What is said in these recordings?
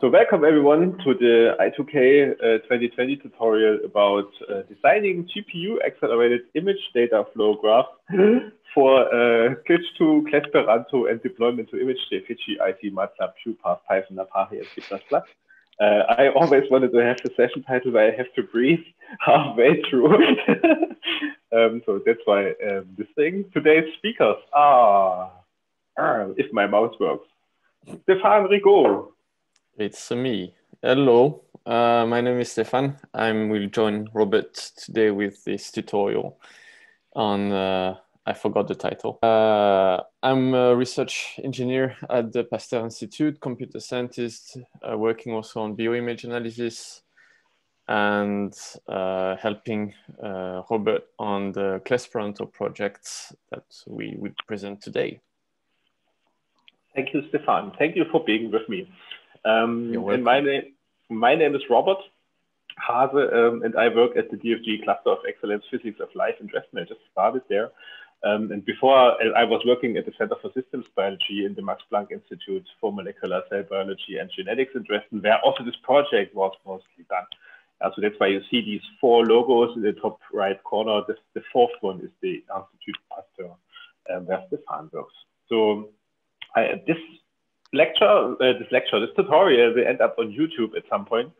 So welcome everyone to the I2K uh, 2020 tutorial about uh, designing GPU accelerated image data flow graph for uh, Glitch 2, clEsperanto, and deployment to ImageJ, Fiji, Icy, MATLAB, QuPath, Python, napari, and C++. Uh, I always wanted to have the session title where I have to breathe halfway through. um, so that's why um, this thing. Today's speakers are, uh, if my mouse works, Stéphane Rigaud, it's me. Hello, uh, my name is Stefan. I will join Robert today with this tutorial on, uh, I forgot the title. Uh, I'm a research engineer at the Pasteur Institute, computer scientist, uh, working also on bioimage analysis and uh, helping uh, Robert on the clEsperanto projects that we will present today. Thank you, Stefan. Thank you for being with me. Um, and my name, my name is Robert Haase, um, and I work at the DFG Cluster of Excellence Physics of Life in Dresden. I just started there. Um, and before I was working at the Center for Systems Biology in the Max Planck Institute for Molecular Cell Biology and Genetics in Dresden, where also this project was mostly done. Uh, so that's why you see these four logos in the top right corner. This, the fourth one is the Institut Pasteur, um, where Stefan works. So I, this lecture, uh, this lecture, this tutorial will end up on YouTube at some point.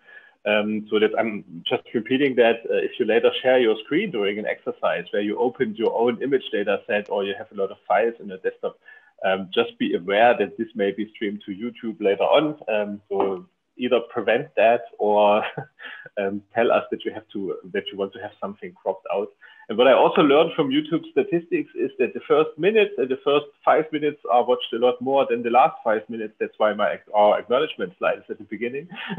Um, so that I'm just repeating that uh, if you later share your screen during an exercise where you opened your own image data set or you have a lot of files in your desktop, um, just be aware that this may be streamed to YouTube later on. Um, so either prevent that or um, tell us that you have to that you want to have something cropped out. And what I also learned from YouTube statistics is that the first minutes and the first five minutes are watched a lot more than the last five minutes. That's why my our acknowledgement slide is at the beginning.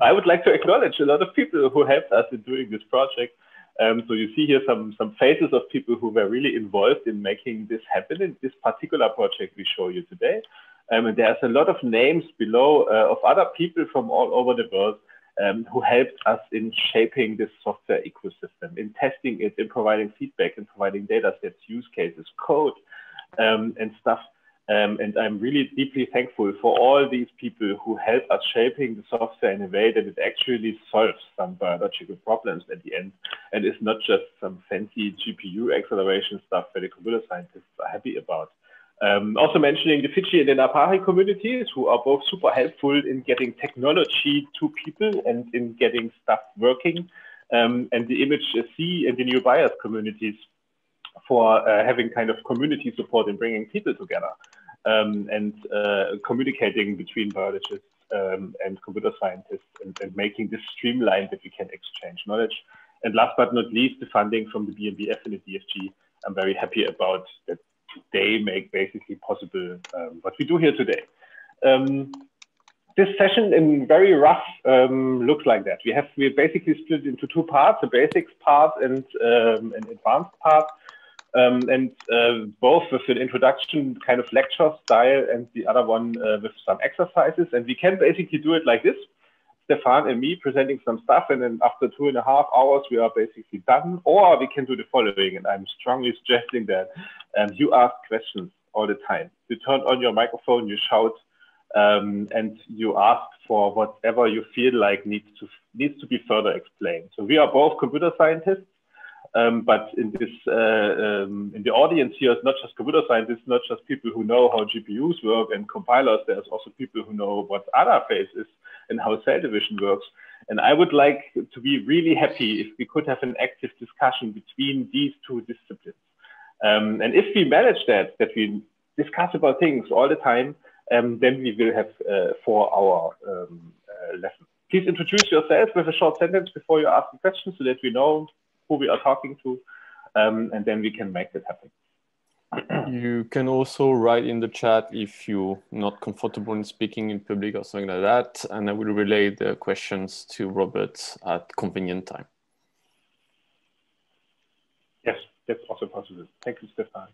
I would like to acknowledge a lot of people who helped us in doing this project. Um, so you see here some some faces of people who were really involved in making this happen in this particular project we show you today. Um, and there's a lot of names below uh, of other people from all over the world um, who helped us in shaping this software ecosystem, in testing it, in providing feedback, in providing data sets, use cases, code, um, and stuff. Um, and I'm really deeply thankful for all these people who help us shaping the software in a way that it actually solves some biological problems at the end and is not just some fancy GPU acceleration stuff that the computer scientists are happy about. Um, also mentioning the Fiji and the napari communities, who are both super helpful in getting technology to people and in getting stuff working, um, and the Image C and the NEUBIAS communities for uh, having kind of community support in bringing people together um, and uh, communicating between biologists um, and computer scientists and, and, making this streamlined that we can exchange knowledge. And last but not least, the funding from the BMBF and the DFG. I'm very happy about that they make basically possible um, what we do here today. Um, this session in very rough um, looks like that. We have we basically split into two parts, the basics part and um, an advanced part. Um, and uh, both with an introduction kind of lecture style and the other one uh, with some exercises. And we can basically do it like this. Stefan and me presenting some stuff, and then after two and a half hours, we are basically done. Or we can do the following, and I'm strongly suggesting that um, you ask questions all the time. You turn on your microphone, you shout, um, and you ask for whatever you feel like needs to needs to be further explained. So we are both computer scientists, um, but in this uh, um, in the audience here, it's not just computer scientists, not just people who know how GPUs work and compilers. There's also people who know what anaphase is and how cell division works. And I would like to be really happy if we could have an active discussion between these two disciplines. Um, and if we manage that, that we discuss about things all the time, um, then we will have uh, four hour um, uh, lesson. Please introduce yourself with a short sentence before you ask the question so that we know who we are talking to, um, and then we can make that happen you can also write in the chat if you're not comfortable in speaking in public or something like that, and I will relay the questions to Robert at convenient time. Yes, that's also possible. Thank you, Stefan.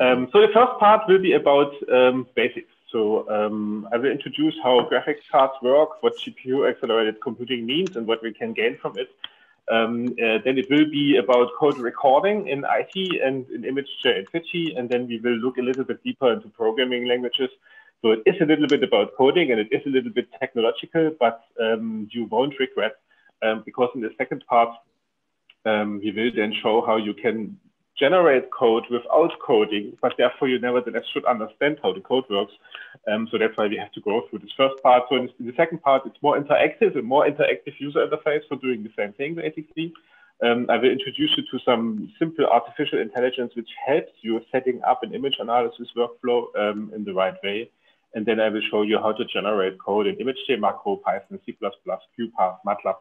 Um, so the first part will be about um, basics. So um, I will introduce how graphics cards work, what GPU accelerated computing means, and what we can gain from it. Um, uh, then it will be about code recording in Icy and in ImageJ and Fiji, and then we will look a little bit deeper into programming languages. So it is a little bit about coding and it is a little bit technological, but um, you won't regret um, because in the second part, um, we will then show how you can generate code without coding, but therefore you nevertheless should understand how the code works. Um, so that's why we have to go through this first part. So in the second part, it's more interactive, a more interactive user interface for doing the same thing, basically. Um, I will introduce you to some simple artificial intelligence which helps you setting up an image analysis workflow um, in the right way. And then I will show you how to generate code in ImageJ macro, Python, C++, QuPath, MATLAB,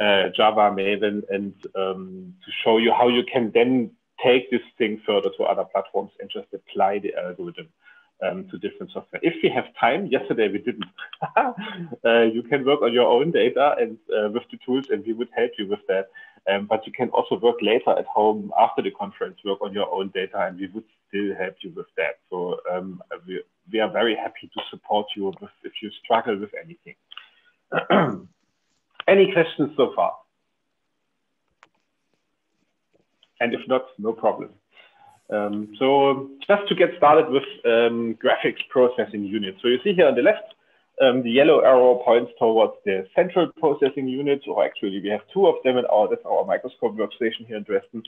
uh, Java, Maven, and um, to show you how you can then take this thing further to other platforms and just apply the algorithm um, to different software. If we have time, yesterday we didn't. uh, you can work on your own data and uh, with the tools, and we would help you with that. Um, but you can also work later at home after the conference, work on your own data, and we would still help you with that. So um, we, we are very happy to support you with, if you struggle with anything. Any questions so far? And if not, no problem. Um, so just to get started with um, graphics processing unit. So you see here on the left, um, the yellow arrow points towards the central processing unit, or actually we have two of them in our, that's our microscope workstation here in Dresden.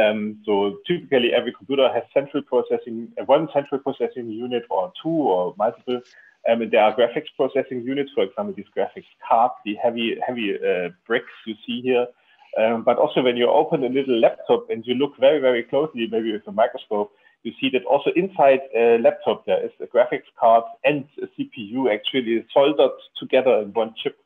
Um, so typically every computer has central processing, uh, one central processing unit or two or multiple. Um, and there are graphics processing units, for example, these graphics cards, the heavy, heavy uh, bricks you see here. Um, but also when you open a little laptop and you look very, very closely, maybe with a microscope, you see that also inside a laptop there is a graphics card and a CPU actually soldered together in one chip.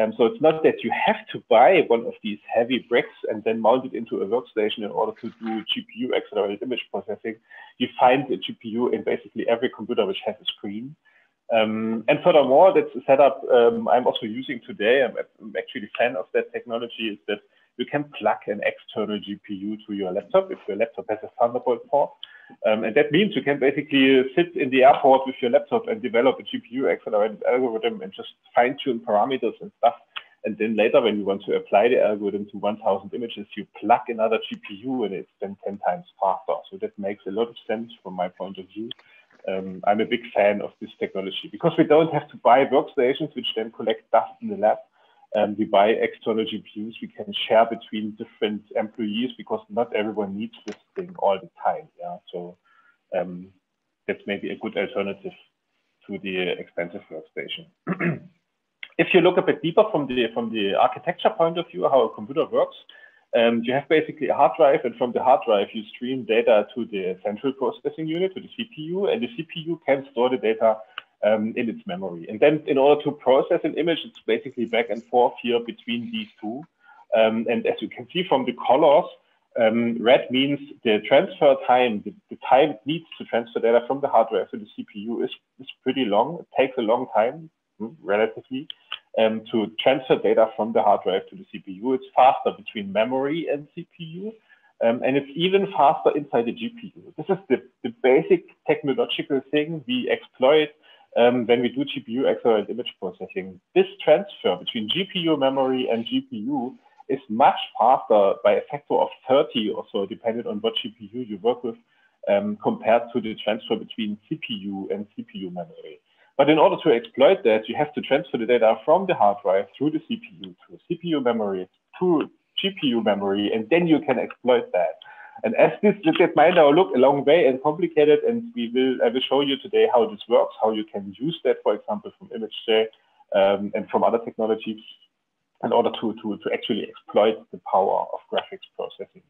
Um, so it's not that you have to buy one of these heavy bricks and then mount it into a workstation in order to do GPU accelerated image processing. You find a GPU in basically every computer which has a screen. Um, and furthermore, that's a setup um, I'm also using today. I'm, I'm actually a fan of that technology is that you can plug an external GPU to your laptop if your laptop has a Thunderbolt port. Um, and that means you can basically sit in the airport with your laptop and develop a GPU accelerated algorithm and just fine tune parameters and stuff. And then later, when you want to apply the algorithm to 1000 images, you plug another GPU and it's then 10 times faster. So that makes a lot of sense from my point of view. Um, I'm a big fan of this technology because we don't have to buy workstations which then collect dust in the lab um, we buy external GPUs we can share between different employees because not everyone needs this thing all the time. Yeah, so um, that's maybe a good alternative to the expensive workstation. if you look a bit deeper from the from the architecture point of view, how a computer works, um, you have basically a hard drive, and from the hard drive you stream data to the central processing unit, to the CPU, and the CPU can store the data um, in its memory. And then in order to process an image, it's basically back and forth here between these two. Um, and as you can see from the colors, um, red means the transfer time, the, the, time it needs to transfer data from the hardware to the CPU is, is pretty long. It takes a long time, hmm, relatively, um, to transfer data from the hard drive to the CPU. It's faster between memory and CPU. Um, and it's even faster inside the GPU. This is the, the basic technological thing we exploit um, when we do GPU accelerated image processing. This transfer between GPU memory and GPU is much faster by a factor of 30 or so, depending on what GPU you work with, um, compared to the transfer between CPU and CPU memory. But in order to exploit that, you have to transfer the data from the hard drive through the CPU to CPU memory to GPU memory, and then you can exploit that. And as this might now look a long way and complicated, and we will I will show you today how this works, how you can use that, for example, from ImageJ um, and from other technologies in order to, to, to actually exploit the power of graphics processing.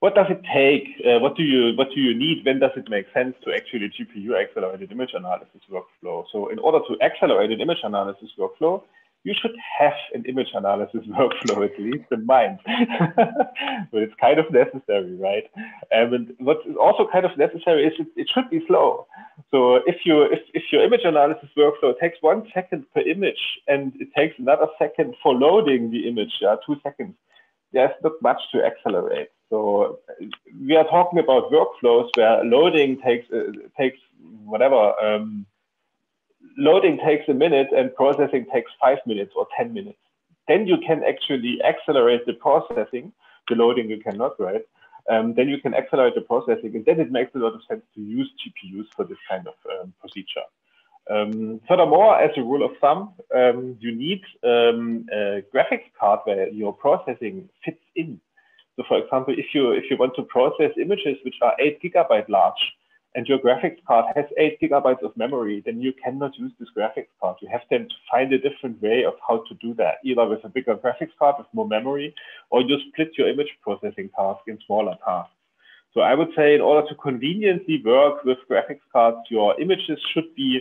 What does it take? Uh, what do you what do you need? When does it make sense to actually GPU accelerated image analysis workflow? So in order to accelerate an image analysis workflow, you should have an image analysis workflow at least in mind. but it's kind of necessary, right? Um, and what is also kind of necessary is it, it, should be slow. So if you if, if your image analysis workflow takes one second per image and it takes another second for loading the image, yeah, two seconds, there's not much to accelerate. So we are talking about workflows where loading takes uh, takes whatever. Um, loading takes a minute and processing takes five minutes or 10 minutes. Then you can actually accelerate the processing. The loading you cannot, right? um, then you can accelerate the processing. And then it makes a lot of sense to use GPUs for this kind of um, procedure. Um, furthermore, as a rule of thumb, um, you need um, a graphics card where your processing fits in. So, for example, if you if you want to process images which are eight gigabyte large, and your graphics card has eight gigabytes of memory, then you cannot use this graphics card. You have to find a different way of how to do that, either with a bigger graphics card with more memory, or you split your image processing task in smaller tasks. So I would say in order to conveniently work with graphics cards, your images should be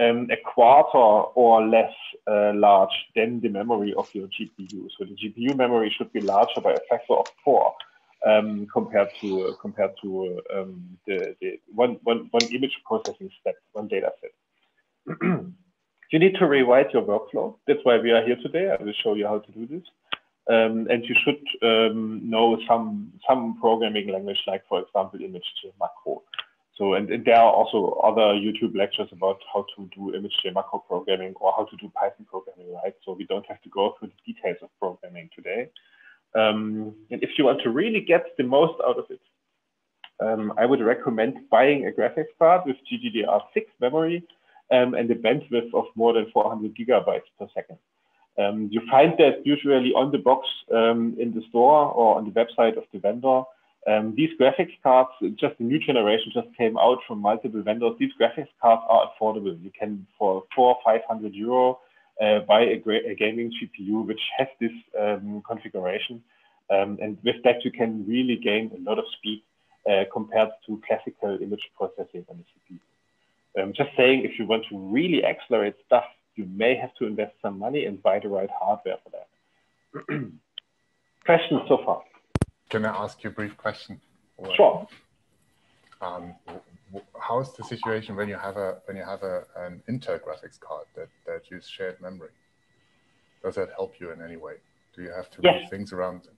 um, a quarter or less uh, large than the memory of your GPU. So the GPU memory should be larger by a factor of four um, compared to uh, compared to um, the, the one, one, one image processing step, one data set. you need to rewrite your workflow. That's why we are here today. I will show you how to do this. Um, and you should um, know some some programming language, like for example, ImageJ macro. So, and, and, there are also other YouTube lectures about how to do ImageJ macro programming or how to do Python programming, right? So we don't have to go through the details of programming today. Um, and if you want to really get the most out of it, um, I would recommend buying a graphics card with GDDR6 memory um, and a bandwidth of more than 400 gigabytes per second. Um, you find that usually on the box um, in the store or on the website of the vendor. Um, these graphics cards, just the new generation, just came out from multiple vendors. These graphics cards are affordable. You can, for four, 500 euro, uh, buy a, a, gaming GPU which has this um, configuration. Um, and with that, you can really gain a lot of speed uh, compared to classical image processing on the CPU. Um, just saying, if you want to really accelerate stuff, you may have to invest some money and buy the right hardware for that. Questions so far? Can I ask you a brief question? Sure. Um, how is the situation when you have a when you have a an Intel graphics card that that uses shared memory? Does that help you in any way? Do you have to yes. move things around?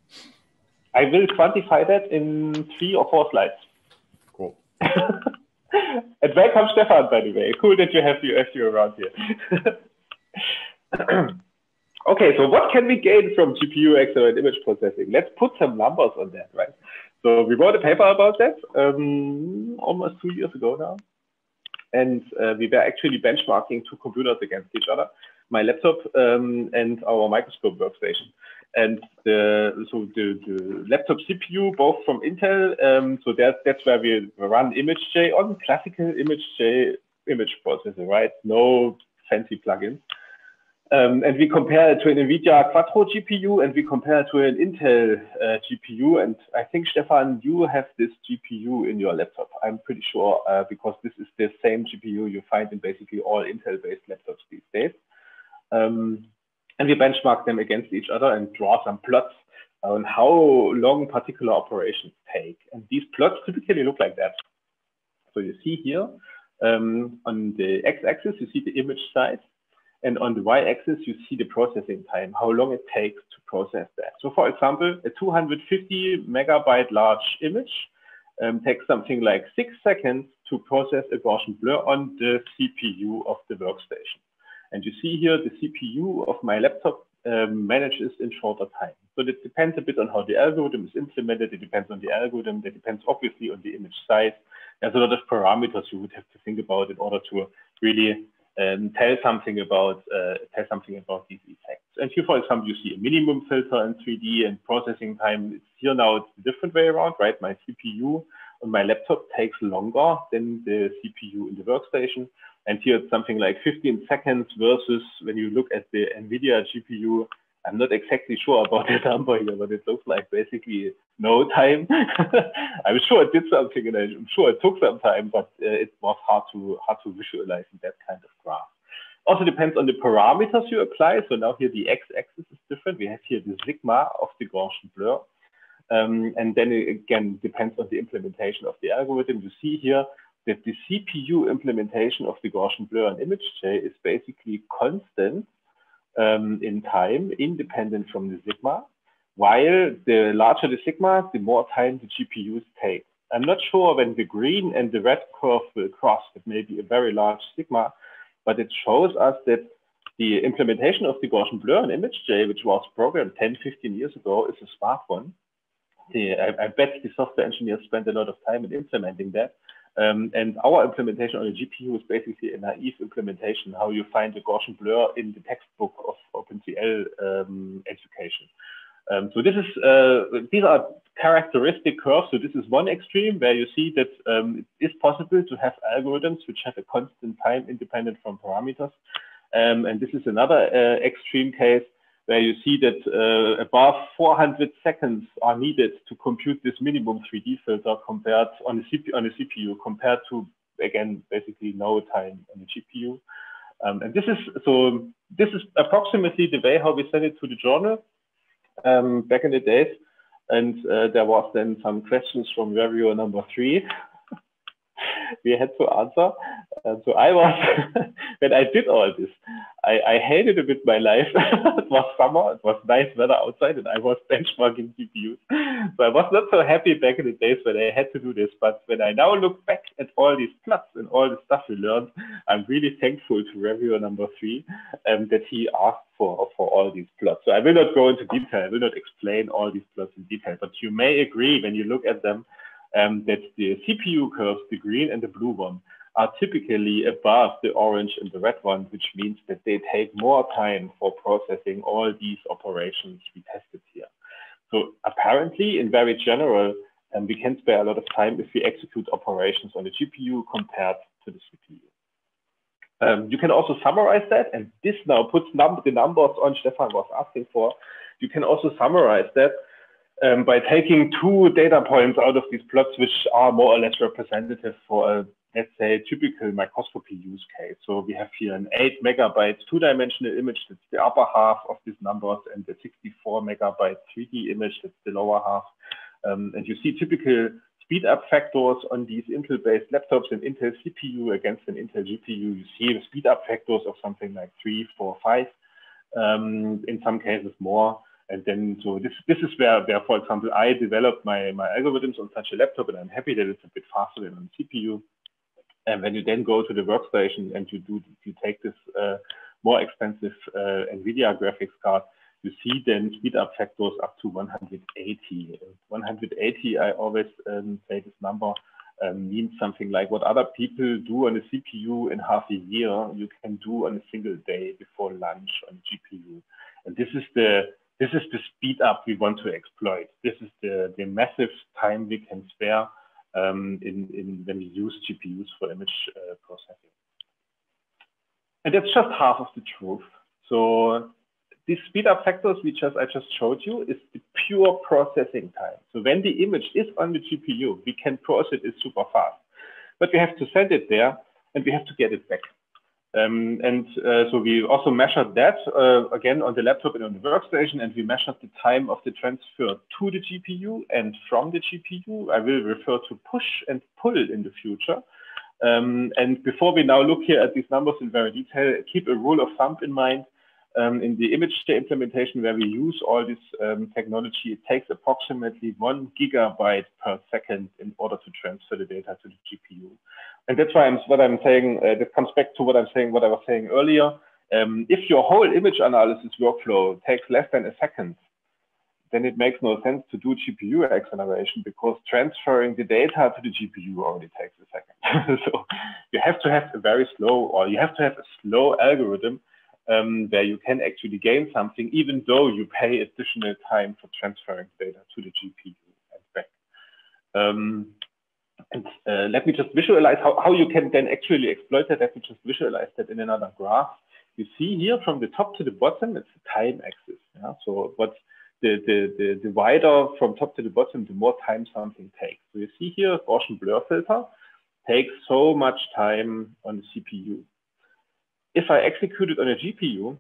I will quantify that in three or four slides. Cool. and welcome, Stefan, by the way. Cool that you have you have you around here. okay, so what can we gain from GPU accelerated image processing? Let's put some numbers on that, right? So we wrote a paper about that um, almost two years ago now. And uh, we were actually benchmarking two computers against each other, my laptop um, and our microscope workstation. And the, so the, the laptop CPU, both from Intel, um, so that, that's where we run ImageJ on, classical ImageJ image processor, right? No fancy plugins. Um, and we compare it to an NVIDIA Quadro GPU and we compare it to an Intel uh, GPU. And I think, Stefan, you have this GPU in your laptop. I'm pretty sure uh, because this is the same GPU you find in basically all Intel-based laptops these days. Um, and we benchmark them against each other and draw some plots on how long particular operations take. And these plots typically look like that. So you see here um, on the x-axis, you see the image size. And on the y-axis, you see the processing time, how long it takes to process that. So for example, a 250 megabyte large image um, takes something like six seconds to process a Gaussian blur on the CPU of the workstation. And you see here the CPU of my laptop um, manages in shorter time. So it depends a bit on how the algorithm is implemented. It depends on the algorithm. It depends obviously on the image size. There's a lot of parameters you would have to think about in order to really um, tell something about uh, tell something about these effects. And here, for example, you see a minimum filter in 3D and processing time. It's here now it's a different way around, right? My CPU on my laptop takes longer than the CPU in the workstation. And here it's something like 15 seconds versus when you look at the NVIDIA GPU, I'm not exactly sure about the number here, but it looks like basically no time. I'm sure it did something, and I'm sure it took some time, but uh, it was hard to hard to visualize in that kind of graph. Also depends on the parameters you apply. So now here the x-axis is different. We have here the sigma of the Gaussian blur. Um, and then it again depends on the implementation of the algorithm. You see here that the CPU implementation of the Gaussian blur and J is basically constant um, in time, independent from the sigma, while the larger the sigma, the more time the GPUs take. I'm not sure when the green and the red curve will cross, it may be a very large sigma, but it shows us that the implementation of the Gaussian blur and ImageJ, which was programmed 10, 15 years ago, is a smart one. the, I, I, bet the software engineers spent a lot of time in implementing that. Um, and our implementation on the GPU is basically a naive implementation, how you find the Gaussian blur in the textbook of OpenCL um, education. Um, so this is uh, these are characteristic curves. So this is one extreme where you see that um, it is possible to have algorithms which have a constant time independent from parameters. Um, and this is another uh, extreme case where you see that uh, above 400 seconds are needed to compute this minimum 3D filter compared on the CPU, on the CPU compared to again basically no time on the GPU. Um, and this is so this is approximately the way how we sent it to the journal um, back in the days. And uh, there was then some questions from reviewer number three we had to answer. Uh, so I was, when I did all this, I, I hated a bit my life. it was summer, it was nice weather outside, and I was benchmarking GPUs. So I was not so happy back in the days when I had to do this. But when I now look back at all these plots and all the stuff we learned, I'm really thankful to reviewer number three um, that he asked for, for all these plots. So I will not go into detail, I will not explain all these plots in detail, but you may agree when you look at them um, that the CPU curves, the green and the blue one, are typically above the orange and the red one, which means that they take more time for processing all these operations we tested here. So apparently, in very general, um, we can spare a lot of time if we execute operations on the GPU compared to the CPU. Um, you can also summarize that, and this now puts num the numbers on Stefan was asking for. You can also summarize that um, by taking two data points out of these plots, which are more or less representative for a, let's say, typical microscopy use case. So we have here an 8 megabyte two-dimensional image, that's the upper half of these numbers, and the 64 megabyte 3D image, that's the lower half. Um, and you see typical speed up factors on these Intel-based laptops and Intel CPU against an Intel GPU. You see the speed up factors of something like three, four, five, um, in some cases more. And then so this this is where, where for example, I developed my, my algorithms on such a laptop and I'm happy that it's a bit faster than on CPU. And when you then go to the workstation and you do you take this uh, more expensive uh, NVIDIA graphics card, you see then speed up factors up to 180. 180, I always um, say this number um, means something like what other people do on a CPU in half a year, you can do on a single day before lunch on GPU. And this is the this is the speed up we want to exploit. This is the, the massive time we can spare um, in, in when we use GPUs for image uh, processing. And that's just half of the truth. So these speed up factors we just I just showed you is the pure processing time. So when the image is on the GPU, we can process it super fast. But we have to send it there and we have to get it back. Um, and uh, so we also measured that uh, again on the laptop and on the workstation, and we measured the time of the transfer to the GPU and from the GPU. I will refer to push and pull in the future. Um, and before we now look here at these numbers in very detail, keep a rule of thumb in mind. Um, in the image implementation where we use all this um, technology, it takes approximately one gigabyte per second in order to transfer the data to the GPU and that's why I'm what I'm saying. Uh, that comes back to what I'm saying, what I was saying earlier. Um, if your whole image analysis workflow takes less than a second, then it makes no sense to do GPU acceleration because transferring the data to the GPU already takes a second. so you have to have a very slow, or you have to have a slow algorithm um, where you can actually gain something, even though you pay additional time for transferring data to the GPU and back. Um, and uh, let me just visualize how, how you can then actually exploit that. Let me just visualize that in another graph. You see here from the top to the bottom, it's a time axis. Yeah? So what's the, the, the, the wider from top to the bottom, the more time something takes. So you see here, Gaussian blur filter takes so much time on the CPU. If I execute it on a GPU,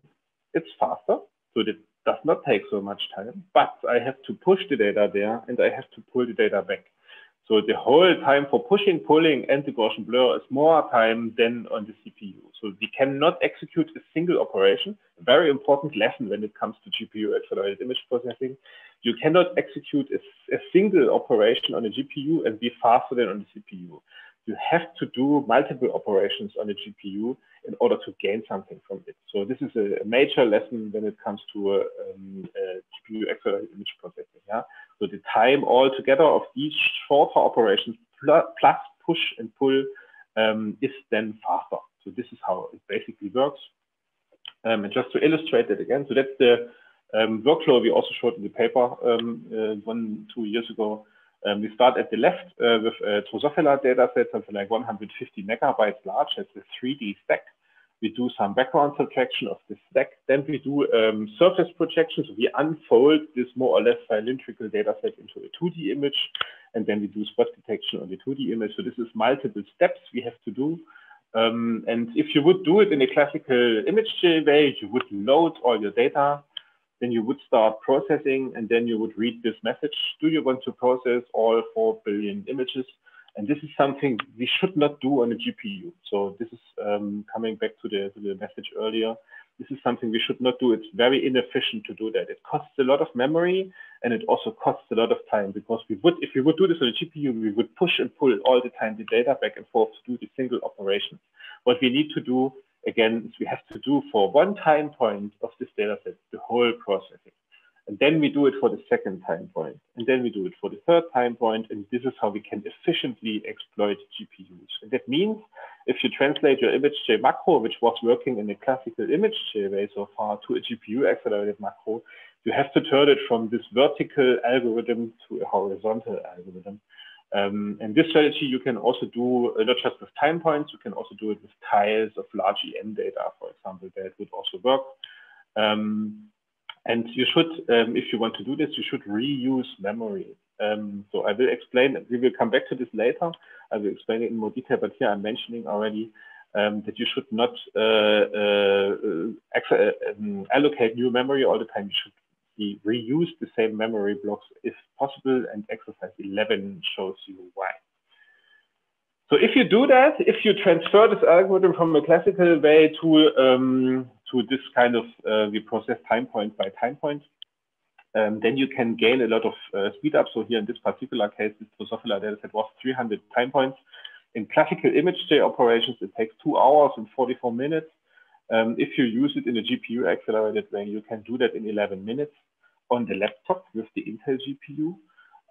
it's faster. So it does not take so much time, but I have to push the data there and I have to pull the data back. So the whole time for pushing, pulling, and the Gaussian blur is more time than on the CPU. So we cannot execute a single operation. A very important lesson when it comes to GPU accelerated image processing. You cannot execute a, a single operation on a GPU and be faster than on the CPU. You have to do multiple operations on the GPU in order to gain something from it. So this is a, major lesson when it comes to um, uh, GPU accelerated image processing. Yeah. So the time altogether of these shorter operations plus push and pull um, is then faster. So this is how it basically works. Um, and just to illustrate it again, so that's the um, workflow we also showed in the paper um, uh, one, two years ago. Um, we start at the left uh, with a Drosophila dataset, something like 150 megabytes large. That's a 3D stack. We do some background subtraction of the stack. Then we do um, surface projection. So we unfold this more or less cylindrical dataset into a 2D image. And then we do spot detection on the 2D image. So this is multiple steps we have to do. Um, and if you would do it in a classical image way, you would load all your data then you would start processing and then you would read this message. Do you want to process all 4 billion images? And this is something we should not do on a GPU. So this is um, coming back to the, to the message earlier. This is something we should not do. It's very inefficient to do that. It costs a lot of memory and it also costs a lot of time because we would, if we would do this on a GPU, we would push and pull all the time the data back and forth to do the single operation. What we need to do again, we have to do for one time point of this data set, the whole processing. And then we do it for the second time point. And then we do it for the third time point. And this is how we can efficiently exploit GPUs. And that means if you translate your ImageJ macro, which was working in a classical ImageJ way so far, to a GPU accelerated macro, you have to turn it from this vertical algorithm to a horizontal algorithm. Um, and this strategy you can also do uh, not just with time points, you can also do it with tiles of large EM data, for example, that would also work. Um, and you should, um, if you want to do this, you should reuse memory. Um, so I will explain, we will come back to this later. I will explain it in more detail, but here I'm mentioning already um, that you should not uh, uh, uh um, allocate new memory all the time. You should we reuse the same memory blocks if possible, and exercise 11 shows you why. So if you do that, if you transfer this algorithm from a classical way to, um, to this kind of, uh, we process time point by time point, um, then you can gain a lot of uh, speed up. So here in this particular case, this Drosophila dataset was 300 time points. In classical ImageJ operations, it takes two hours and 44 minutes. Um, if you use it in a GPU accelerated way, you can do that in 11 minutes on the laptop with the Intel GPU.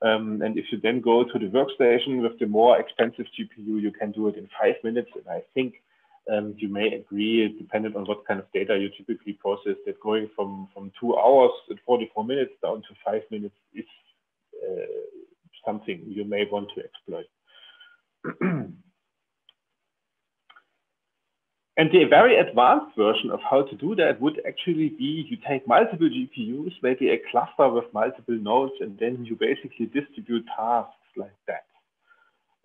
Um, and if you then go to the workstation with the more expensive GPU, you can do it in five minutes. And I think um, you may agree, depending on what kind of data you typically process, that going from, from two hours and 44 minutes down to five minutes is uh, something you may want to exploit. And the very advanced version of how to do that would actually be you take multiple GPUs, maybe a cluster with multiple nodes, and then you basically distribute tasks like that.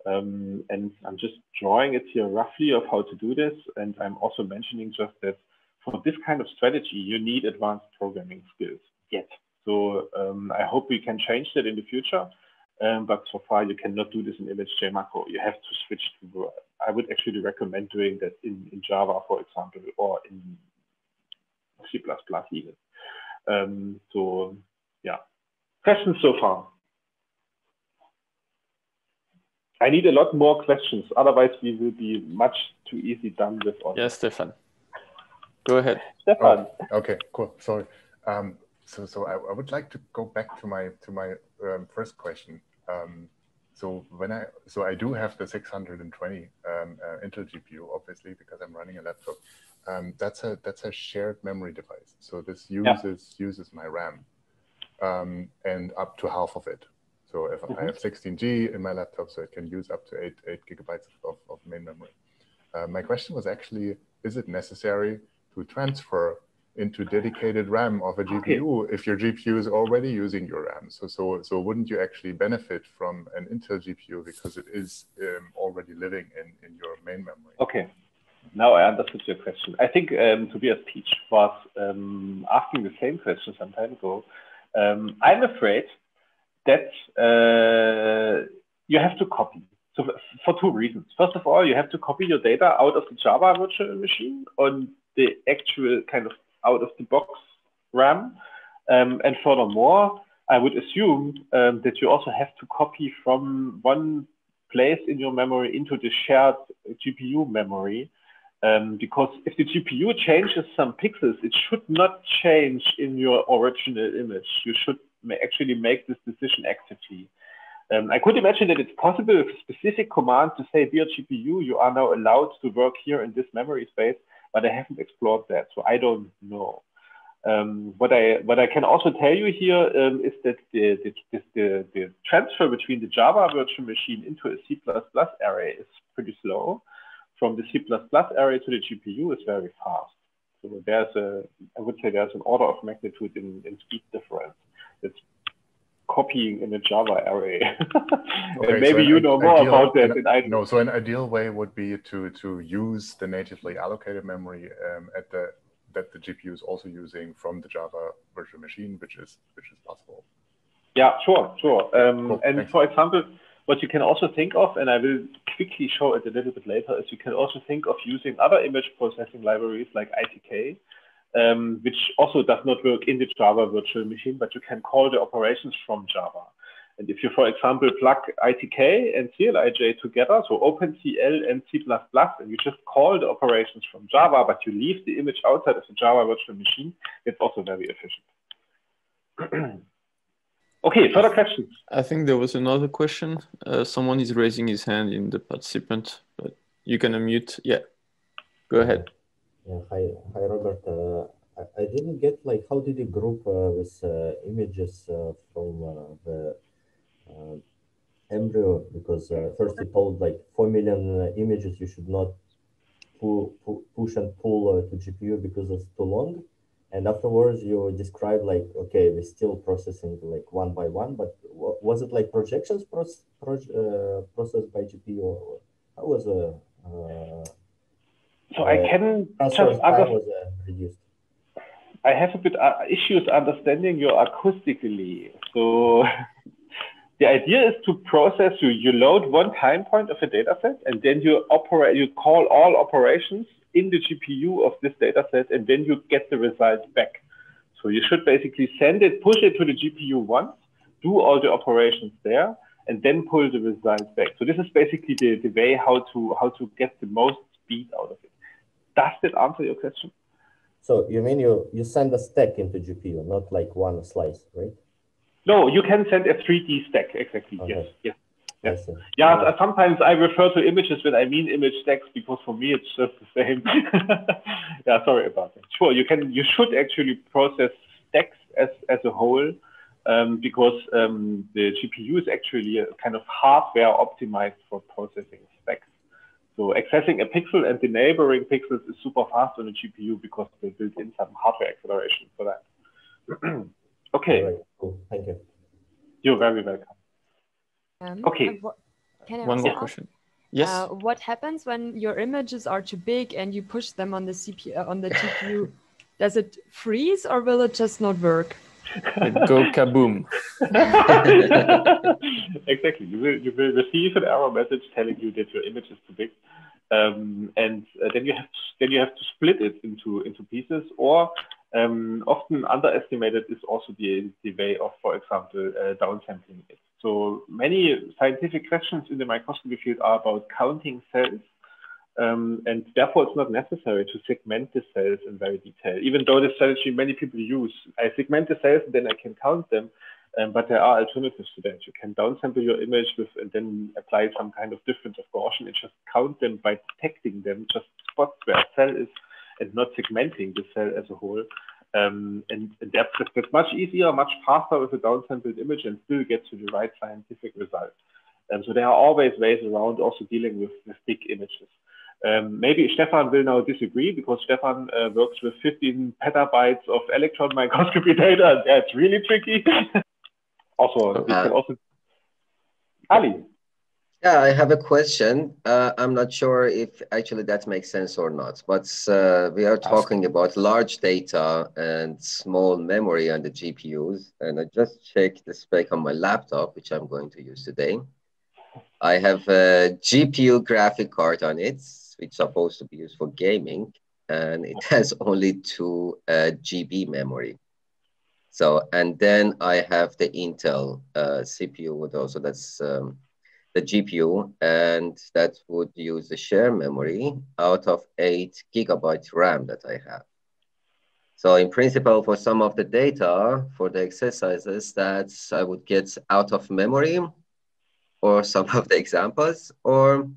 Um, and I'm just drawing it here roughly of how to do this. And I'm also mentioning just that for this kind of strategy, you need advanced programming skills yet. So um, I hope we can change that in the future. Um, but so far you cannot do this in ImageJ macro. You have to switch to, I would actually recommend doing that in, in Java, for example, or in C++ even. Um, so yeah, questions so far? I need a lot more questions. Otherwise, we will be much too easy done with on. Yes, Stefan. Go ahead. Stefan. Oh, okay, cool. Sorry. Um, so, so I, I, would like to go back to my to my um, first question. Um, so when I so I do have the 620 um, uh, Intel GPU, obviously, because I'm running a laptop. Um, that's a that's a shared memory device. So this uses yeah. uses my RAM um, and up to half of it. So if mm -hmm. I have 16G in my laptop, so it can use up to eight eight gigabytes of, of main memory. Uh, my question was actually, is it necessary to transfer into dedicated RAM of a GPU okay. if your GPU is already using your RAM. So, so, so wouldn't you actually benefit from an Intel GPU because it is um, already living in, in your main memory? Okay. Now I understood your question. I think um, Tobias Pietzsch was um, asking the same question some time ago. Um, I'm afraid that uh, you have to copy. So for two reasons. First of all, you have to copy your data out of the Java virtual machine on the actual kind of out of the box RAM. Um, and furthermore, I would assume um, that you also have to copy from one place in your memory into the shared GPU memory. Um, because if the GPU changes some pixels, it should not change in your original image. You should actually make this decision actively. Um, I could imagine that it's possible with a specific command to say, dear GPU, you are now allowed to work here in this memory space, but I haven't explored that, so I don't know. Um, what I what I can also tell you here um, is that the, the, the, the, transfer between the Java virtual machine into a C++ array is pretty slow. From the C++ array to the GPU is very fast. So there's a, I would say there's an order of magnitude in, in speed difference. It's copying in a Java array. okay, and maybe so you know more about that than I No, so an ideal way would be to to use the natively allocated memory um, at the that the GPU is also using from the Java virtual machine, which is which is possible. Yeah, sure, sure. Um, cool, and thanks. for example, what you can also think of, and I will quickly show it a little bit later, is you can also think of using other image processing libraries like ITK, um, which also does not work in the Java virtual machine, but you can call the operations from Java. And if you, for example, plug ITK and CLIJ together, so OpenCL and C++, and you just call the operations from Java, but you leave the image outside of the Java virtual machine, it's also very efficient. okay, further questions? I think there was another question. Uh, someone is raising his hand in the participant, but you can unmute. Yeah, go ahead. Yeah, hi, hi Robert. Uh, I, I, didn't get like how did you group uh, with uh, images uh, from uh, the uh, embryo because first you told like 4 million images you should not pull, push and pull to GPU because it's too long. And afterwards you describe like, okay, we're still processing like one by one, but was it like projections process, uh, processed by GPU or how was uh, so I can just under- was, uh. I have a bit uh, issues understanding you acoustically. So the idea is to process you. You load one time point of a data set, and then you operate. You call all operations in the GPU of this data set, and then you get the results back. So you should basically send it, push it to the GPU once, do all the operations there, and then pull the results back. So this is basically the, the way how to how to get the most speed out of it. Does that answer your question? So you mean you you send a stack into GPU, not like one slice, right? No, you can send a 3D stack, exactly. Okay. Yes, yes. Yes. Yeah, yeah, sometimes I refer to images when I mean image stacks because for me it's just the same. yeah, sorry about that. Sure, you can, you should actually process stacks as, as a whole um, because um, the GPU is actually a kind of hardware optimized for processing stacks. So accessing a pixel and the neighboring pixels is super fast on a GPU because they built in some hardware acceleration for that. Okay. Right. Cool. Thank you. You're very welcome. Um, okay. Can I One more question. Yes. Uh, what happens when your images are too big and you push them on the CPU uh, on the GPU? Does it freeze or will it just not work? Go kaboom. exactly. You will you will receive an error message telling you that your image is too big, um, and uh, then you have to, then you have to split it into into pieces, or um, often underestimated is also the, the way of, for example, uh, downsampling it. So many scientific questions in the microscopy field are about counting cells. Um, and therefore, it's not necessary to segment the cells in very detail, even though the strategy many people use. I segment the cells and then I can count them, um, but there are alternatives to that. You can downsample your image with and then apply some kind of difference of Gaussian and just count them by detecting them, just spots where a cell is and not segmenting the cell as a whole. Um, and, and that's, that's much easier, much faster with a downsampled image and still get to the right scientific result. Um, so there are always ways around also dealing with, with big images. Um, maybe Stefan will now disagree because Stefan uh, works with 15 petabytes of electron microscopy data. That's really tricky. also, uh, can also Ali. Yeah, I have a question. Uh, I'm not sure if actually that makes sense or not, but uh, we are talking about large data and small memory on the GPUs. And I just checked the spec on my laptop, which I'm going to use today. I have a GPU graphic card on it, is supposed to be used for gaming, and it has only two uh, GB memory. So, and then I have the Intel uh, CPU with also that's um, the GPU, and that would use the share memory out of eight gigabyte RAM that I have. So in principle, for some of the data, for the exercises that I would get out of memory, or some of the examples, or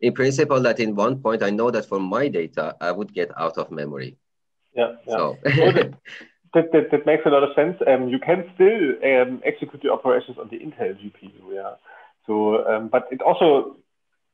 in principle that in one point, I know that for my data, I would get out of memory. Yeah, yeah. So. that, that, that, makes a lot of sense. Um, you can still um, execute the operations on the Intel GPU, yeah. So, um, but it also,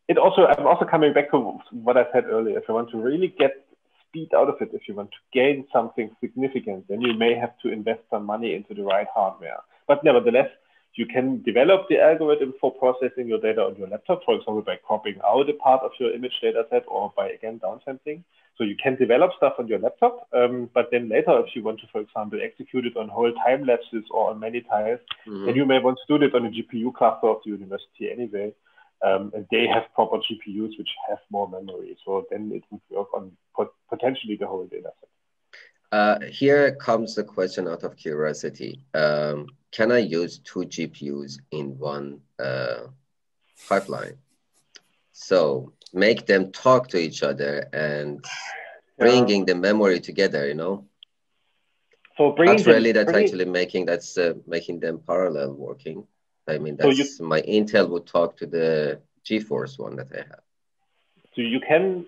it also, I'm also coming back to what I said earlier. If you want to really get speed out of it, if you want to gain something significant, then you may have to invest some money into the right hardware. But nevertheless, you can develop the algorithm for processing your data on your laptop, for example, by cropping out a part of your image data set or by, again, downsampling. So you can develop stuff on your laptop, um, but then later, if you want to, for example, execute it on whole time lapses or on many tiles, mm-hmm. then you may want to do it on a GPU cluster of the university anyway. Um, and they have proper GPUs which have more memory. So then it would work on pot- potentially the whole data set. Uh, here comes the question out of curiosity. Um, can I use two GPUs in one uh, pipeline? So make them talk to each other and bringing the memory together, you know? So bringing Not really that's actually making that's uh, making them parallel working. I mean, that's so you... my Intel would talk to the GeForce one that I have. So you can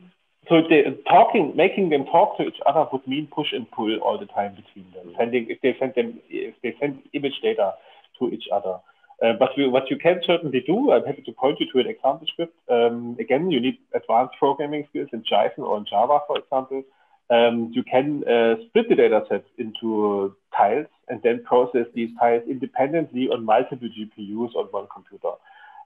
so the, talking, making them talk to each other would mean push and pull all the time between them. Sending if they send them if they send image data to each other. Uh, but we, what you can certainly do, I'm happy to point you to an example script. Um, again, you need advanced programming skills in Jython or in Java, for example. Um, you can uh, split the data set into tiles and then process these tiles independently on multiple GPUs on one computer.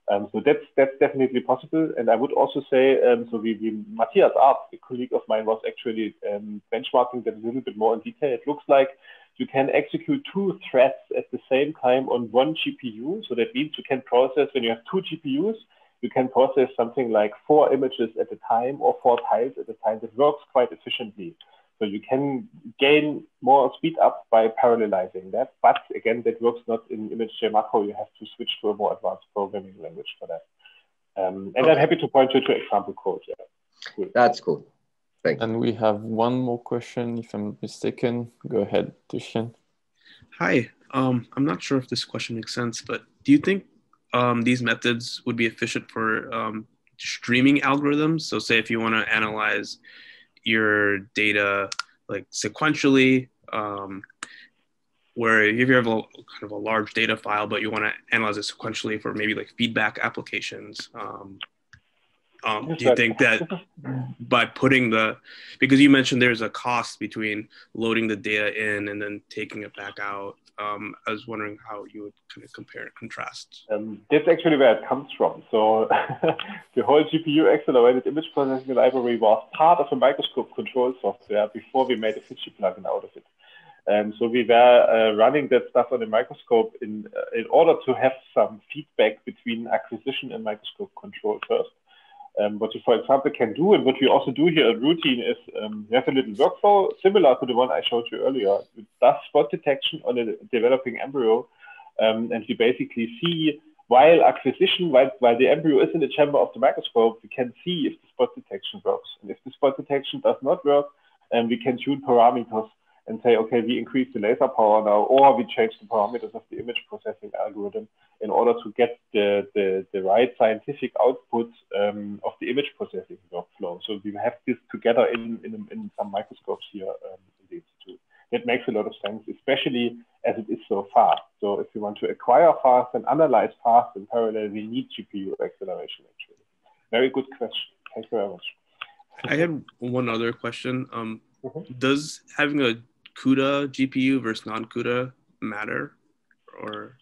Um, so that's that's definitely possible. And I would also say, um, so we, we Matthias Arzt, a colleague of mine, was actually um, benchmarking that a little bit more in detail. It looks like you can execute two threads at the same time on one GPU. So that means you can process when you have two GPUs, you can process something like four images at a time or four tiles at a time. That works quite efficiently. So you can gain more speed up by parallelizing that. But again, that works not in ImageJ macro. You have to switch to a more advanced programming language for that. Um, and okay. I'm happy to point you to example code. Yeah. Cool. That's cool. Thanks. And we have one more question, if I'm mistaken. Go ahead, Tushin. Hi. Um, I'm not sure if this question makes sense, but do you think um, these methods would be efficient for um, streaming algorithms? So say if you want to analyze your data like sequentially, um, where if you have a kind of a large data file, but you want to analyze it sequentially for maybe like feedback applications. Um, um, do you think that by putting the, because you mentioned there's a cost between loading the data in and then taking it back out, um, I was wondering how you would kind of compare and contrast. Um, that's actually where it comes from. So the whole GPU accelerated image processing library was part of a microscope control software before we made a Fiji plugin out of it. Um, so we were uh, running that stuff on the microscope in, uh, in order to have some feedback between acquisition and microscope control first. Um, what you, for example, can do, and what we also do here at Routine is um, you have a little workflow similar to the one I showed you earlier. It does spot detection on a developing embryo, um, and we basically see while acquisition, while, while the embryo is in the chamber of the microscope, we can see if the spot detection works. And if the spot detection does not work, um, we can tune parameters and say, okay, we increase the laser power now, or we change the parameters of the image processing algorithm in order to get the, the, the right scientific output um, of the image processing workflow. So we have this together in, in, in some microscopes here um, in the institute. That makes a lot of sense, especially as it is so fast. So if you want to acquire fast and analyze fast in parallel, we need GPU acceleration actually. Very good question. Thank you very much. I had one other question. Um, mm -hmm. Does having a CUDA GPU versus non-CUDA matter, or?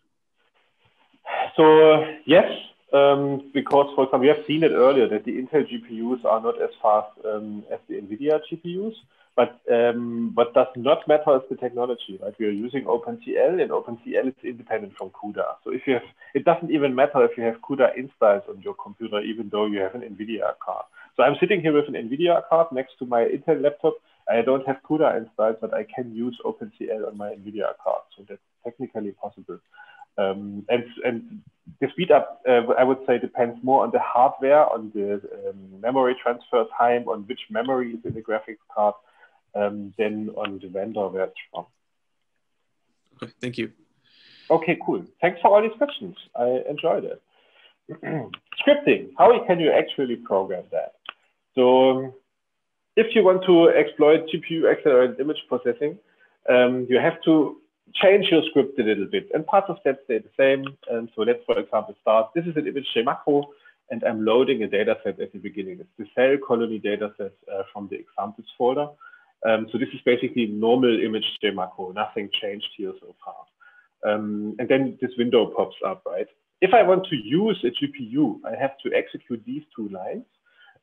So yes, um, because for example, we have seen it earlier that the Intel GPUs are not as fast um, as the NVIDIA GPUs. But um, what does not matter is the technology, right? We are using OpenCL, and OpenCL is independent from CUDA. So if you have, it doesn't even matter if you have CUDA installed on your computer, even though you have an NVIDIA card. So I'm sitting here with an NVIDIA card next to my Intel laptop, I don't have CUDA installed, but I can use OpenCL on my NVIDIA card. So that's technically possible. Um, and, and the speed up, uh, I would say, depends more on the hardware, on the um, memory transfer time, on which memory is in the graphics card. um, than on the vendor where it's from. Okay, thank you. Okay, cool. Thanks for all these questions. I enjoyed it. Scripting, how can you actually program that? So if you want to exploit GPU accelerated image processing, um, you have to change your script a little bit. And parts of that stay the same. Um, so let's, for example, start. This is an image macro, and I'm loading a data set at the beginning. It's the cell colony data set uh, from the examples folder. Um, so this is basically normal image macro. Nothing changed here so far. Um, and then this window pops up, right? If I want to use a GPU, I have to execute these two lines,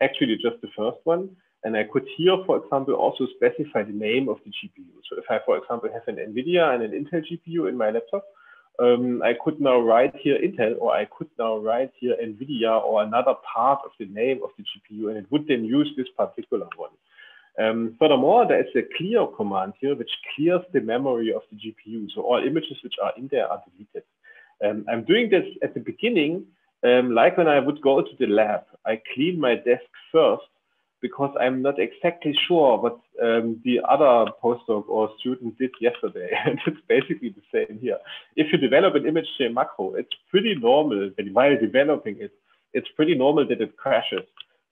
actually just the first one. And I could here, for example, also specify the name of the GPU. So if I, for example, have an NVIDIA and an Intel GPU in my laptop, um, I could now write here Intel, or I could now write here NVIDIA or another part of the name of the GPU, and it would then use this particular one. Um, furthermore, there is a clear command here, which clears the memory of the GPU. So all images which are in there are deleted. Um, I'm doing this at the beginning, um, like when I would go to the lab, I clean my desk first because I'm not exactly sure what um, the other postdoc or student did yesterday. and it's basically the same here. If you develop an ImageJ macro, it's pretty normal that while developing it, it's pretty normal that it crashes.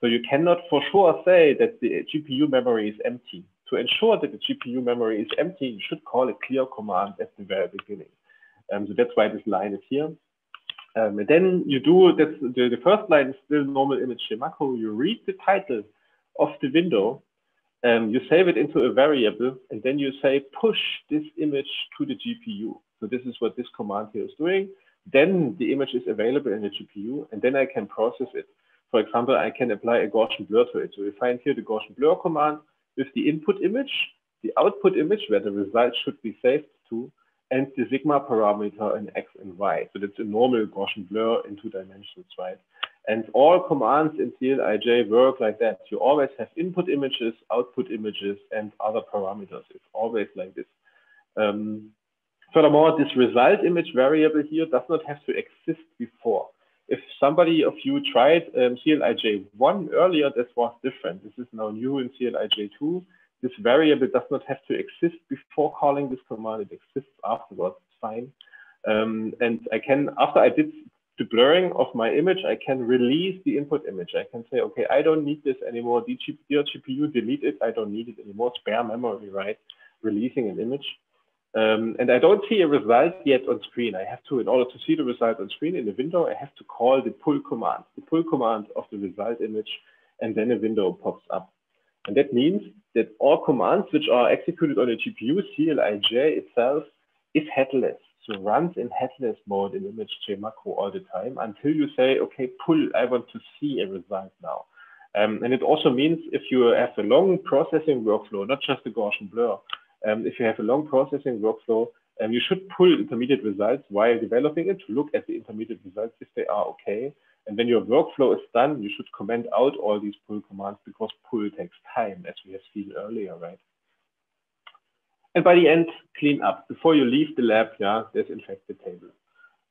So you cannot for sure say that the GPU memory is empty. To ensure that the GPU memory is empty, you should call a clear command at the very beginning. Um, so that's why this line is here. Um, and then you do, that's the, the first line is still normal ImageJ macro. You read the title of the window, um, you save it into a variable, and then you say push this image to the GPU. So this is what this command here is doing. Then the image is available in the GPU, and then I can process it. For example, I can apply a Gaussian blur to it. So we find here the Gaussian blur command with the input image, the output image where the result should be saved to, and the sigma parameter in x and y. So that's a normal Gaussian blur in two dimensions, right? And all commands in CLIJ work like that. You always have input images, output images, and other parameters. It's always like this. Um, furthermore, this result image variable here does not have to exist before. If somebody of you tried um, CLIJ1 earlier, this was different. This is now new in CLIJ2. This variable does not have to exist before calling this command. It exists afterwards. Fine. Um, and I can, after I did the blurring of my image, I can release the input image. I can say, okay, I don't need this anymore. Dear GPU, delete it. I don't need it anymore. Spare memory, right? Releasing an image. Um, and I don't see a result yet on screen. I have to, in order to see the result on screen in the window, I have to call the pull command, the pull command of the result image, and then a window pops up. And that means that all commands which are executed on a GPU, CLIJ itself, is headless. So runs in headless mode in ImageJ macro all the time until you say, okay, pull, I want to see a result now. Um, and it also means if you have a long processing workflow, not just a Gaussian blur, um, if you have a long processing workflow, um, you should pull intermediate results while developing it to look at the intermediate results if they are okay. And when your workflow is done, you should comment out all these pull commands because pull takes time, as we have seen earlier, right? And by the end, clean up. Before you leave the lab, yeah, there's infected table.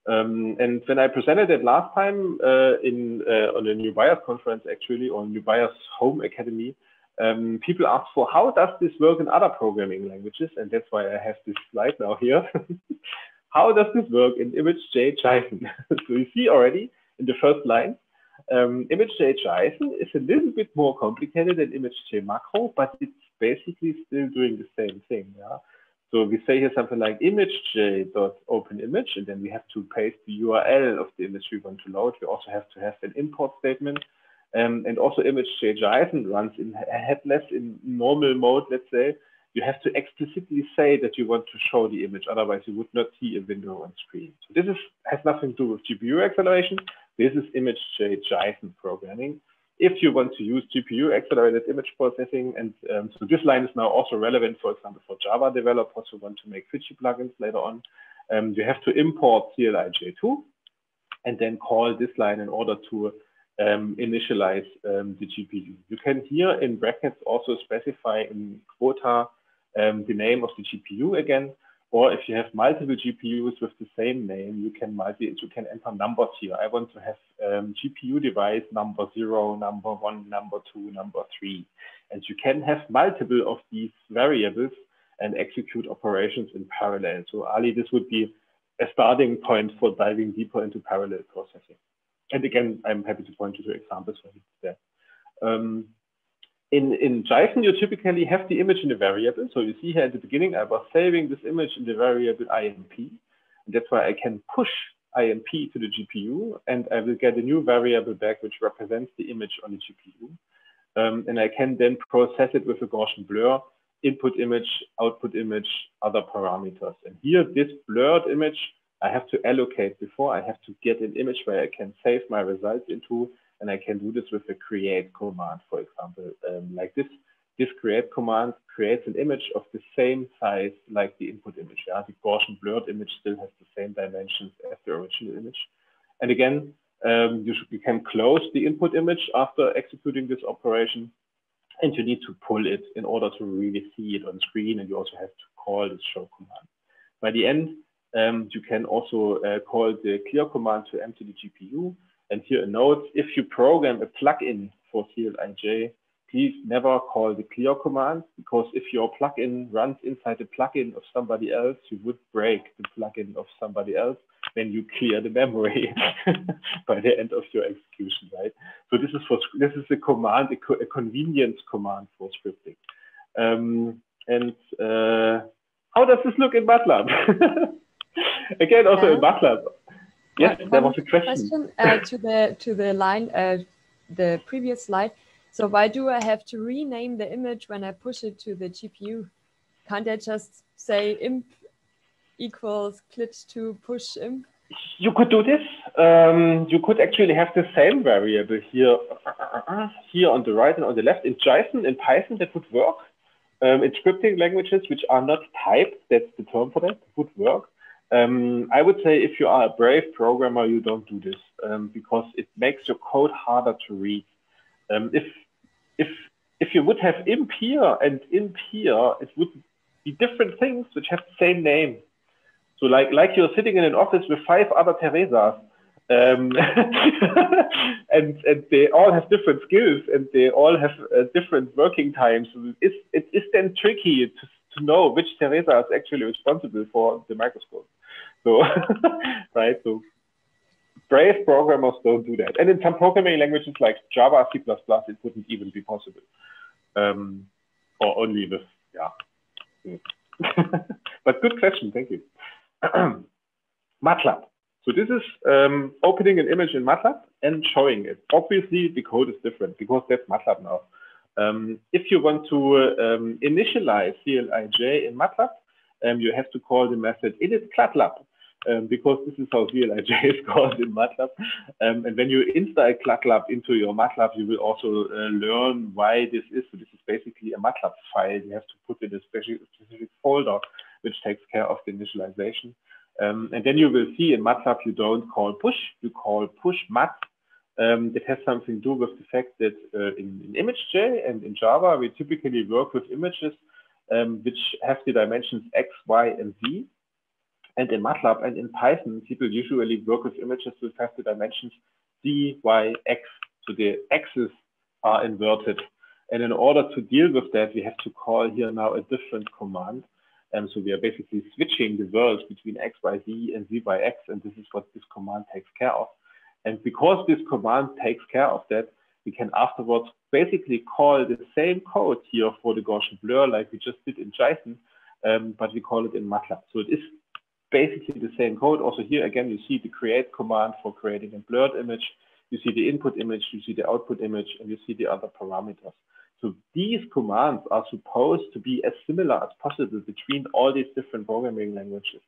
Um, and when I presented it last time uh, in uh, on a NEUBIAS conference, actually, or NEUBIAS Home Academy, um, people asked for how does this work in other programming languages? And that's why I have this slide now here. how does this work in ImageJ Jython? so you see already in the first line, um, ImageJ Jython is a little bit more complicated than ImageJ macro, but it's basically still doing the same thing. Yeah. So we say here something like imagej.openImage, and then we have to paste the URL of the image we want to load. We also have to have an import statement. Um, and also ImageJ runs in headless in normal mode, let's say. You have to explicitly say that you want to show the image, otherwise you would not see a window on screen. So this is, has nothing to do with GPU acceleration. This is image ImageJ programming if you want to use GPU accelerated image processing, and um, so this line is now also relevant, for example, for Java developers who want to make Fiji plugins later on, um, you have to import CLIJ2 and then call this line in order to um, initialize um, the GPU. You can here in brackets also specify in quota um, the name of the GPU again, or if you have multiple GPUs with the same name, you can multi you can enter numbers here. I want to have um, GPU device number zero, number one, number two, number three. And you can have multiple of these variables and execute operations in parallel. So Ali, this would be a starting point for diving deeper into parallel processing. And again, I'm happy to point you to examples when it's there. Um, in, in Jython, you typically have the image in a variable. So you see here at the beginning, I was saving this image in the variable IMP. And that's why I can push IMP to the GPU, and I will get a new variable back which represents the image on the GPU. Um, and I can then process it with a Gaussian blur, input image, output image, other parameters. And here, this blurred image, I have to allocate before. I have to get an image where I can save my results into, and I can do this with a create command, for example, um, like this. This create command creates an image of the same size like the input image. Yeah? The Gaussian blurred image still has the same dimensions as the original image. And again, um, you, should, you can close the input image after executing this operation, and you need to pull it in order to really see it on screen, and you also have to call this show command. By the end, um, you can also uh, call the clear command to empty the GPU. And here a note, if you program a plugin for CLIJ, please never call the clear command because if your plugin runs inside the plugin of somebody else, you would break the plugin of somebody else when you clear the memory by the end of your execution, right? So this is for this is a command, a, co a convenience command for scripting. Um, and uh, how does this look in MATLAB? Again, also yeah. in MATLAB. Yes, there was a question. question uh, to the to the line, uh, the previous slide. So why do I have to rename the image when I push it to the GPU? Can't I just say imp equals clij2 push imp? You could do this. Um, you could actually have the same variable here, here on the right and on the left. In Jython, in Python, that would work. Um, in scripting languages, which are not typed, that's the term for that, would work. Um, I would say if you are a brave programmer, you don't do this um, because it makes your code harder to read. Um, if if if you would have imp here and imp here, it would be different things which have the same name. So like like you're sitting in an office with five other Teresas, um, and and they all have different skills and they all have uh, different working times. It's it is then tricky to to know which Teresa is actually responsible for the microscope. So right so brave programmers don't do that. And in some programming languages like Java, C++, it wouldn't even be possible. Um, or only with, yeah. but good question, thank you. MATLAB. So this is um, opening an image in MATLAB and showing it. Obviously, the code is different because that's MATLAB now. Um, if you want to um, initialize CLIJ in MATLAB, um, you have to call the method init um, because this is how CLIJ is called in MATLAB. Um, and when you install CLATLAB into your MATLAB, you will also uh, learn why this is. So this is basically a MATLAB file you have to put in a specific, specific folder, which takes care of the initialization. Um, and then you will see in MATLAB, you don't call push, you call push mat. Um, that has something to do with the fact that uh, in, in ImageJ and in Java, we typically work with images um, which have the dimensions x, y, and z. And in MATLAB and in Python, people usually work with images with have the dimensions z, y, x. So the x's are inverted. And in order to deal with that, we have to call here now a different command. And so we are basically switching the worlds between x, y, z and z, y, x. And this is what this command takes care of. And because this command takes care of that, we can afterwards basically call the same code here for the Gaussian blur like we just did in Jython, um, but we call it in MATLAB. So it is basically the same code. Also here, again, you see the create command for creating a blurred image. You see the input image, you see the output image, and you see the other parameters. So these commands are supposed to be as similar as possible between all these different programming languages.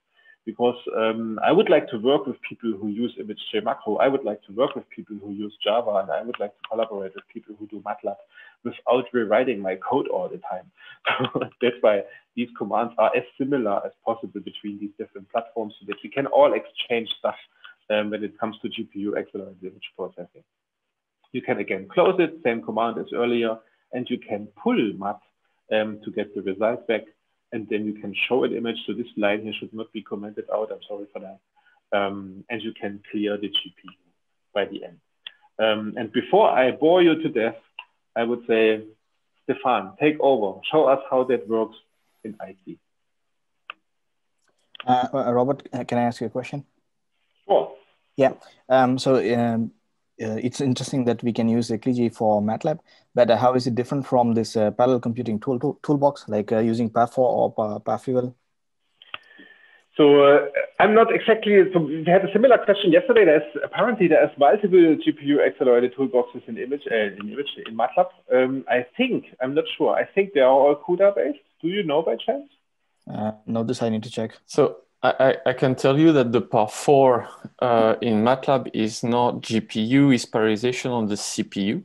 Because um, I would like to work with people who use ImageJ macro. I would like to work with people who use Java, and I would like to collaborate with people who do MATLAB without rewriting my code all the time. That's why these commands are as similar as possible between these different platforms so that we can all exchange stuff um, when it comes to GPU accelerated image processing. You can again close it, same command as earlier, and you can pull mat um, to get the result back, and then you can show an image. So this line here should not be commented out. I'm sorry for that. Um, and you can clear the GPU by the end. Um, and before I bore you to death, I would say Stefan, take over. Show us how that works in IT. Uh, uh, Robert, can I ask you a question? Sure. Yeah. Um, so um, uh, it's interesting that we can use CLIJ for MATLAB, but uh, how is it different from this uh, parallel computing tool, tool toolbox, like using parfor or parfeval? So uh, I'm not exactly. So we had a similar question yesterday. There's apparently there's multiple GPU accelerated toolboxes in image uh, in image in MATLAB. Um, I think I'm not sure. I think they are all CUDA based. Do you know by chance? Uh, no, this I need to check. So I, I can tell you that the parfor uh, in MATLAB is not GPU, it's parallelization on the CPU.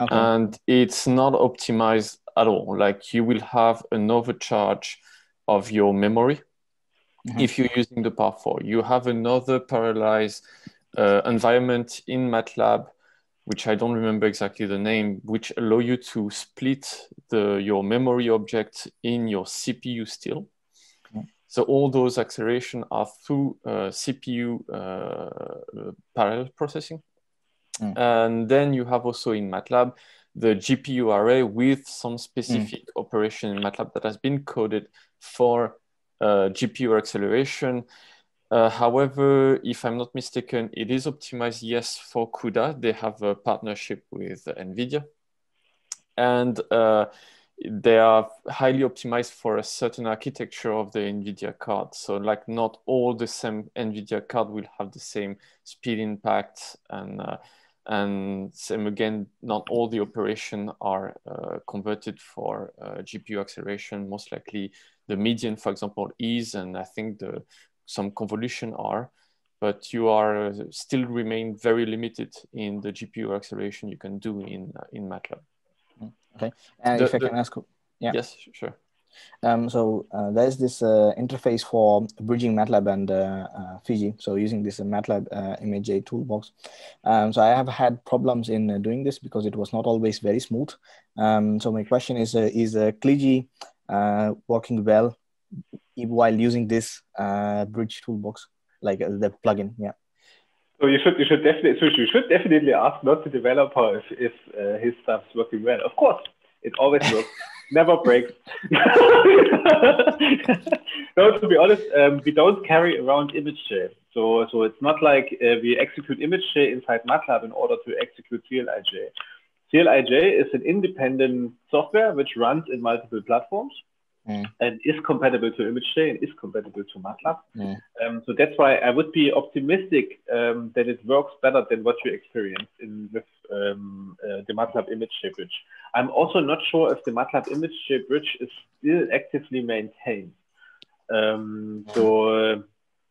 Okay. And it's not optimized at all. Like you will have an overcharge of your memory mm-hmm. if you're using the parfor. You have another parallelized uh, environment in MATLAB, which I don't remember exactly the name, which allow you to split the your memory object in your CPU still. So all those acceleration are through uh, CPU uh, parallel processing. Mm. And then you have also in MATLAB the GPU array with some specific mm. operation in MATLAB that has been coded for uh, GPU acceleration. Uh, however, if I'm not mistaken, it is optimized, yes, for CUDA. They have a partnership with NVIDIA. And uh, they are highly optimized for a certain architecture of the NVIDIA card. So like not all the same NVIDIA card will have the same speed impact and uh, and same again, not all the operation are uh, converted for uh, GPU acceleration. Most likely the median, for example, is, and I think the some convolution are, but you are uh, still remain very limited in the GPU acceleration you can do in uh, in MATLAB. Okay, and the, if I can ask, yeah, yes, sure. Um, so uh, there's this uh, interface for bridging MATLAB and uh, uh Fiji. So using this MATLAB uh, ImageJ toolbox. Um, so I have had problems in uh, doing this because it was not always very smooth. Um, so my question is, is uh, CLIJ working well while using this bridge toolbox, like the plugin? Yeah. So you should you should definitely so you should definitely ask not the developer if, if his stuff's working well. Of course, it always works never breaks. no, to be honest, um, we don't carry around ImageJ. So, so it's not like uh, we execute ImageJ inside MATLAB in order to execute CLIJ. CLIJ is an independent software which runs in multiple platforms mm. and is compatible to ImageJ and is compatible to MATLAB. Mm. Um, so that's why I would be optimistic um, that it works better than what you experience in with um, uh, the MATLAB ImageJ bridge. I'm also not sure if the MATLAB ImageJ bridge is still actively maintained. Um, so uh,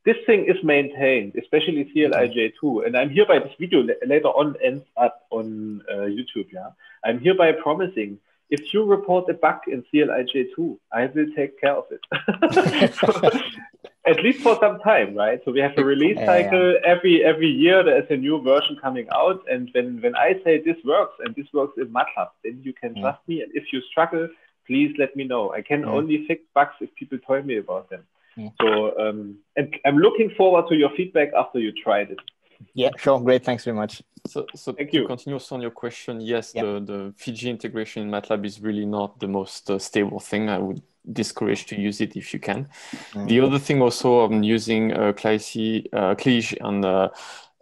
this thing is maintained, especially CLIJ2. And I'm hereby, this video later on ends up on uh, YouTube. Yeah, I'm hereby promising if you report a bug in CLIJ2, I will take care of it. at least for some time, right? So we have a release cycle yeah. every every year. There is a new version coming out, and when when I say this works and this works in MATLAB, then you can mm. trust me. And if you struggle, please let me know. I can mm. only fix bugs if people tell me about them. Mm. So um, and I'm looking forward to your feedback after you tried it. Yeah, sure. Great. Thanks very much. So, so Thank to you. continue on your question, yes, yeah. the, the Fiji integration in MATLAB is really not the most uh, stable thing. I would discourage to use it if you can. Mm-hmm. The other thing also, I'm using uh, CLIJ, uh, and uh,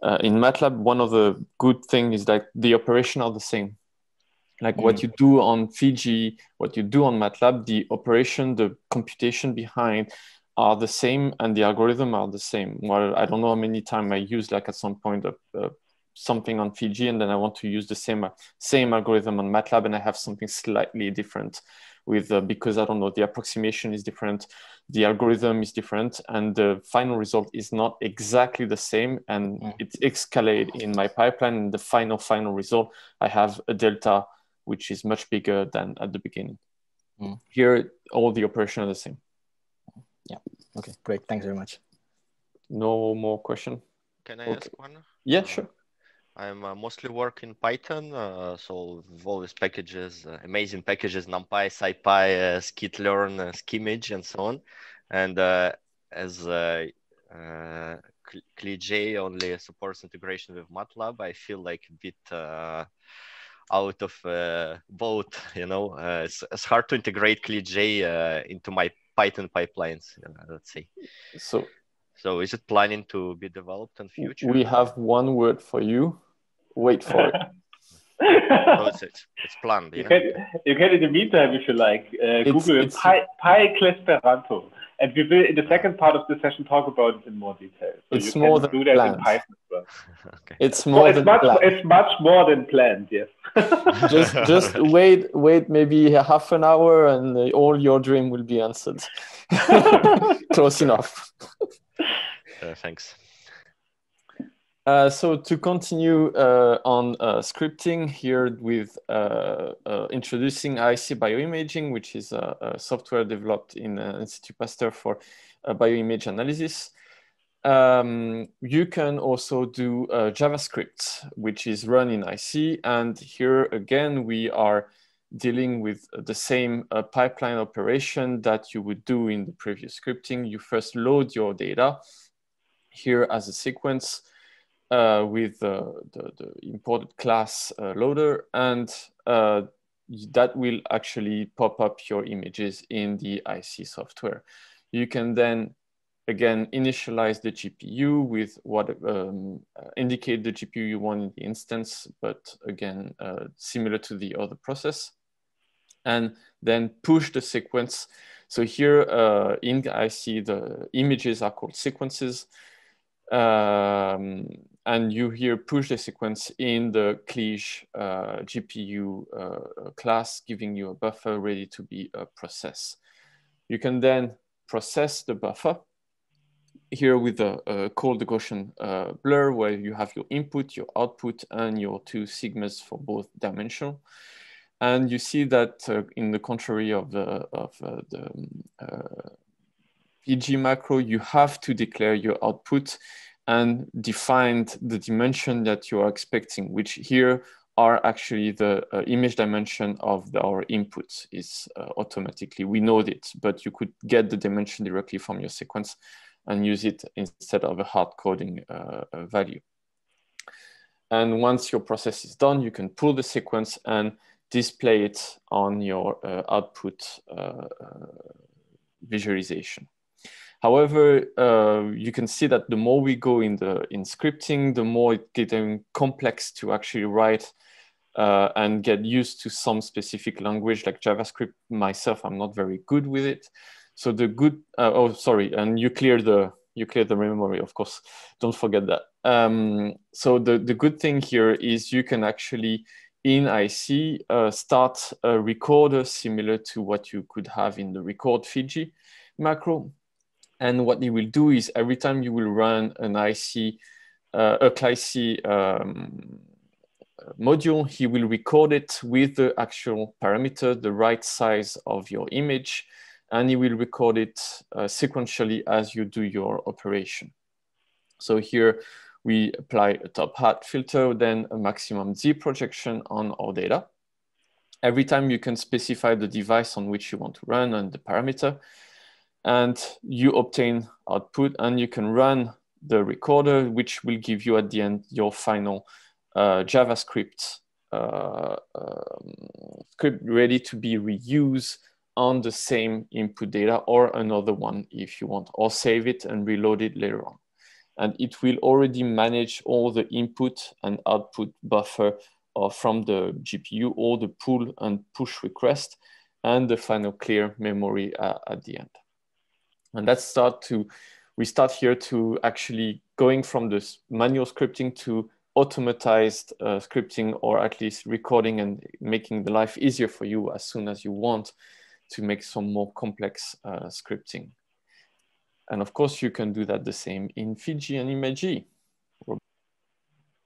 uh, in MATLAB, one of the good things is that the operation are the same. Like what you do on Fiji, what you do on MATLAB, the operation, the computation behind are the same and the algorithm are the same. Well, I don't know how many times I use like at some point uh, something on Fiji and then I want to use the same same algorithm on MATLAB and I have something slightly different with uh, because I don't know the approximation is different, the algorithm is different, and the final result is not exactly the same, and mm. it escalate in my pipeline. And the final final result, I have a delta which is much bigger than at the beginning. Mm. Here, all the operations are the same. Yeah. Okay. Great. Thanks very much. No more question. Can I okay. ask one? Yeah, sure. I'm uh, mostly work in Python, uh, so all these packages, uh, amazing packages, NumPy, SciPy, uh, scikit-learn, uh, Skimage, and so on. And uh, as uh, uh, CLIJ only supports integration with MATLAB, I feel like a bit out of uh, both. You know, uh, it's, it's hard to integrate CLIJ uh, into my Python pipelines. let's say. So, so is it planning to be developed in future? We have one word for you. Wait for it. no, it's, it's, it's planned. You, can, you can in the meantime, if you like, uh, Google it's, PyClesperanto. And we will, in the second part of the session, talk about it in more detail. So it's more than do that planned. In Python well. okay. It's more it's much, planned. It's much more than planned, yes. just, just wait, wait, maybe half an hour, and all your dream will be answered. Close enough. Uh, thanks. Uh, so to continue uh, on uh, scripting here with uh, uh, introducing Icy bioimaging, which is a, a software developed in Institut Pasteur for bioimage analysis. Um, you can also do JavaScript, which is run in Icy. And here again, we are dealing with the same pipeline operation that you would do in the previous scripting. You first load your data here as a sequence uh, with uh, the, the, imported class uh, loader and uh, that will actually pop up your images in the Icy software. You can then again initialize the GPU with what um, uh, indicate the GPU you want in the instance, but again uh, similar to the other process, and then push the sequence. So here in the Icy, the images are called sequences. Um, and you here push the sequence in the CLIJ uh, GPU uh, class, giving you a buffer ready to be uh, processed. You can then process the buffer here with a, a called Gaussian uh, blur, where you have your input, your output, and your two sigmas for both dimensional. And you see that uh, in the contrary of the, of, uh, the PG macro, you have to declare your output and defined the dimension that you are expecting, which here are actually the uh, image dimension of the, our inputs is uh, automatically. We know it, but you could get the dimension directly from your sequence and use it instead of a hard coding uh, value. And once your process is done, you can pull the sequence and display it on your uh, output uh, uh, visualization. However, uh, you can see that the more we go in the in scripting, the more it's getting complex to actually write uh, and get used to some specific language like JavaScript. Myself, I'm not very good with it. So the good, uh, oh, sorry, and you clear the you clear the memory, of course. Don't forget that. Um, so the the good thing here is you can actually in Icy uh, start a recorder similar to what you could have in the record Fiji macro and what he will do is every time you will run an Icy, uh, a CLIC um, module, he will record it with the actual parameter, the right size of your image, and he will record it uh, sequentially as you do your operation. So here we apply a top hat filter, then a maximum Z projection on our data. Every time you can specify the device on which you want to run and the parameter, and you obtain output and you can run the recorder, which will give you at the end your final uh, JavaScript uh, um, script ready to be reused on the same input data or another one if you want, or save it and reload it later on. And it will already manage all the input and output buffer uh, from the GPU, all the pull and push request, and the final clear memory uh, at the end. And let's start to, we start here to actually going from this manual scripting to automatized uh, scripting or at least recording and making the life easier for you as soon as you want to make some more complex uh, scripting. And of course, you can do that the same in Fiji and ImageJ.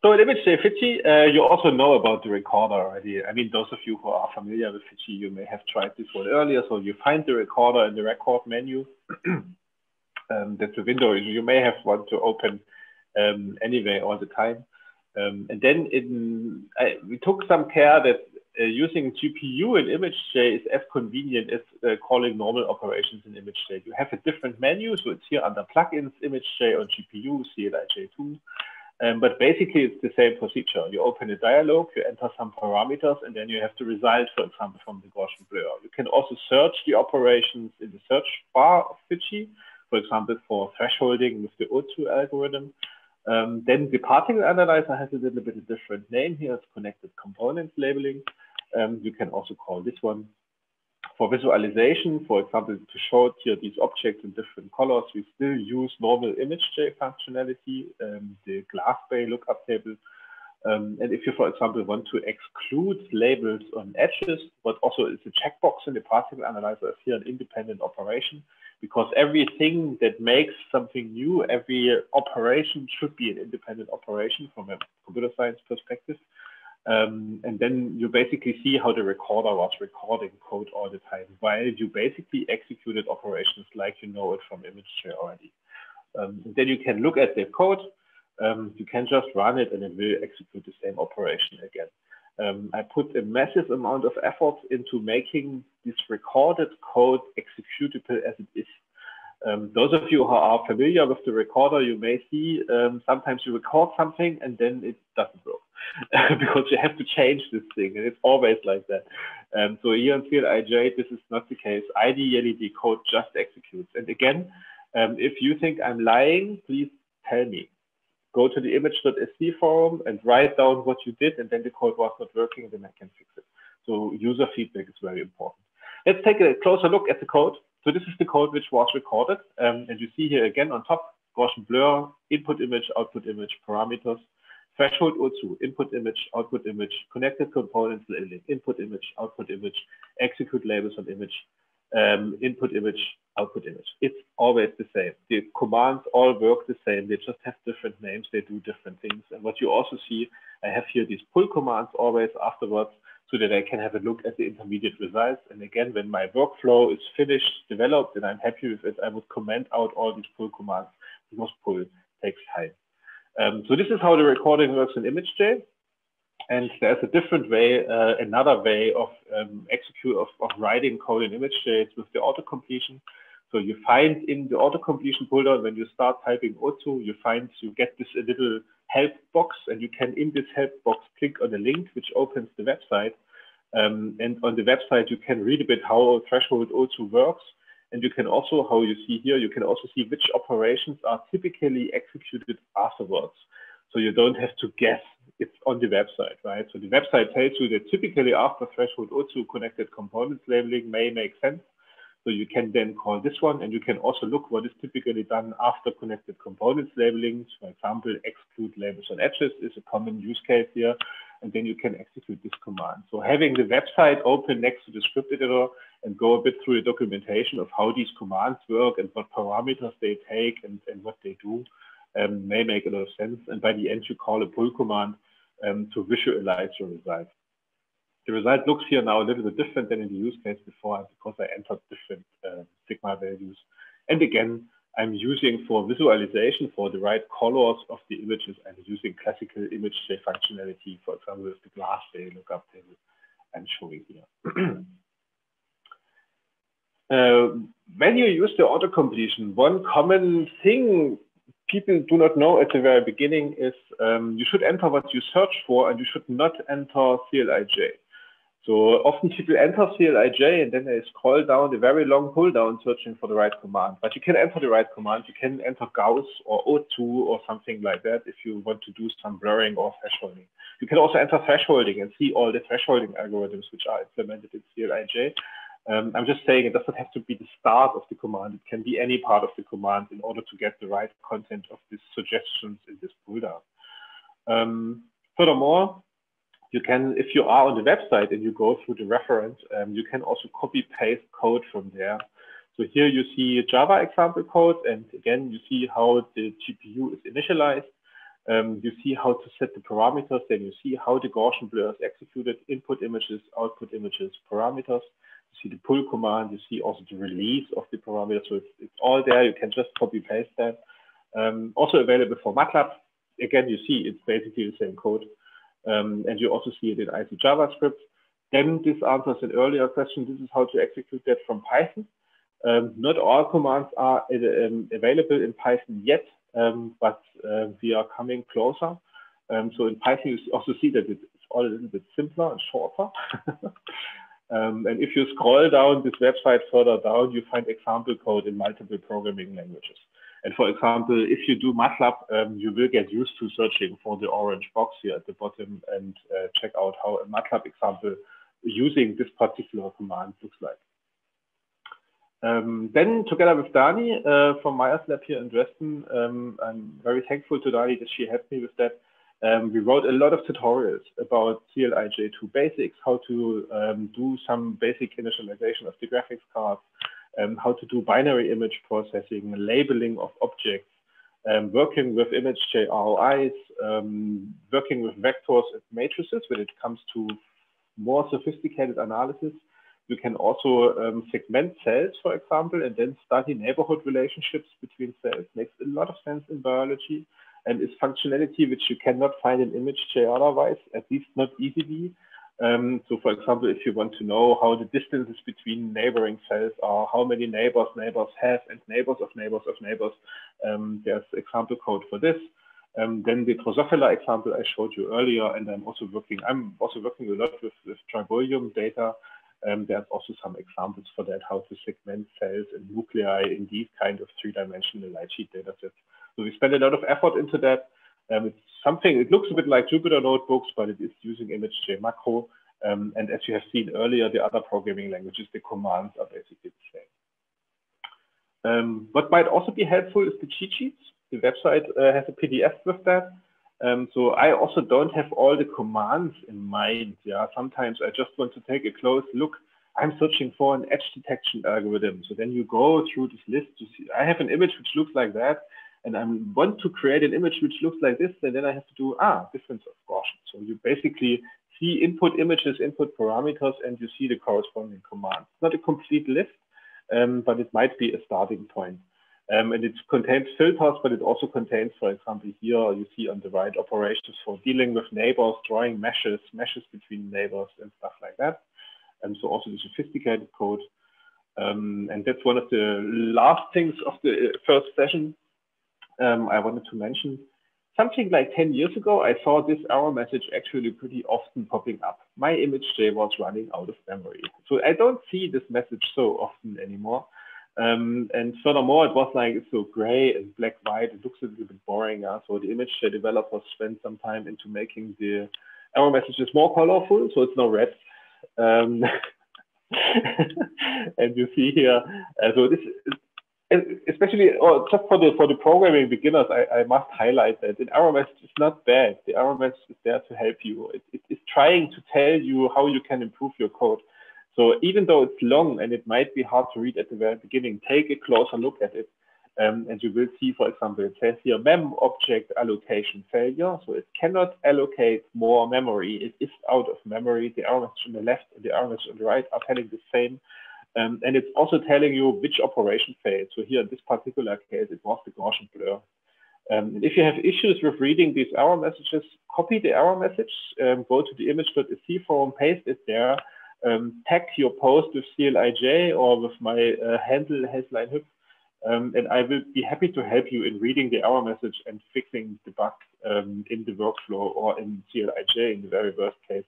So in ImageJ Fiji, uh, you also know about the recorder already. I mean, those of you who are familiar with Fiji, you may have tried this one earlier. So you find the recorder in the record menu. um, that's a window you may have one to open um, anyway all the time. Um, and then in, I, we took some care that using GPU in ImageJ is as convenient as uh, calling normal operations in ImageJ. You have a different menu, so it's here under plugins, ImageJ on GPU, CLIJ2. Um, but basically, it's the same procedure. You open a dialog, you enter some parameters, and then you have the result, for example, from the Gaussian blur. You can also search the operations in the search bar of Fiji, for example, for thresholding with the Otsu algorithm. Um, then the particle analyzer has a little bit of different name here. It's connected components labeling. Um, you can also call this one for visualization, for example, to show here these objects in different colors, we still use normal ImageJ functionality, um, the glass bay lookup table. Um, and if you, for example, want to exclude labels on edges, but also it's a checkbox in the particle analyzer is here an independent operation, because everything that makes something new, every operation should be an independent operation from a computer science perspective. Um, and then you basically see how the recorder was recording code all the time while you basically executed operations like you know it from ImageJ already. Um, then you can look at the code. Um, you can just run it and it will execute the same operation again. Um, I put a massive amount of effort into making this recorded code executable as it is. Um, those of you who are familiar with the recorder, you may see um, sometimes you record something and then it doesn't work. because you have to change this thing, and it's always like that. Um, so here on IJ, this is not the case. Ideally, the code just executes. And again, um, if you think I'm lying, please tell me. Go to the image.sc forum and write down what you did, and then the code was not working, and then I can fix it. So user feedback is very important. Let's take a closer look at the code. So this is the code which was recorded. Um, and you see here again on top, Gaussian blur, input image, output image, parameters, Threshold Otsu, input image, output image, connected components input image, output image, execute labels on image, um, input image, output image. It's always the same. The commands all work the same. They just have different names. They do different things. And what you also see, I have here these pull commands always afterwards so that I can have a look at the intermediate results. And again, when my workflow is finished, developed, and I'm happy with it, I would comment out all these pull commands because pull takes time. Um, so this is how the recording works in ImageJ. And there's a different way, uh, another way of um, execute of, of writing code in ImageJ with the auto completion. So you find in the auto completion folder when you start typing Otsu, you find you get this a little help box, and you can in this help box click on a link which opens the website. Um, and on the website you can read a bit how threshold Otsu works. And you can also, how you see here, you can also see which operations are typically executed afterwards. So you don't have to guess it's on the website, right? So the website tells you that typically after threshold Otsu connected components labeling may make sense. So you can then call this one and you can also look what is typically done after connected components labeling. For example, exclude labels on edges is a common use case here and then you can execute this command. So having the website open next to the script editor and go a bit through the documentation of how these commands work and what parameters they take and, and what they do um, may make a lot of sense. And by the end, you call a pull command um, to visualize your result. The result looks here now a little bit different than in the use case before because I entered different uh, sigma values. And again, I'm using for visualization for the right colors of the images, I'm using classical image functionality, for example, with the glass bay lookup table I'm showing here. uh, when you use the auto completion, one common thing people do not know at the very beginning is um, you should enter what you search for and you should not enter CLIJ. So often people enter CLIJ and then they scroll down a very long pull down searching for the right command. But you can enter the right command. You can enter Gauss or Otsu or something like that if you want to do some blurring or thresholding. You can also enter thresholding and see all the thresholding algorithms which are implemented in CLIJ. Um, I'm just saying it doesn't have to be the start of the command. It can be any part of the command in order to get the right content of these suggestions in this pull down. Um, furthermore, you can, if you are on the website and you go through the reference, um, you can also copy paste code from there. So here you see Java example code, and again, you see how the GPU is initialized. Um, you see how to set the parameters, then you see how the Gaussian blur is executed, input images, output images, parameters. You see the pull command, you see also the release of the parameters. So it's, it's all there, you can just copy paste that. Um, also available for MATLAB. Again, you see it's basically the same code. Um, and you also see it in Icy JavaScript. Then this answers an earlier question. This is how to execute that from Python. Um, not all commands are um, available in Python yet, um, but uh, we are coming closer. Um, so in Python, you also see that it's all a little bit simpler and shorter. um, and if you scroll down this website further down, you find example code in multiple programming languages. And for example, if you do MATLAB, um, you will get used to searching for the orange box here at the bottom and uh, check out how a MATLAB example using this particular command looks like. Um, then together with Dani uh, from Myers Lab here in Dresden, um, I'm very thankful to Dani that she helped me with that. Um, we wrote a lot of tutorials about CLIJ2 basics, how to um, do some basic initialization of the graphics cards, um, how to do binary image processing, labeling of objects, um, working with ImageJ ROIs, working with vectors and matrices when it comes to more sophisticated analysis. You can also um, segment cells, for example, and then study neighborhood relationships between cells. Makes a lot of sense in biology and is functionality which you cannot find in ImageJ otherwise, at least not easily. Um, so for example, if you want to know how the distances between neighboring cells are, how many neighbors neighbors have and neighbors of neighbors of neighbors, um, there's example code for this. Um, then the Drosophila example I showed you earlier, and I'm also working, I'm also working a lot with, with tribolium data. Um, there's also some examples for that, how to segment cells and nuclei in these kind of three-dimensional light sheet data sets. So we spend a lot of effort into that. Um, it's something, it looks a bit like Jupyter notebooks, but it is using ImageJ macro. Um, and as you have seen earlier, the other programming languages, the commands are basically the same. Um, what might also be helpful is the cheat sheets. The website uh, has a PDF with that. Um, so I also don't have all the commands in mind. Yeah, sometimes I just want to take a close look. I'm searching for an edge detection algorithm. So then you go through this list to see. I have an image which looks like that, and I want to create an image which looks like this, and then I have to do ah difference of Gaussian. So you basically see input images, input parameters, and you see the corresponding command. Not a complete list, um, but it might be a starting point. Um, and it contains filters, but it also contains, for example, here you see on the right operations for dealing with neighbors, drawing meshes, meshes between neighbors and stuff like that. And so also the sophisticated code. Um, and that's one of the last things of the first session um, I wanted to mention. Something like 10 years ago, I saw this error message actually pretty often popping up. My image J was running out of memory. So I don't see this message so often anymore. Um, and furthermore, it was like so gray and black white. It looks a little bit boring. Uh, so the image J developers spent some time into making the error messages more colorful, so it's now red. Um, and you see here, uh, so this, especially oh, just for the for the programming beginners, I, I must highlight that error message is not bad. The message is there to help you. It, it is trying to tell you how you can improve your code. So even though it's long and it might be hard to read at the very beginning, take a closer look at it. Um, and you will see, for example, it says here mem object allocation failure. So it cannot allocate more memory. It is out of memory. The arrow on the left and the arrow on the right are telling the same. Um, and it's also telling you which operation failed. So here in this particular case, it was the Gaussian blur. Um, and if you have issues with reading these error messages, copy the error message, um, go to the image.sc forum, paste it there, um, tag your post with CLIJ or with my uh, handle Hesline um, and I will be happy to help you in reading the error message and fixing the bug um, in the workflow or in CLIJ in the very worst case.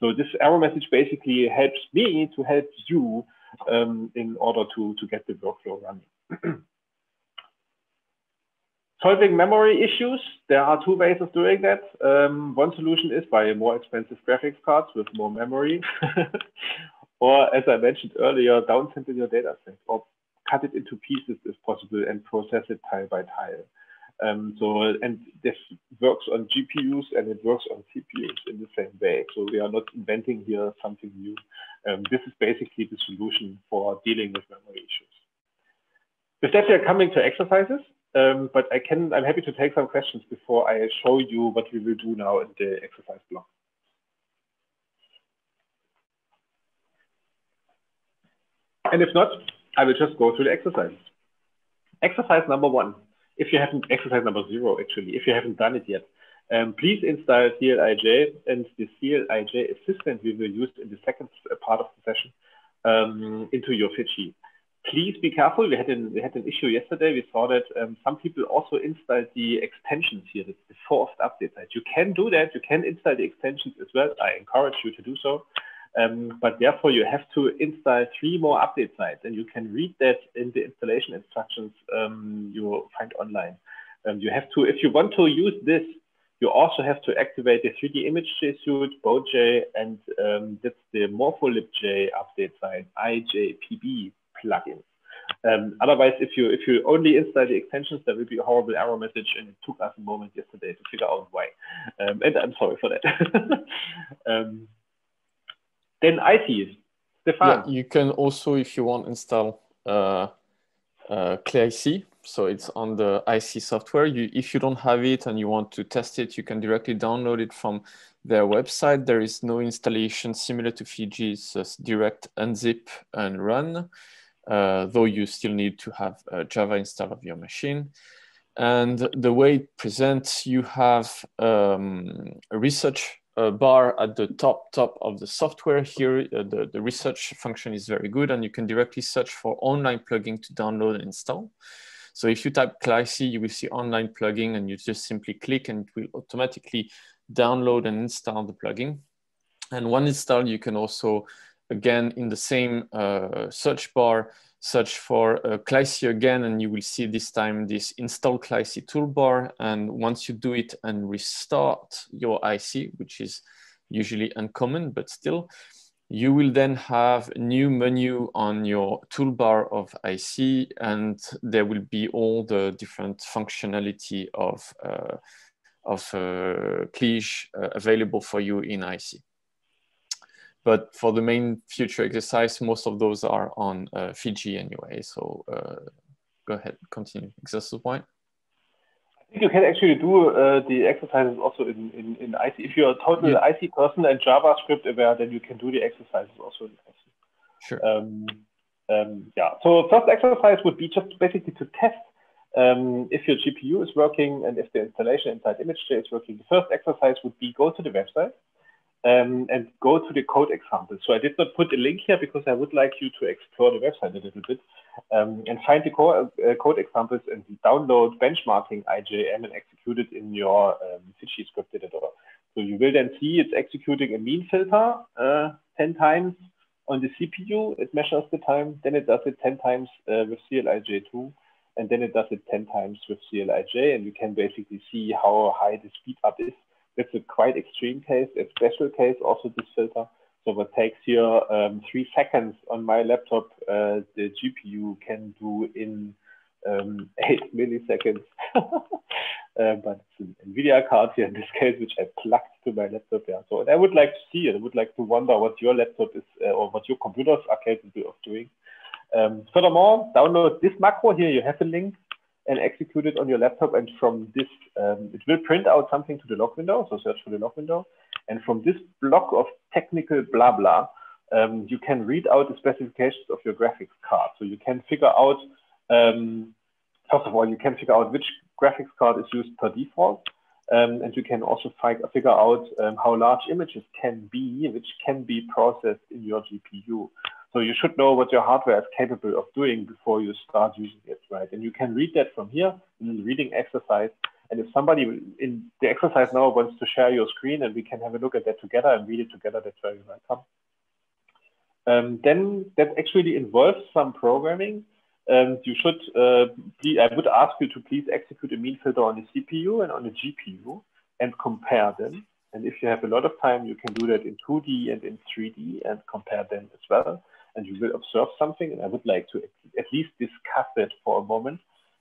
So this error message basically helps me to help you um, in order to, to get the workflow running. Solving memory issues, there are two ways of doing that. Um, one solution is by more expensive graphics cards with more memory. or as I mentioned earlier, downsample your data set or cut it into pieces if possible and process it tile by tile. Um, so, and this works on GPUs and it works on CPUs in the same way. So we are not inventing here something new. Um, this is basically the solution for dealing with memory issues. With that, we are coming to exercises. Um, but I can, I'm happy to take some questions before I show you what we will do now in the exercise block. And if not, I will just go through the exercise. Exercise number one. If you haven't, exercise number zero, actually, if you haven't done it yet, um, please install CLIJ and the CLIJ assistant we will use in the second part of the session um, into your Fiji. please be careful. We had an we had an issue yesterday. We saw that um, some people also installed the extensions here, the, the forced update site. You can do that. You can install the extensions as well. I encourage you to do so. Um, but therefore, you have to install three more update sites, and you can read that in the installation instructions um, you find online. Um, you have to, if you want to use this, you also have to activate the 3D image suite, BoneJ, and um, that's the MorphoLibJ update site, IJPB plugin. Um, otherwise, if you if you only install the extensions, there will be a horrible error message, and it took us a moment yesterday to figure out why. Um, and I'm sorry for that. then Icy, Stefan. Yeah, you can also, if you want, install uh, uh, clIcy. So it's on the Icy software. You, if you don't have it and you want to test it, you can directly download it from their website. There is no installation similar to Fiji. It's just direct unzip and run, uh, though you still need to have Java installed of your machine. And the way it presents, you have um, a research uh, bar at the top top of the software here. Uh, the, the research function is very good and you can directly search for online plugin to download and install. So if you type clIcy, you will see online plugin and you just simply click and it will automatically download and install the plugin. And when installed, you can also, again, in the same uh, search bar, search for uh, again, and you will see this time this install clIcy toolbar. And once you do it and restart your Icy, which is usually uncommon, but still, you will then have a new menu on your toolbar of Icy, and there will be all the different functionality of, uh, of uh, CLIJ uh, available for you in Icy. But for the main future exercise, most of those are on uh, Fiji anyway. So uh, go ahead, continue. Exercise point. I think you can actually do uh, the exercises also in, in, in Icy. If you're a total yeah. Icy person and JavaScript aware, then you can do the exercises also in Icy. Sure. Um, um, yeah. So first exercise would be just basically to test um, if your GPU is working and if the installation inside ImageJ is working. The first exercise would be go to the website um, and go to the code example. So I did not put a link here because I would like you to explore the website a little bit um, and find the co uh, code examples and download benchmarking IJM and execute it in your um, script editor. So you will then see it's executing a mean filter uh, 10 times on the CPU. It measures the time. Then it does it 10 times uh, with CLIJ2. And then it does it 10 times with CLIJ. And you can basically see how high the speed up is it's a quite extreme case, a special case, also this filter. So what takes here um, three seconds on my laptop, uh, the GPU can do in um, eight milliseconds. uh, but it's an NVIDIA card here in this case, which I plugged to my laptop. Yeah. So I would like to see it. I would like to wonder what your laptop is uh, or what your computers are capable of doing. Um, furthermore, download this macro here. You have a link and execute it on your laptop. And from this, um, it will print out something to the log window. So search for the log window. And from this block of technical blah blah, um, you can read out the specifications of your graphics card. So you can figure out, um, first of all, you can figure out which graphics card is used per default. Um, and you can also figure out um, how large images can be, which can be processed in your GPU. So you should know what your hardware is capable of doing before you start using it, right? And you can read that from here in the reading exercise. And if somebody in the exercise now wants to share your screen and we can have a look at that together and read it together, that's very welcome. Um, then that actually involves some programming. Um, you should, uh, I would ask you to please execute a mean filter on the CPU and on the GPU and compare them. And if you have a lot of time, you can do that in 2D and in 3D and compare them as well and you will observe something. And I would like to at least discuss that for a moment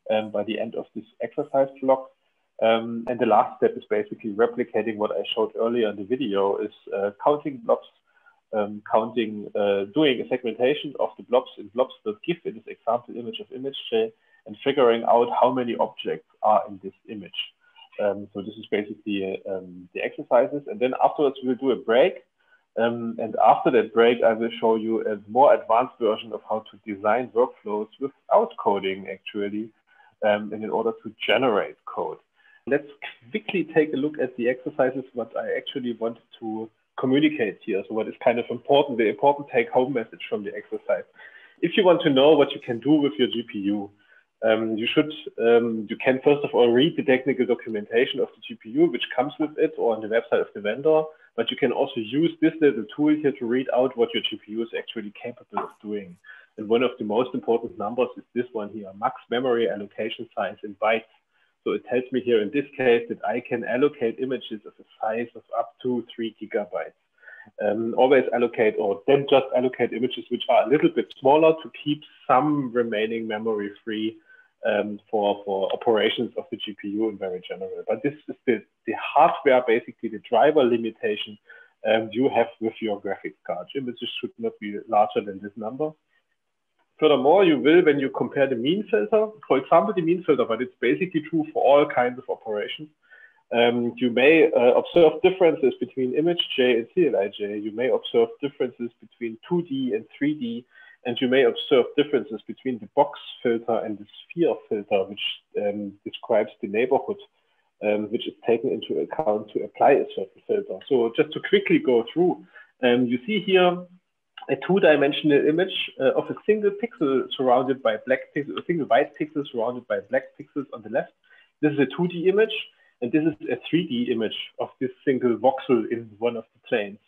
um, by the end of this exercise block. Um, and the last step is basically replicating what I showed earlier in the video is uh, counting blobs, um, counting, uh, doing a segmentation of the blobs in blobs.gif in this example image of image ImageJ and figuring out how many objects are in this image. Um, so this is basically uh, um, the exercises. And then afterwards, we'll do a break um, and after that break, I will show you a more advanced version of how to design workflows without coding, actually, um, and in order to generate code. Let's quickly take a look at the exercises, what I actually wanted to communicate here. So what is kind of important, the important take-home message from the exercise. if you want to know what you can do with your GPU, um, you should, um, you can first of all read the technical documentation of the GPU, which comes with it or on the website of the vendor, but you can also use this little tool here to read out what your GPU is actually capable of doing. And one of the most important numbers is this one here, max memory allocation size in bytes. So it tells me here in this case that I can allocate images of a size of up to three gigabytes. Um, always allocate or then just allocate images which are a little bit smaller to keep some remaining memory free um, for, for operations of the GPU in very general. But this is the, the hardware, basically the driver limitation um, you have with your graphics card. Images should not be larger than this number. Furthermore, you will, when you compare the mean filter, for example, the mean filter, but it's basically true for all kinds of operations. Um, you may uh, observe differences between image J and CLIJ. You may observe differences between 2D and 3D, and you may observe differences between the box filter and the sphere filter, which um, describes the neighborhood, um, which is taken into account to apply a certain filter. So just to quickly go through, um, you see here a two-dimensional image uh, of a single pixel surrounded by black pixels, a single white pixel surrounded by black pixels on the left. This is a 2D image, and this is a 3D image of this single voxel in one of the planes.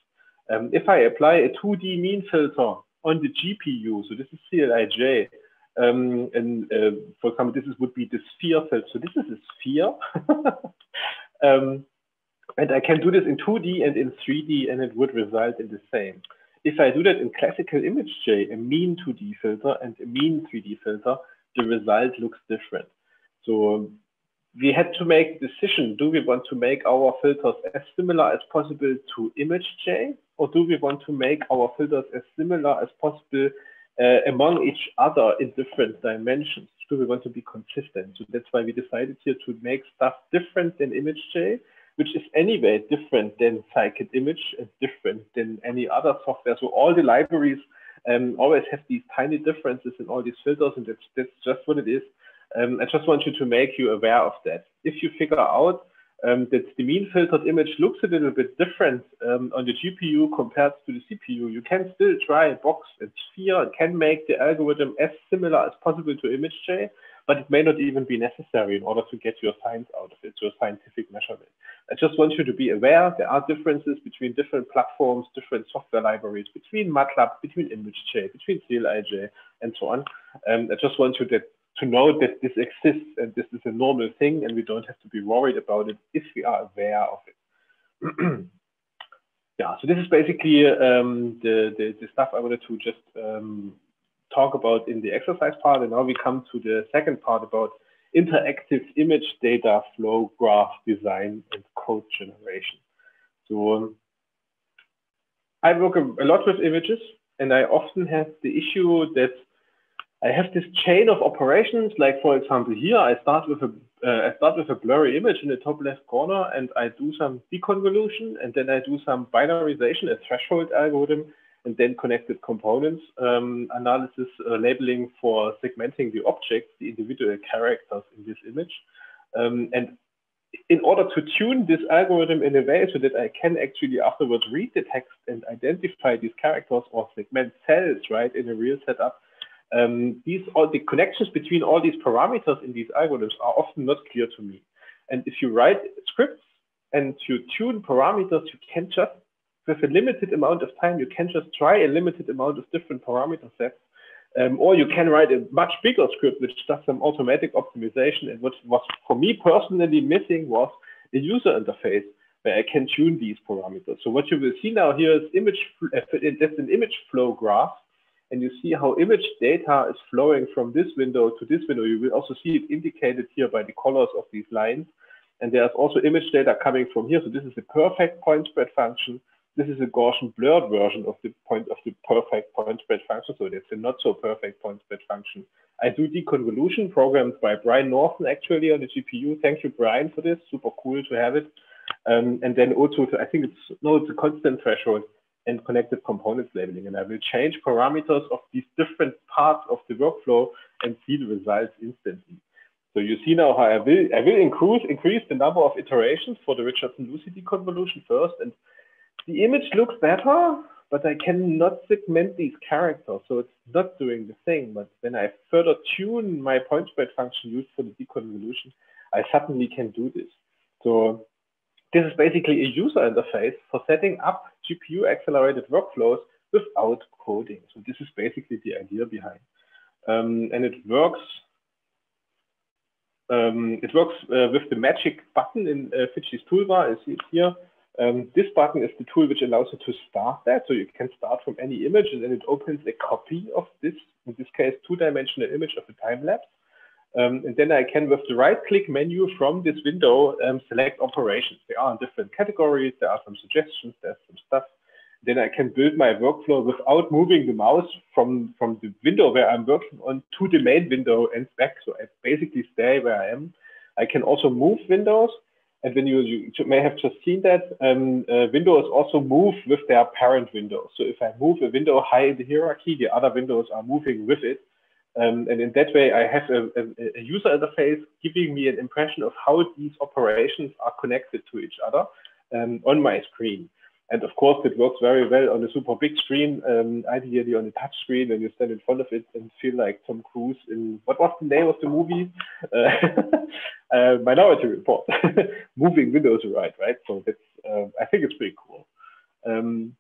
Um, if I apply a 2D mean filter on the GPU, so this is CLIJ, um, and uh, for example, this is, would be the sphere filter. So this is a sphere. um, and I can do this in 2D and in 3D, and it would result in the same. If I do that in classical image J, a mean 2D filter and a mean 3D filter, the result looks different. So um, we had to make decision. Do we want to make our filters as similar as possible to image J, or do we want to make our filters as similar as possible uh, among each other in different dimensions? Do we want to be consistent? So that's why we decided here to make stuff different than ImageJ, which is anyway different than Scikit Image and different than any other software. So all the libraries um, always have these tiny differences in all these filters, and that's, that's just what it is. Um, I just want you to make you aware of that. If you figure out um, that the mean filtered image looks a little bit different um, on the GPU compared to the CPU, you can still try a box and sphere and can make the algorithm as similar as possible to ImageJ, but it may not even be necessary in order to get your science out of it, your scientific measurement. I just want you to be aware there are differences between different platforms, different software libraries, between MATLAB, between ImageJ, between CLIJ, and so on. Um, I just want you to, to know that this exists and this is a normal thing, and we don't have to be worried about it if we are aware of it. yeah, so this is basically um, the, the, the, stuff I wanted to just um, talk about in the exercise part. And now we come to the second part about interactive image data flow graph design and code generation. So um, I work a, a lot with images and I often have the issue that I have this chain of operations. Like for example, here I start with a uh, I start with a blurry image in the top left corner, and I do some deconvolution, and then I do some binarization, a threshold algorithm, and then connected components um, analysis uh, labeling for segmenting the objects, the individual characters in this image. Um, and in order to tune this algorithm in a way so that I can actually afterwards read the text and identify these characters or segment cells, right, in a real setup, um, these all the connections between all these parameters in these algorithms are often not clear to me. And if you write scripts and you tune parameters, you can just with a limited amount of time, you can just try a limited amount of different parameter sets. Um, or you can write a much bigger script which does some automatic optimization. And what was for me personally missing was a user interface where I can tune these parameters. So what you will see now here is image, uh, that's an image flow graph. And you see how image data is flowing from this window to this window. You will also see it indicated here by the colors of these lines. And there's also image data coming from here. So this is a perfect point spread function this is a Gaussian blurred version of the point of the perfect point spread function. So it's a not so perfect point spread function. I do deconvolution programmed by Brian Northan actually on the GPU. Thank you, Brian, for this. Super cool to have it. Um, and then also, I think it's no, it's a constant threshold and connected components labeling. And I will change parameters of these different parts of the workflow and see the results instantly. So you see now how I will I will increase increase the number of iterations for the Richardson Lucy deconvolution first, and the image looks better, but I cannot segment these characters, so it's not doing the thing. But when I further tune my point spread function used for the deconvolution, I suddenly can do this. So this is basically a user interface for setting up GPU accelerated workflows without coding. So this is basically the idea behind. Um, and it works um, it works uh, with the magic button in uh, toolbar, as you see here. Um, this button is the tool which allows you to start that. So you can start from any image and then it opens a copy of this, in this case, two-dimensional image of a time lapse. Um, and then I can, with the right click menu from this window, um, select operations. They are in different categories. There are some suggestions, there's some stuff. Then I can build my workflow without moving the mouse from, from the window where I'm working on to the main window and back. So I basically stay where I am. I can also move windows. And when you, you may have just seen that, um, uh, windows also move with their parent window. So if I move a window high in the hierarchy, the other windows are moving with it. Um, and in that way, I have a, a, a, user interface giving me an impression of how these operations are connected to each other um, on my screen. And of course, it works very well on a super big screen, um, ideally on a touch screen when you stand in front of it and feel like Tom Cruise in, what was the name of the movie? Uh, uh, Minority Report. Moving windows right, right? So that's, uh, I think it's pretty cool. Um,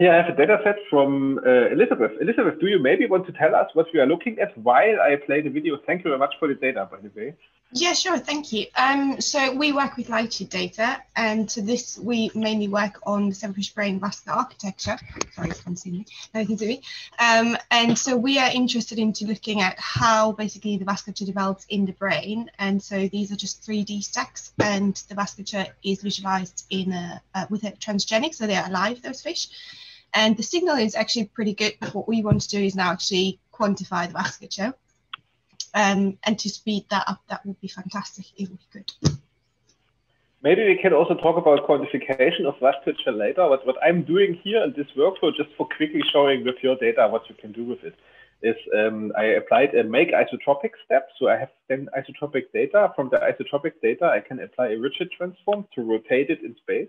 yeah, I have a data set from uh, Elizabeth. Elizabeth, do you maybe want to tell us what we are looking at while I play the video? Thank you very much for the data, by the way. Yeah, sure. Thank you. Um, so we work with lighted data, and to this we mainly work on the Zebrafish brain vascular architecture. Sorry, you can see me. No, you can see me. Um, and so we are interested into looking at how basically the vasculature develops in the brain. And so these are just 3D stacks, and the vasculature is visualized in a uh, with a transgenic, so they are alive. Those fish. And the signal is actually pretty good. But what we want to do is now actually quantify the vasculature um, and to speed that up, that would be fantastic if we could. Maybe we can also talk about quantification of vasculature later. What, what I'm doing here in this workflow, just for quickly showing with your data what you can do with it, is um, I applied a make isotropic step. So I have then isotropic data. From the isotropic data, I can apply a rigid transform to rotate it in space.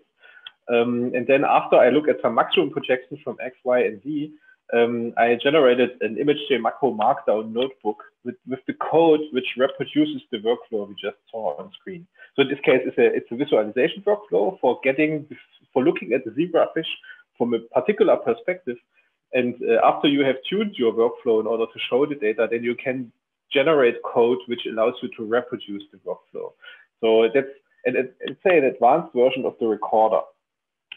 Um, and then after I look at some maximum projections from X, Y, and Z, um, I generated an ImageJ macro markdown notebook with, with the code which reproduces the workflow we just saw on screen. So in this case, it's a, it's a visualization workflow for getting, for looking at the zebrafish from a particular perspective. And uh, after you have tuned your workflow in order to show the data, then you can generate code which allows you to reproduce the workflow. So that's, and it's say an advanced version of the recorder.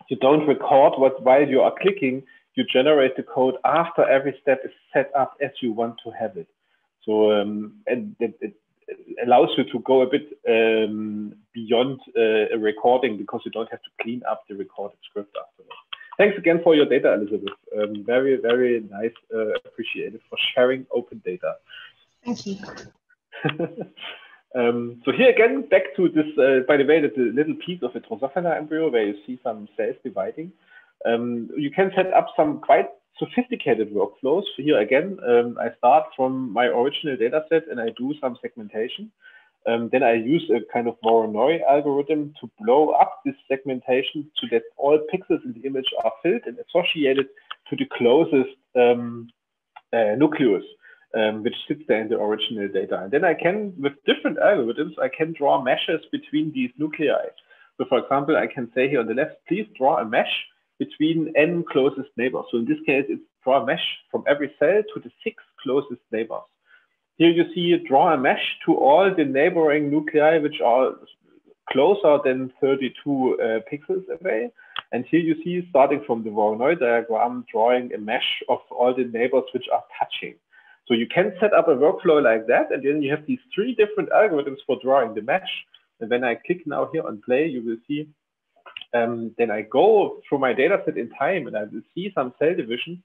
You don't record what while you are clicking, you generate the code after every step is set up as you want to have it. So um, and it, it, allows you to go a bit um, beyond uh, a recording because you don't have to clean up the recorded script afterwards. Thanks again for your data, Elizabeth. Um, very, very nice. Uh, appreciated for sharing open data. Thank you. um, so here again, back to this, uh, by the way, a little piece of a Drosophila embryo where you see some cells dividing. Um, you can set up some quite sophisticated workflows. Here again, um, I start from my original data set and I do some segmentation. Um, then I use a kind of Voronoi algorithm to blow up this segmentation so that all pixels in the image are filled and associated to the closest um, uh, nucleus, um, which sits there in the original data. And then I can, with different algorithms, I can draw meshes between these nuclei. So for example, I can say here on the left, please draw a mesh between n closest neighbors. So in this case, it's draw a mesh from every cell to the six closest neighbors. Here you see draw a mesh to all the neighboring nuclei, which are closer than 32 uh, pixels away. And here you see, starting from the Voronoi diagram, drawing a mesh of all the neighbors which are touching. So you can set up a workflow like that, and then you have these three different algorithms for drawing the mesh. And when I click now here on play, you will see um, then I go through my data set in time and I will see some cell divisions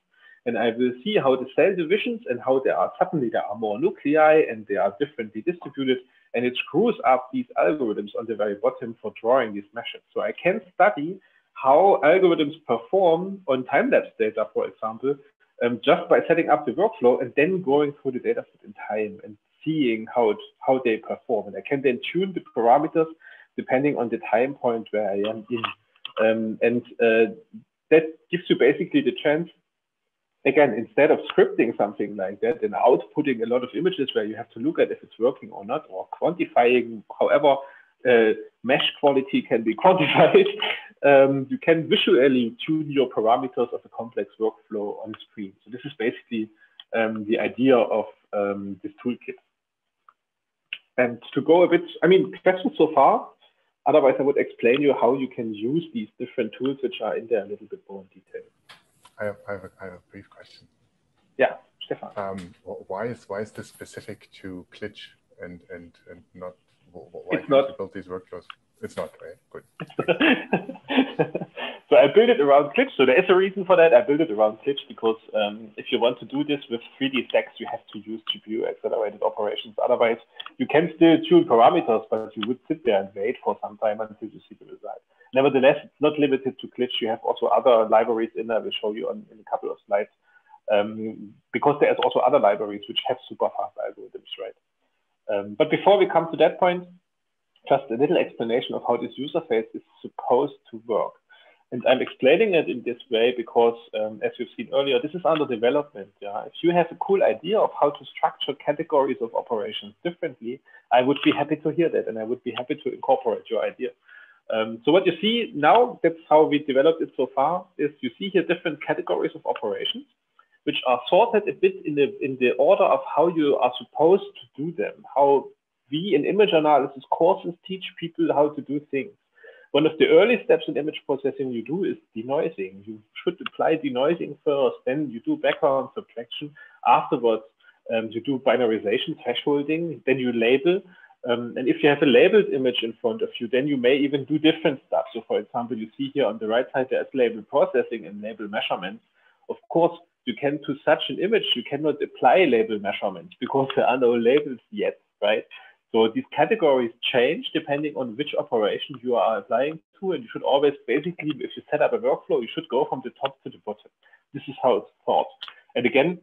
and I will see how the cell divisions and how there are suddenly there are more nuclei and they are differently distributed and it screws up these algorithms on the very bottom for drawing these meshes. So I can study how algorithms perform on time-lapse data, for example, um, just by setting up the workflow and then going through the data set in time and seeing how it, how they perform. And I can then tune the parameters depending on the time point where I am in. Um, and uh, that gives you basically the chance, again, instead of scripting something like that and outputting a lot of images where you have to look at if it's working or not, or quantifying, however, uh, mesh quality can be quantified, um, you can visually tune your parameters of a complex workflow on screen. So this is basically um, the idea of um, this toolkit. And to go a bit, I mean, questions so far? Otherwise, I would explain you how you can use these different tools which are in there a little bit more in detail. I have, I have, a, I have a brief question. Yeah, Stefan. Um, why is why is this specific to CLIJ and and and not why it's not. build these workflows? It's not, right? Good. so I built it around CLIJ. So there is a reason for that. I built it around CLIJ because um, if you want to do this with 3D stacks, you have to use GPU accelerated operations. Otherwise, you can still tune parameters, but you would sit there and wait for some time until you see the result. Nevertheless, it's not limited to CLIJ. You have also other libraries in there. We'll show you on, in a couple of slides. Um, because there's also other libraries which have super fast algorithms, right? Um, but before we come to that point, just a little explanation of how this user face is supposed to work. And I'm explaining it in this way because, um, as you've seen earlier, this is under development. Yeah? If you have a cool idea of how to structure categories of operations differently, I would be happy to hear that, and I would be happy to incorporate your idea. Um, so what you see now, that's how we developed it so far, is you see here different categories of operations which are sorted a bit in the in the order of how you are supposed to do them. How we in image analysis courses teach people how to do things. One of the early steps in image processing you do is denoising. You should apply denoising first, then you do background subtraction. Afterwards, um, you do binarization, thresholding, then you label. Um, and if you have a labeled image in front of you, then you may even do different stuff. So for example, you see here on the right side, there's label processing and label measurements. Of course, you can to such an image, you cannot apply label measurements because there are no labels yet, right? So these categories change depending on which operation you are applying to, and you should always basically, if you set up a workflow, you should go from the top to the bottom. This is how it's thought. And again,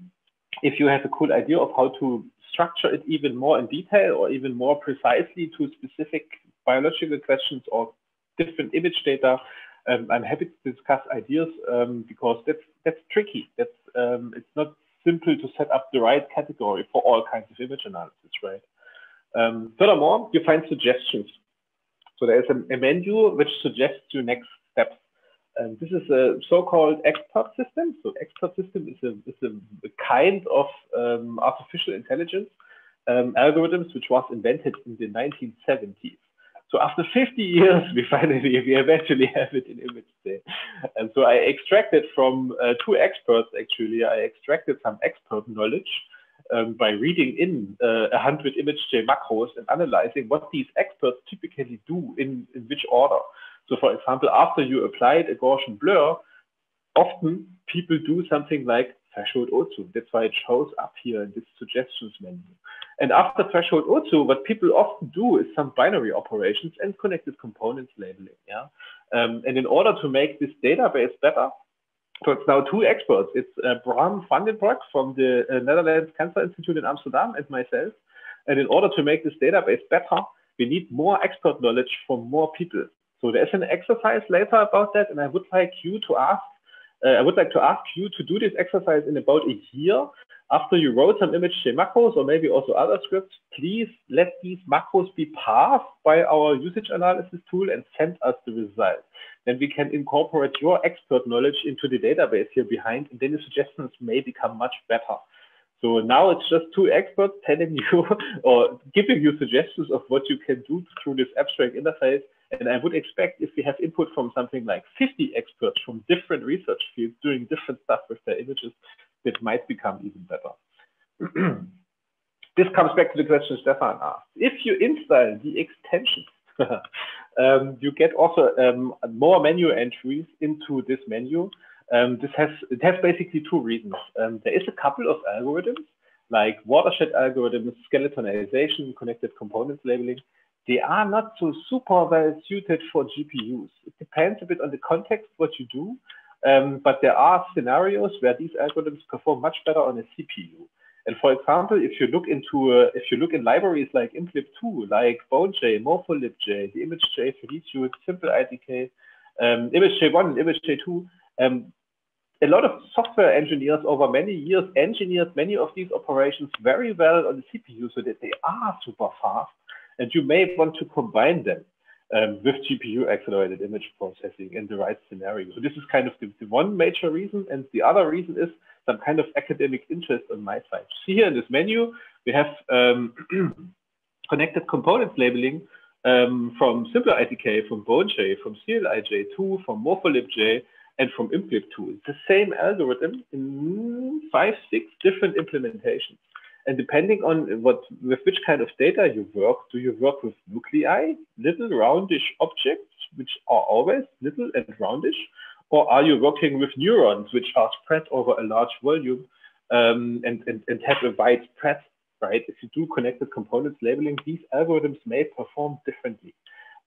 if you have a cool idea of how to structure it even more in detail or even more precisely to specific biological questions or different image data, um, I'm happy to discuss ideas um, because that's that's tricky. That's um, it's not simple to set up the right category for all kinds of image analysis, right? Um, furthermore, you find suggestions. So there is a, a, menu which suggests you next steps. And this is a so-called expert system. So expert system is a, is a, kind of um, artificial intelligence um, algorithms which was invented in the 1970s. So after 50 years, we finally, we eventually have it in ImageJ. And so I extracted from uh, two experts, actually, I extracted some expert knowledge um, by reading in uh, 100 ImageJ macros and analyzing what these experts typically do in, in which order. So for example, after you applied a Gaussian blur, often people do something like threshold Otsu. That's why it shows up here in this suggestions menu. And after threshold Otsu, what people often do is some binary operations and connected components labeling. Yeah. Um, and in order to make this database better, so it's now two experts. It's uh, Bram van den Broek from the uh, Netherlands Cancer Institute in Amsterdam and myself. And in order to make this database better, we need more expert knowledge from more people. So there's an exercise later about that, and I would like you to ask uh, I would like to ask you to do this exercise in about a year. After you wrote some ImageJ macros or maybe also other scripts, please let these macros be parsed by our usage analysis tool and send us the result. Then we can incorporate your expert knowledge into the database here behind, and then the suggestions may become much better. So now it's just two experts telling you or giving you suggestions of what you can do through this abstract interface and I would expect if we have input from something like 50 experts from different research fields doing different stuff with their images, it might become even better. this comes back to the question Stefan asked. If you install the extension, um, you get also um, more menu entries into this menu. Um, this has it has basically two reasons. Um, there is a couple of algorithms like watershed algorithms, skeletonization, connected components labeling, they are not so super well suited for GPUs. It depends a bit on the context what you do, um, but there are scenarios where these algorithms perform much better on a CPU. And for example, if you look into uh, if you look in libraries like imglib2, like BoneJ, MorphoLibJ, the ImageJ 3D Suite, SimpleITK, um, ImageJ1 and ImageJ2, Um, a lot of software engineers over many years engineered many of these operations very well on the CPU so that they are super fast. And you may want to combine them um, with GPU accelerated image processing in the right scenario. So this is kind of the, the, one major reason. And the other reason is some kind of academic interest on my side. See here in this menu, we have um, connected components labeling um, from SimpleITK, from BoneJ, from CLIJ2, from MorphoLibJ, and from imglib2. It's the same algorithm in five, six different implementations. And depending on what with which kind of data you work, do you work with nuclei, little roundish objects, which are always little and roundish, or are you working with neurons, which are spread over a large volume um, and, and, and have a wide spread, right? If you do connected components labeling, these algorithms may perform differently.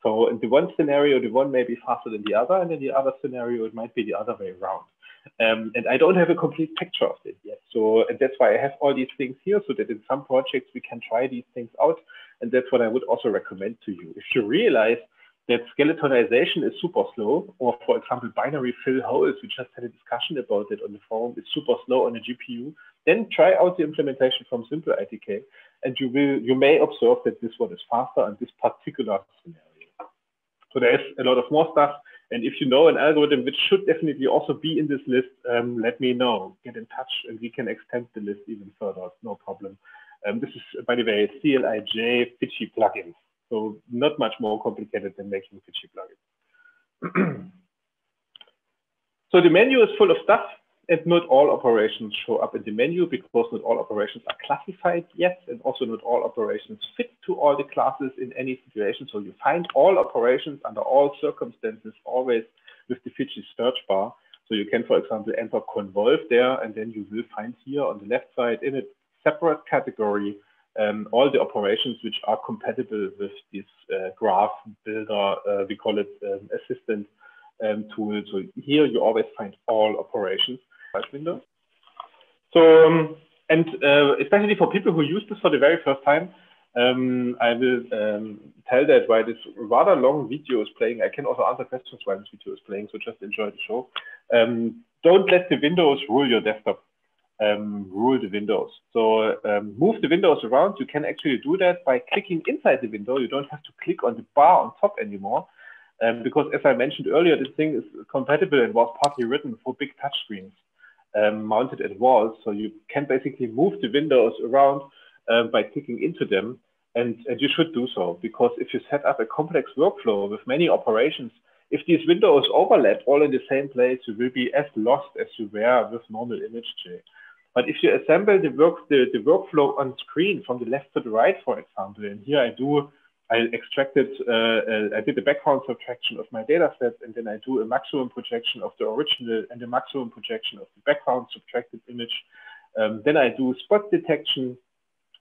So in the one scenario, the one may be faster than the other, and in the other scenario, it might be the other way around. Um, and I don't have a complete picture of it yet. So and that's why I have all these things here, so that in some projects we can try these things out. And that's what I would also recommend to you. If you realize that skeletonization is super slow, or for example, binary fill holes, we just had a discussion about it on the forum, is super slow on a GPU, then try out the implementation from SimpleITK, and you will you may observe that this one is faster on this particular scenario. So there's a lot of more stuff. And if you know an algorithm which should definitely also be in this list, um, let me know. Get in touch and we can extend the list even further. No problem. Um, this is, by the way, CLIJ Fiji plugin. So not much more complicated than making Fiji plugins. so the menu is full of stuff and not all operations show up in the menu because not all operations are classified yet, and also not all operations fit to all the classes in any situation. So you find all operations under all circumstances always with the Fiji search bar. So you can, for example, enter convolve there, and then you will find here on the left side in a separate category um, all the operations which are compatible with this uh, graph builder, uh, we call it um, assistant um, tool. So here you always find all operations window. So, um, and uh, especially for people who use this for the very first time, um, I will um, tell that while this rather long video is playing, I can also answer questions while this video is playing, so just enjoy the show. Don't let the windows rule your desktop. Um, rule the windows. So um, move the windows around. You can actually do that by clicking inside the window. You don't have to click on the bar on top anymore. Um, because as I mentioned earlier, this thing is compatible and was partly written for big touchscreens um, mounted at walls. So you can basically move the windows around um, by clicking into them. And, and you should do so because if you set up a complex workflow with many operations, if these windows overlap all in the same place, you will be as lost as you were with normal ImageJ. But if you assemble the work the, the workflow on screen from the left to the right, for example, and here I do I extracted, uh, I did a background subtraction of my data set, and then I do a maximum projection of the original and a maximum projection of the background subtracted image. Um, then I do spot detection,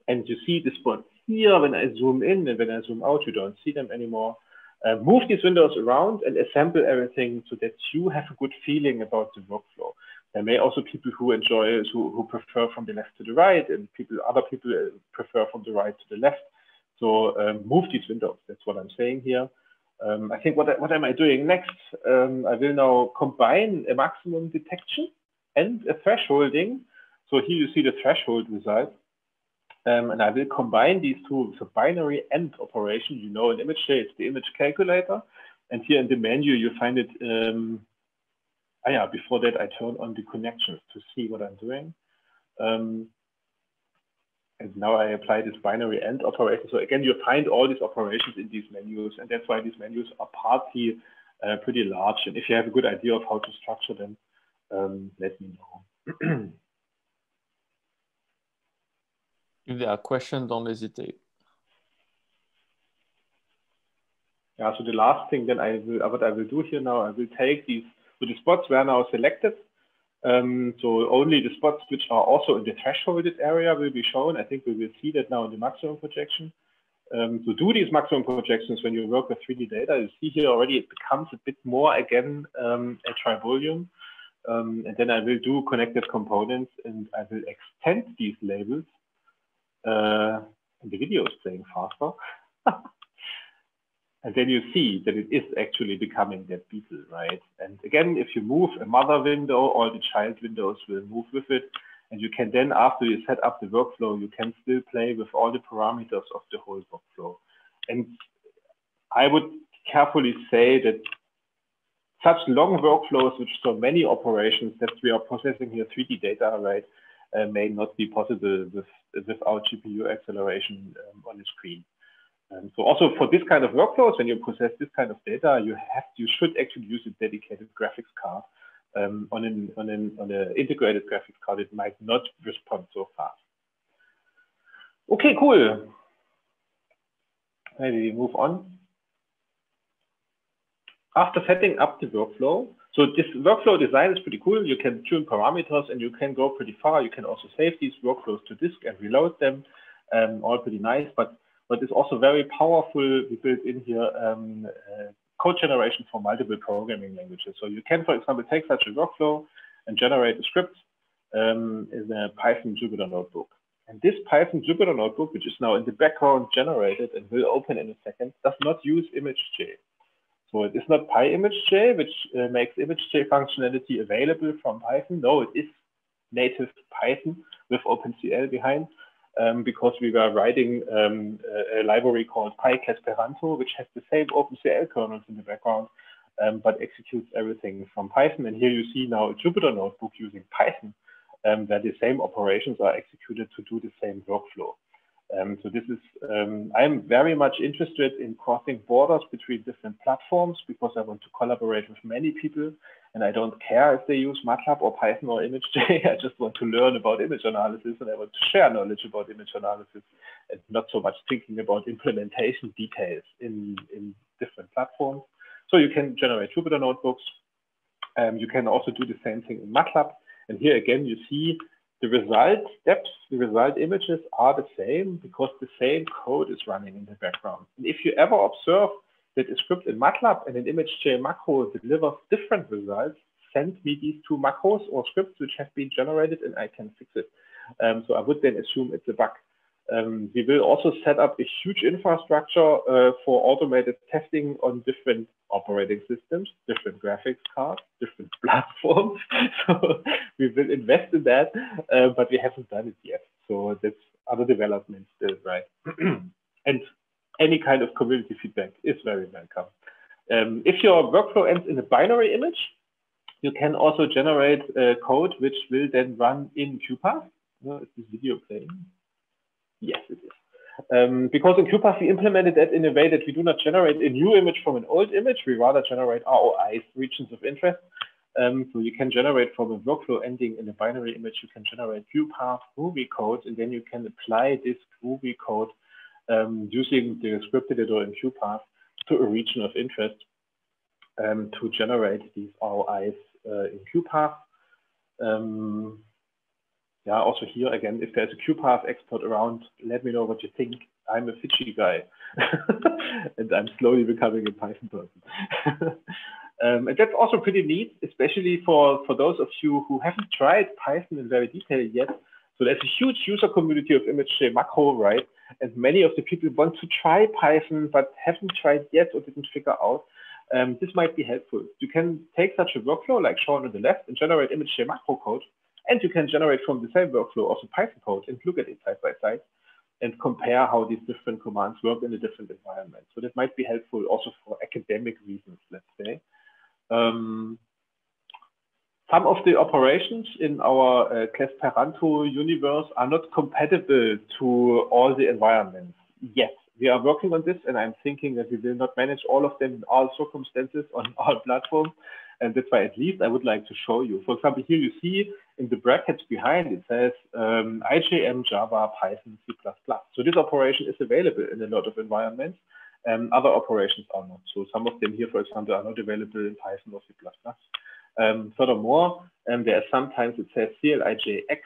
and you see the spots here when I zoom in, and when I zoom out, you don't see them anymore. Uh, move these windows around and assemble everything so that you have a good feeling about the workflow. There may also people who enjoy, who, who prefer from the left to the right, and people, other people prefer from the right to the left. So um, move these windows. That's what I'm saying here. Um, I think what, what am I doing next? Um, I will now combine a maximum detection and a thresholding. So here you see the threshold result. Um, and I will combine these two with a binary AND operation. You know, in ImageJ, it's the image calculator. And here in the menu, you find it. Ah, yeah, before that, I turn on the connections to see what I'm doing. Um, and now I apply this binary AND operation. So again, you find all these operations in these menus, and that's why these menus are partly uh, pretty large. And if you have a good idea of how to structure them, um, let me know. if there are questions, don't hesitate. Yeah, so the last thing then I will, what I will do here now, I will take these, so the spots were now selected, um, so only the spots which are also in the thresholded area will be shown. I think we will see that now in the maximum projection. Um, to do these maximum projections when you work with 3D data, you see here already it becomes a bit more again um, a Tribolium. Um, and then I will do connected components and I will extend these labels. Uh, and the video is playing faster. And then you see that it is actually becoming that beetle, right? And again, if you move a mother window, all the child windows will move with it. And you can then, after you set up the workflow, you can still play with all the parameters of the whole workflow. And I would carefully say that such long workflows with so many operations that we are processing here 3D data, right, uh, may not be possible with, without GPU acceleration um, on the screen. So also for this kind of workflows, when you process this kind of data, you have you should actually use a dedicated graphics card. Um, on an on an on an integrated graphics card, it might not respond so fast. Okay, cool. Maybe we move on. After setting up the workflow, so this workflow design is pretty cool. You can tune parameters and you can go pretty far. You can also save these workflows to disk and reload them. Um, all pretty nice, but what is also very powerful, we built in here um, uh, code generation for multiple programming languages. So you can, for example, take such a workflow and generate a script um, in a Python Jupyter notebook. And this Python Jupyter notebook, which is now in the background generated and will open in a second, does not use ImageJ. So it is not PyImageJ, which uh, makes ImageJ functionality available from Python. No, it is native Python with OpenCL behind um, because we were writing um, a, a, library called PyClesperanto, which has the same OpenCL kernels in the background, um, but executes everything from Python. And here you see now a Jupyter notebook using Python, um, where the same operations are executed to do the same workflow. Um, so this is, um, I'm very much interested in crossing borders between different platforms because I want to collaborate with many people and I don't care if they use MATLAB or Python or ImageJ. I just want to learn about image analysis and I want to share knowledge about image analysis and not so much thinking about implementation details in, in different platforms. So you can generate Jupyter notebooks. Um, you can also do the same thing in MATLAB. And here again, you see the result steps, the result images are the same because the same code is running in the background. And if you ever observe that a script in MATLAB and an ImageJ macro delivers different results, send me these two macros or scripts which have been generated and I can fix it. Um, so I would then assume it's a bug. Um, we will also set up a huge infrastructure uh, for automated testing on different operating systems, different graphics cards, different platforms. so we will invest in that, uh, but we haven't done it yet. So that's other developments still, right? and any kind of community feedback is very welcome. Um, if your workflow ends in a binary image, you can also generate uh, code which will then run in QuPath. Uh, is this video playing? Yes, it is. Um, because in QuPath, we implemented that in a way that we do not generate a new image from an old image. We rather generate ROIs, regions of interest. Um, so you can generate from a workflow ending in a binary image, you can generate QuPath Groovy code, and then you can apply this Groovy code um, using the script editor in QuPath to a region of interest um, to generate these ROIs uh, in QuPath. Um, yeah, also here again, if there's a QuPath expert around, let me know what you think. I'm a Fiji guy, and I'm slowly becoming a Python person. um, and that's also pretty neat, especially for, for those of you who haven't tried Python in very detail yet. So there's a huge user community of ImageJ macro, right? And many of the people want to try Python, but haven't tried yet or didn't figure out. Um, this might be helpful. You can take such a workflow like shown on the left and generate ImageJ macro code and you can generate from the same workflow also Python code and look at it side by side and compare how these different commands work in a different environment. So that might be helpful also for academic reasons, let's say. Um, some of the operations in our uh, Clesperanto universe are not compatible to all the environments yet. We are working on this and I'm thinking that we will not manage all of them in all circumstances on all platforms. And that's why at least I would like to show you. For example, here you see in the brackets behind it says um, IJM, Java, Python, C++. So this operation is available in a lot of environments. Um, other operations are not. So some of them here, for example, are not available in Python or C++. Um, furthermore, um, sometimes it says CLIJX,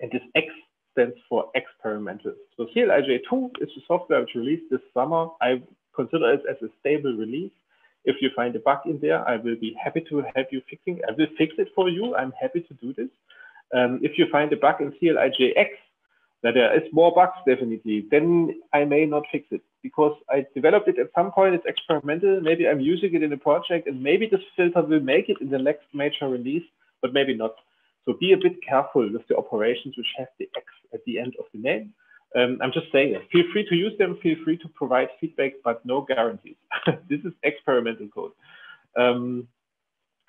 and this X stands for experimental. So CLIJ2 is the software which released this summer. I consider it as a stable release. If you find a bug in there, I will be happy to help you fixing. I will fix it for you. I'm happy to do this. Um, if you find a bug in CLIJX, that there is more bugs definitely, then I may not fix it because I developed it at some point. It's experimental. Maybe I'm using it in a project, and maybe this filter will make it in the next major release, but maybe not. So be a bit careful with the operations which have the X at the end of the name. Um, I'm just saying. Feel free to use them. Feel free to provide feedback, but no guarantees. this is experimental code. Um,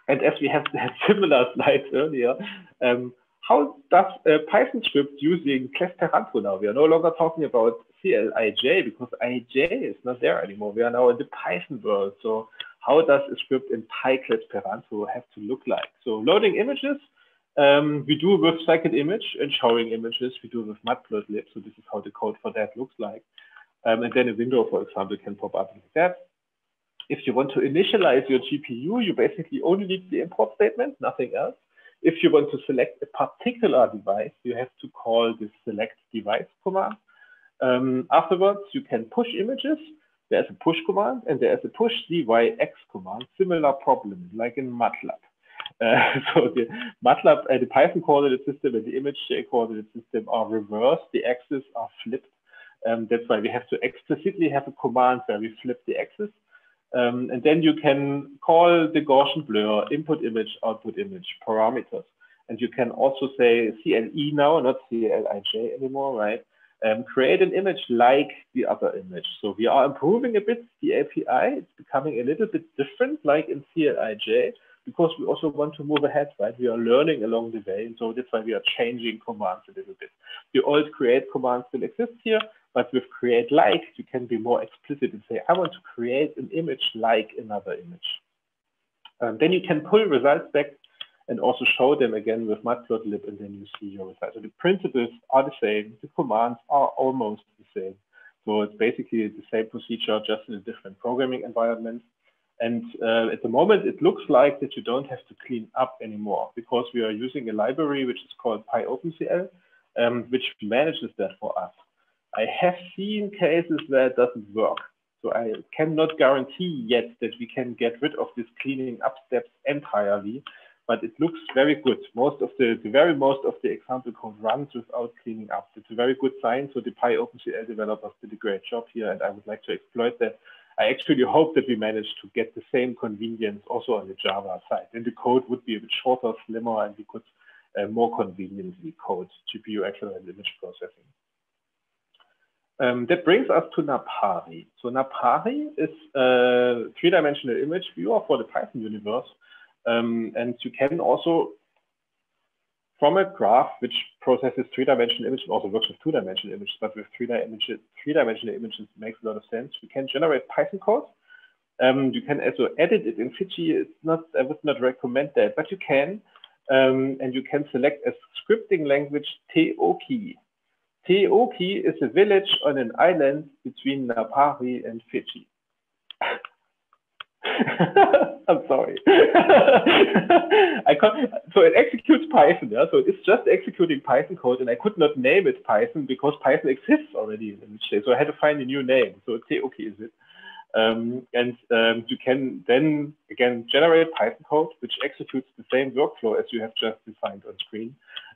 and as we have had similar slides earlier, um, how does a Python script using Clesperanto now? We are no longer talking about CLIJ because IJ is not there anymore. We are now in the Python world. So how does a script in PyClesperanto have to look like? So loading images, um, we do with scikit-image and showing images. We do with matplotlib. So this is how the code for that looks like. Um, and then a window, for example, can pop up like that. If you want to initialize your GPU, you basically only need the import statement, nothing else. If you want to select a particular device, you have to call the select device command. Um, afterwards, you can push images. There's a push command and there's a push DYX command, similar problem like in MATLAB. Uh, so the MATLAB, uh, the Python coordinate system and the image coordinate system are reversed. The axes are flipped. Um, that's why we have to explicitly have a command where we flip the axis. Um, and then you can call the Gaussian blur, input image, output image parameters. And you can also say CLE now, not CLIJ anymore, right? Um, create an image like the other image. So we are improving a bit the API. It's becoming a little bit different like in CLIJ because we also want to move ahead, right? We are learning along the way. And so that's why we are changing commands a little bit. The old create command still exists here, but with create like, you can be more explicit and say, I want to create an image like another image. Um, then you can pull results back and also show them again with matplotlib, and then you see your results. So the principles are the same. The commands are almost the same. So it's basically the same procedure, just in a different programming environment. And uh, at the moment, it looks like that you don't have to clean up anymore because we are using a library which is called PyOpenCL, um, which manages that for us. I have seen cases where it doesn't work. So I cannot guarantee yet that we can get rid of this cleaning up steps entirely, but it looks very good. Most of the, the very most of the example code runs without cleaning up. It's a very good sign. So the PyOpenCL developers did a great job here, and I would like to exploit that I actually hope that we manage to get the same convenience also on the Java side. And the code would be a bit shorter, slimmer, and we could uh, more conveniently code GPU accelerated image processing. Um, that brings us to Napari. So Napari is a three-dimensional image viewer for the Python universe. Um, and you can also from a graph which processes three-dimensional images, also works with two-dimensional images, but with three-dimensional three-dimensional images makes a lot of sense. You can generate Python code. Um, you can also edit it in Fiji. It's not, I would not recommend that, but you can. Um, and you can select a scripting language Teoki. Teoki is a village on an island between Napari and Fiji. I'm sorry. I so it executes Python, yeah. So it's just executing Python code, and I could not name it Python because Python exists already in ImageJ. So I had to find a new name. So okay, is it? Um, and um, you can then again generate Python code which executes the same workflow as you have just defined on screen,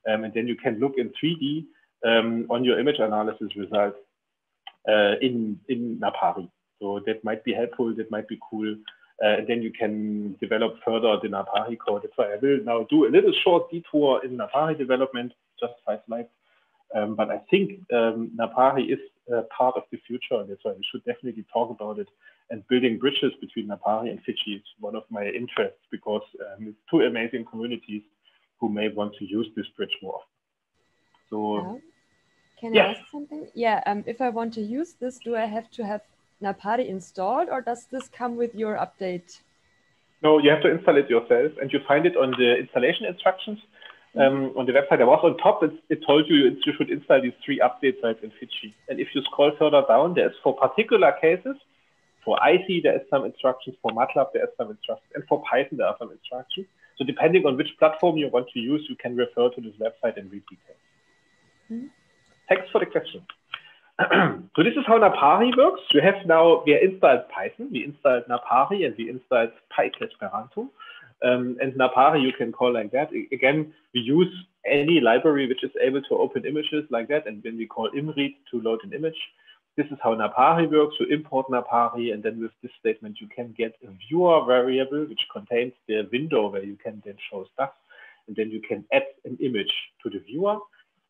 um, and then you can look in 3D um, on your image analysis results uh, in in Napari. So that might be helpful. That might be cool. Uh, and then you can develop further the Napari code. That's why I will now do a little short detour in Napari development, just five slides. Um, but I think um, Napari is uh, part of the future, and that's why we should definitely talk about it. And building bridges between Napari and Fiji is one of my interests because um, it's two amazing communities who may want to use this bridge more. So, can I ask something? Yeah, um, if I want to use this, do I have to have Napari installed or does this come with your update? No, you have to install it yourself and you find it on the installation instructions. Um, on the website, there was on top, it, it told you you should install these three update sites in Fiji. And if you scroll further down, there's for particular cases, for Icy, there is some instructions, for MATLAB, there is some instructions, and for Python, there are some instructions. So depending on which platform you want to use, you can refer to this website and read details. Mm -hmm. Thanks for the question. so this is how Napari works. We have now, we installed Python, we installed Napari, and we installed PyClesperanto. Um, and Napari you can call like that. Again, we use any library which is able to open images like that, and then we call imread to load an image. this is how Napari works. You import Napari, and then with this statement, you can get a viewer variable which contains the window where you can then show stuff, and then you can add an image to the viewer.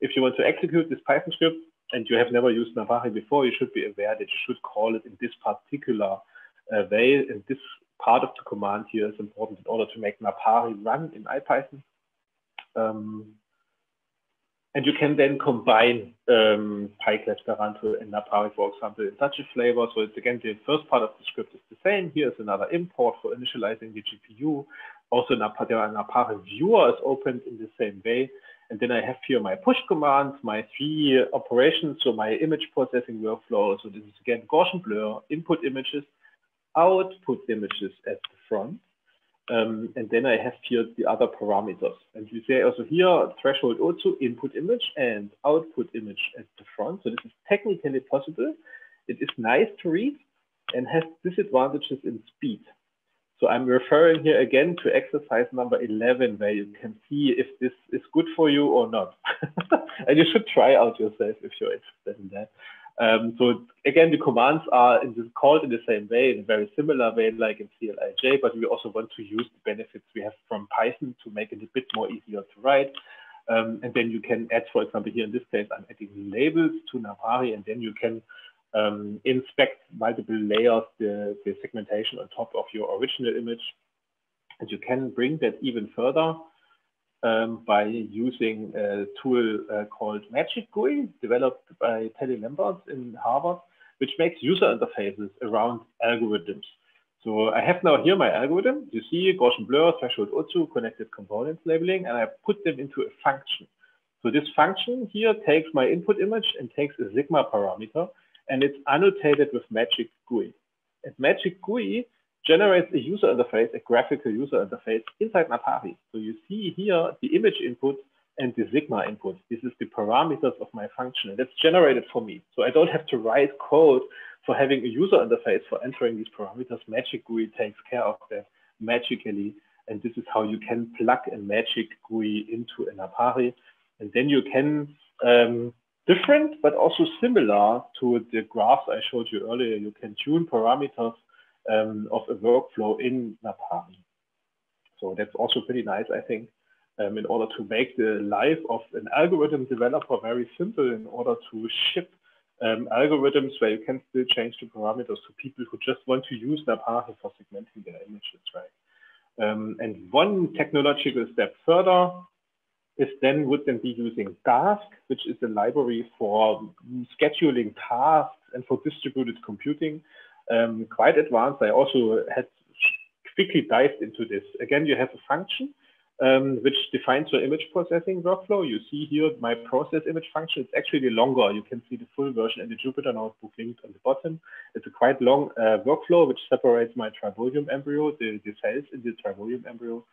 If you want to execute this Python script and you have never used Napari before, you should be aware that you should call it in this particular uh, way. And this part of the command here is important in order to make Napari run in IPython. Um, and you can then combine um, PyClesperanto and Napari, for example, in such a flavor. So it's again, the first part of the script is the same. Here's another import for initializing the GPU. Also, Napari, Napari viewer is opened in the same way. And then I have here my push commands, my three operations, so my image processing workflow. So this is again Gaussian blur, input images, output images at the front. Um, and then I have here the other parameters. And you say also here threshold also input image and output image at the front. So this is technically possible. It is nice to read and has disadvantages in speed. So I'm referring here again to exercise number 11, where you can see if this is good for you or not. and you should try out yourself if you're interested in that. Um, so again, the commands are in this, called in the same way, in a very similar way, like in CLIJ, but we also want to use the benefits we have from Python to make it a bit more easier to write. Um, and then you can add, for example, here in this case, I'm adding labels to Napari, and then you can um, inspect multiple layers, the, the segmentation on top of your original image. And you can bring that even further um, by using a tool uh, called Magic GUI, developed by Talley Lambert in Harvard, which makes user interfaces around algorithms. So I have now here my algorithm. You see Gaussian blur, threshold Otsu, connected components labeling, and I put them into a function. So this function here takes my input image and takes a sigma parameter, and it's annotated with Magic GUI. And Magic GUI generates a user interface, a graphical user interface inside Napari. So you see here the image input and the Sigma input. This is the parameters of my function, and that's generated for me. So I don't have to write code for having a user interface for entering these parameters. Magic GUI takes care of that magically, and this is how you can plug a Magic GUI into Napari. and then you can um, different, but also similar to the graphs I showed you earlier. You can tune parameters um, of a workflow in Napari. So that's also pretty nice, I think, um, in order to make the life of an algorithm developer very simple in order to ship um, algorithms where you can still change the parameters to people who just want to use Napari for segmenting their images, right? Um, and one technological step further is then would then be using Dask, which is a library for scheduling tasks and for distributed computing um, quite advanced. I also had quickly dived into this. Again, you have a function um, which defines your image processing workflow. You see here my process image function. It's actually longer. You can see the full version in the Jupyter notebook linked on the bottom. It's a quite long uh, workflow which separates my tribolium embryo, the, the cells in the tribolium embryo.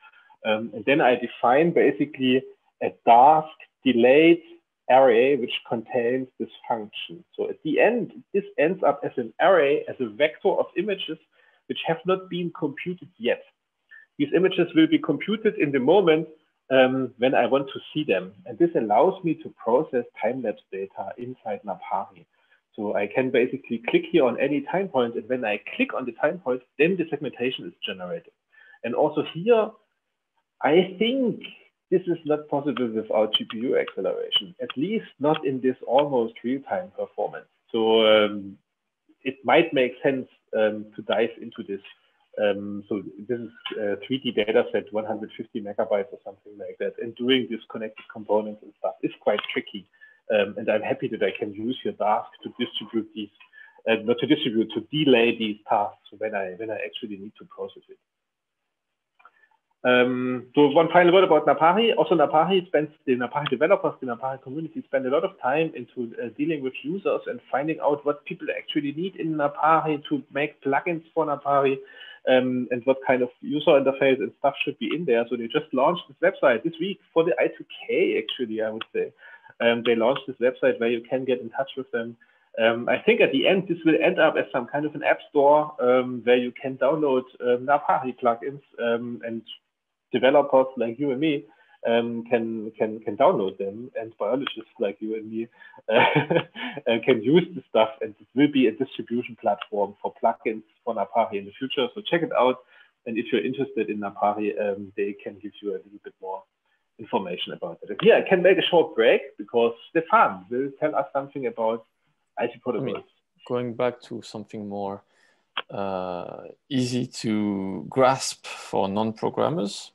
Um, and then I define basically a Dask delayed array which contains this function. So at the end, this ends up as an array, as a vector of images which have not been computed yet. These images will be computed in the moment um, when I want to see them. And this allows me to process time-lapse data inside Napari. So I can basically click here on any time point, and when I click on the time point, then the segmentation is generated. And also here, I think this is not possible without GPU acceleration, at least not in this almost real-time performance. So um, it might make sense um, to dive into this. Um, so this is a 3D data set, 150 megabytes or something like that. And doing this connected components and stuff is quite tricky. Um, and I'm happy that I can use your task to distribute these, uh, not to distribute, to delay these tasks when I, when I actually need to process it. Um, so one final word about Napari. Also, Napari spends the Napari developers, the Napari community spend a lot of time into uh, dealing with users and finding out what people actually need in Napari to make plugins for Napari um, and what kind of user interface and stuff should be in there. So they just launched this website this week for the I2K, actually, I would say. Um, they launched this website where you can get in touch with them. Um, I think at the end, this will end up as some kind of an app store um, where you can download um, Napari plugins um, and developers like you and me um, can can can download them, and biologists like you and me uh, can use the stuff. And it will be a distribution platform for plugins for Napari in the future. So check it out. And if you're interested in Napari, um, they can give you a little bit more information about it. Yeah, I can make a short break because Stefan will tell us something about Icy protocols. I mean, going back to something more uh, easy to grasp for non-programmers.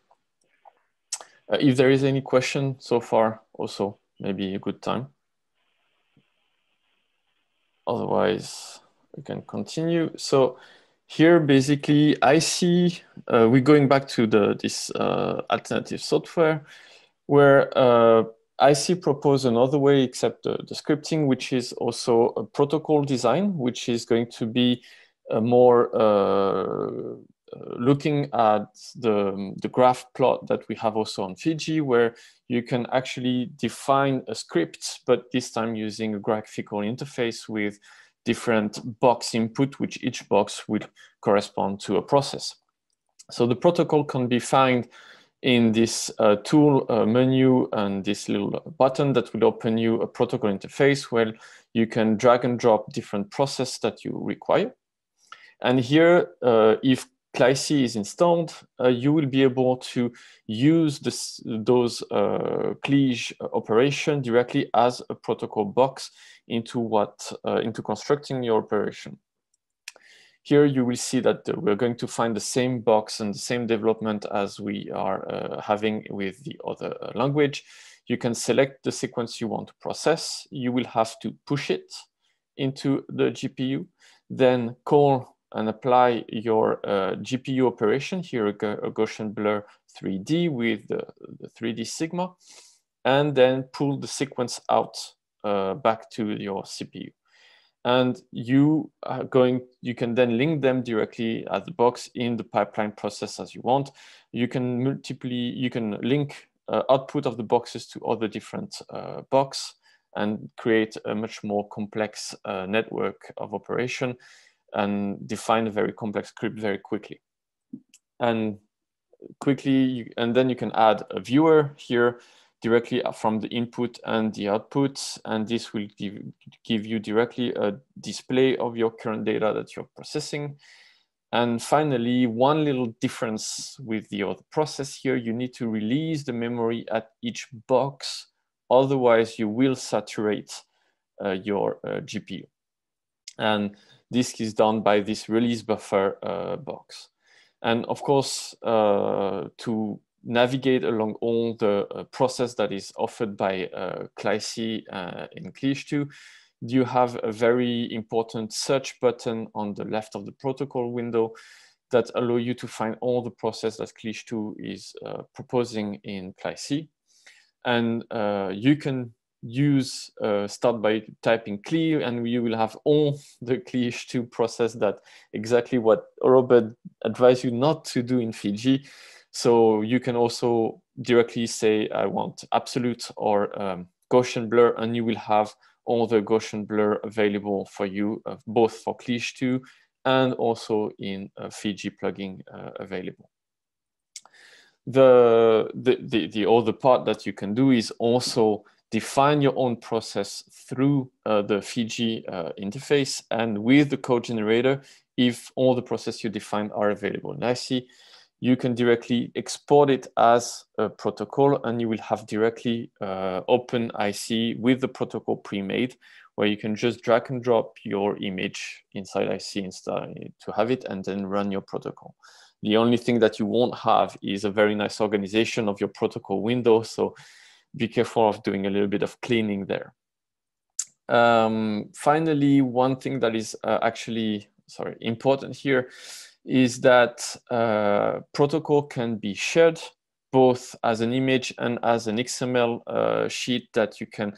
Uh, if there is any question so far, also maybe a good time. Otherwise, we can continue. So here, basically, I see uh, we're going back to the this uh, alternative software where uh, Icy propose another way except the, the, scripting, which is also a protocol design, which is going to be uh, more uh, looking at the, the graph plot that we have also on Fiji, where you can actually define a script, but this time using a graphical interface with different box input, which each box will correspond to a process. So the protocol can be found in this uh, tool uh, menu and this little button that will open you a protocol interface where you can drag and drop different process that you require. And here, uh, if clIcy is installed, uh, you will be able to use this, those uh, CLIJ operation directly as a protocol box into what uh, into constructing your operation. Here you will see that we're going to find the same box and the same development as we are uh, having with the other uh, language. You can select the sequence you want to process. You will have to push it into the GPU, then call and apply your uh, GPU operation, here a, Gaussian blur 3D with the, the, 3D sigma, and then pull the sequence out uh, back to your CPU and you are going you can then link them directly at the box in the pipeline process as you want. You can multiply you can link uh, output of the boxes to other different uh, box and create a much more complex uh, network of operation and define a very complex script very quickly and quickly you, and then you can add a viewer here directly from the input and the output. And this will give, give you directly a display of your current data that you're processing. And finally, one little difference with the other process here, you need to release the memory at each box. Otherwise, you will saturate uh, your uh, GPU. And this is done by this release buffer uh, box. And of course, uh, to navigate along all the uh, process that is offered by uh, uh, in CLIJ2, you have a very important search button on the left of the protocol window that allow you to find all the process that CLIJ2 is uh, proposing in clIcy. And uh, you can use uh, start by typing clear and you will have all the CLIJ 2 process that exactly what Robert advised you not to do in Fiji so you can also directly say, I want absolute or um, Gaussian blur, and you will have all the Gaussian blur available for you, uh, both for CLIJ2 and also in a Fiji plugin uh, available. The, the, the, the other part that you can do is also define your own process through uh, the Fiji uh, interface and with the code generator if all the processes you define are available. See you can directly export it as a protocol and you will have directly uh, open Icy with the protocol pre-made where you can just drag and drop your image inside Icy to have it and then run your protocol. The only thing that you won't have is a very nice organization of your protocol window. So be careful of doing a little bit of cleaning there. Um, finally, one thing that is uh, actually, sorry, important here is that uh, protocol can be shared both as an image and as an XML uh, sheet that you can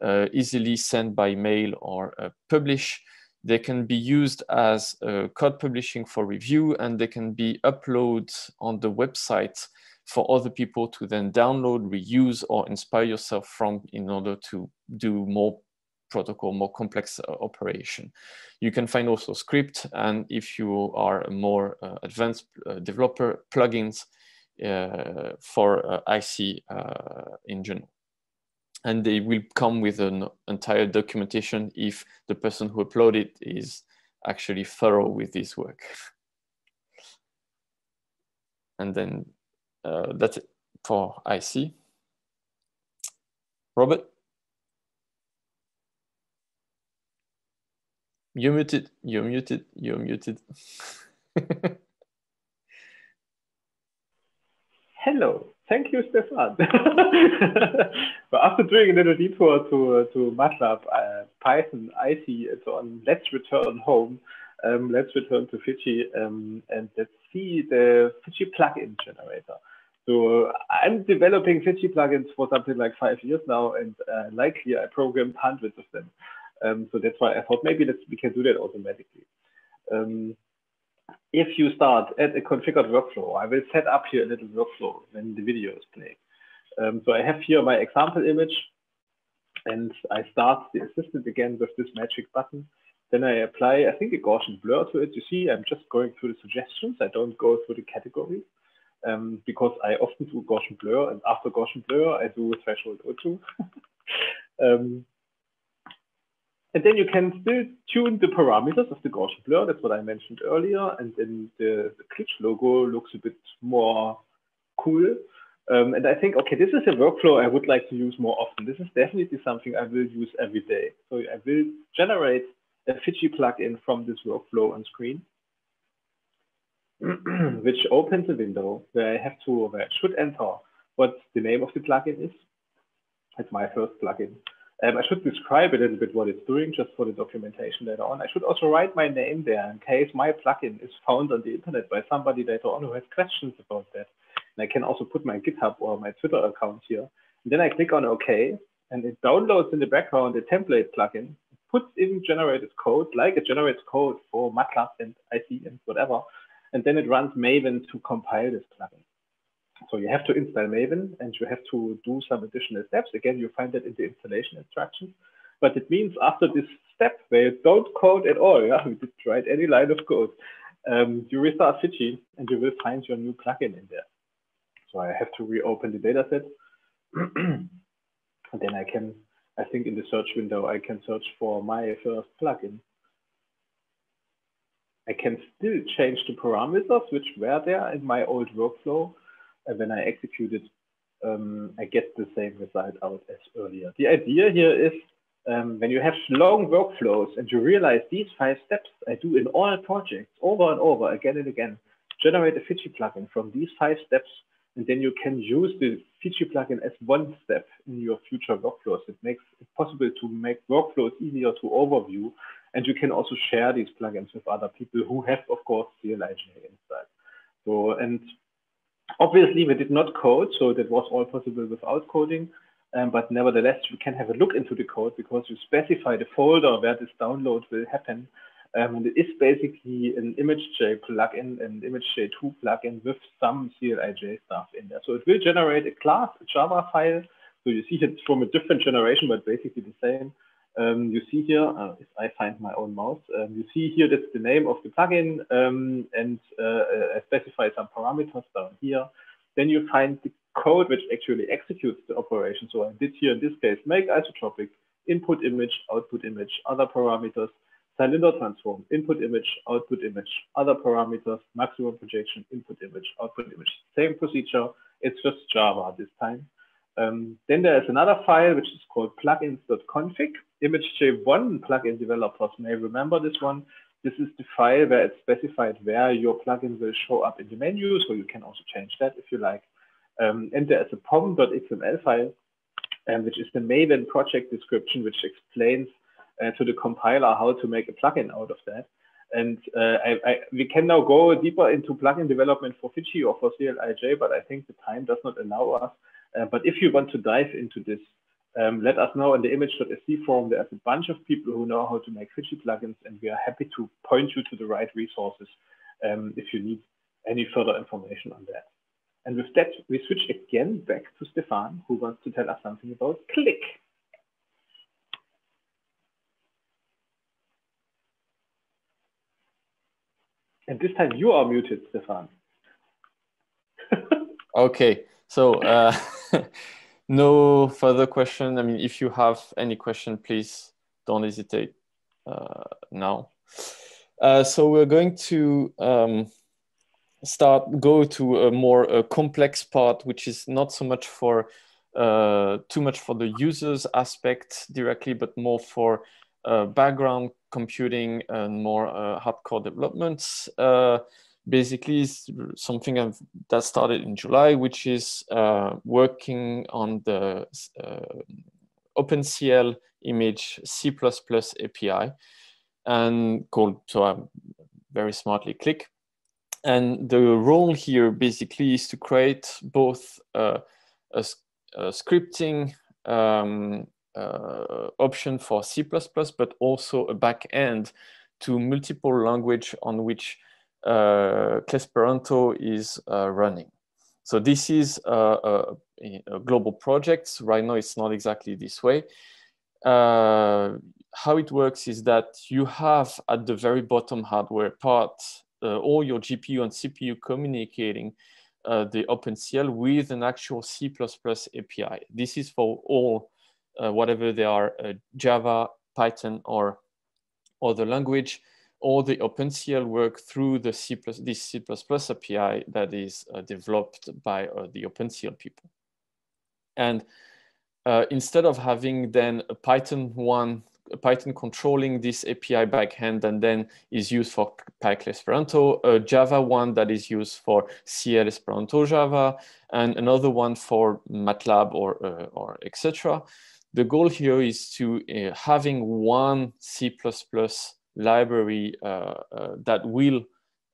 uh, easily send by mail or uh, publish. They can be used as uh, code publishing for review and they can be uploaded on the website for other people to then download, reuse, or inspire yourself from in order to do more protocol, more complex uh, operation. You can find also script, and if you are a more uh, advanced uh, developer, plugins uh, for uh, Icy uh, in general. And they will come with an entire documentation if the person who uploaded is actually thorough with this work. and then uh, that's it for Icy. Robert? You're muted, you're muted, you're muted. Hello, thank you, Stefan. but after doing a little detour to, to MATLAB, uh, Python, Icy, and so on, let's return home. Um, let's return to Fiji um, and let's see the Fiji plugin generator. So I'm developing Fidschi plugins for something like five years now, and uh, likely I programmed hundreds of them. Um, so that's why I thought maybe that we can do that automatically. Um, if you start at a configured workflow, I will set up here a little workflow when the video is playing. Um, so I have here my example image, and I start the assistant again with this magic button. Then I apply, I think, a Gaussian blur to it. You see, I'm just going through the suggestions. I don't go through the categories um, because I often do Gaussian blur, and after Gaussian blur, I do threshold Otsu. um, and then you can still tune the parameters of the Gaussian blur. That's what I mentioned earlier. And then the, the Glitch logo looks a bit more cool. Um, and I think, okay, this is a workflow I would like to use more often. This is definitely something I will use every day. So I will generate a Fidschi plugin from this workflow on screen, which opens a window where I have to, where I should enter what the name of the plugin is. It's my first plugin. Um, I should describe a little bit what it's doing just for the documentation later on. I should also write my name there in case my plugin is found on the internet by somebody later on who has questions about that. And I can also put my GitHub or my Twitter account here. And then I click on OK, and it downloads in the background a template plugin, puts in generated code, like it generates code for MATLAB and Icy and whatever. And then it runs Maven to compile this plugin. So you have to install Maven and you have to do some additional steps. Again, you find that in the installation instructions. But it means after this step where you don't code at all, yeah, you didn't write any line of code, um, you restart Fidschi and you will find your new plugin in there. So I have to reopen the dataset. and then I can, I think in the search window, I can search for my first plugin. I can still change the parameters which were there in my old workflow and when I execute it, um, I get the same result out as earlier. The idea here is um, when you have long workflows and you realize these five steps I do in all projects over and over again and again, generate a Fidschi plugin from these five steps, and then you can use the Fidschi plugin as one step in your future workflows. It makes it possible to make workflows easier to overview, and you can also share these plugins with other people who have, of course, CLI inside. So, and Obviously, we did not code, so that was all possible without coding. Um, but nevertheless, we can have a look into the code because you specify the folder where this download will happen. Um, and it is basically an ImageJ plugin, an ImageJ2 plugin with some CLIJ stuff in there. So it will generate a class, a Java file. So you see it's from a different generation, but basically the same. Um, you see here, uh, if I find my own mouse, um, you see here that's the name of the plugin um, and uh, I specify some parameters down here. Then you find the code which actually executes the operation. So I did here in this case, make isotropic, input image, output image, other parameters, cylinder transform, input image, output image, other parameters, maximum projection, input image, output image. Same procedure, it's just Java this time. Um, then there is another file which is called plugins.config. ImageJ1 plugin developers may remember this one. This is the file where it's specified where your plugin will show up in the menu, so you can also change that if you like. Um, and there is a pom.xml file, um, which is the Maven project description, which explains uh, to the compiler how to make a plugin out of that. And uh, I, I, we can now go deeper into plugin development for Fiji or for CLIJ, but I think the time does not allow us. Uh, but if you want to dive into this, um, let us know in the image.sc forum. There's a bunch of people who know how to make Fiji plugins, and we are happy to point you to the right resources um, if you need any further information on that. And with that, we switch again back to Stefan, who wants to tell us something about CLIc. And this time you are muted, Stefan. Okay, so uh, no further question. I mean, if you have any question, please don't hesitate uh, now. Uh, so we're going to um, start go to a more uh, complex part, which is not so much for uh, too much for the users aspect directly, but more for uh, background computing and more uh, hardcore developments. Uh, basically, something I've, that started in July, which is uh, working on the OpenCL image C++ API and called, so I very smartly CLIc. And the role here basically is to create both uh, a, a, scripting um, uh, option for C++, but also a backend to multiple language on which uh, Clesperanto is uh, running. So this is a, a, a, global project. Right now, it's not exactly this way. Uh, how it works is that you have at the very bottom hardware part uh, all your GPU and CPU communicating uh, the OpenCL with an actual C++ API. This is for all, uh, whatever they are, uh, Java, Python, or other language, all the OpenCL work through the C++, this C++ API that is uh, developed by uh, the OpenCL people. And instead of having then a Python one Python controlling this API backend and then is used for PyCL Esperanto, a Java one that is used for CL Esperanto Java, and another one for MATLAB or, uh, or etc. The goal here is to uh, having one C++ library uh, uh that will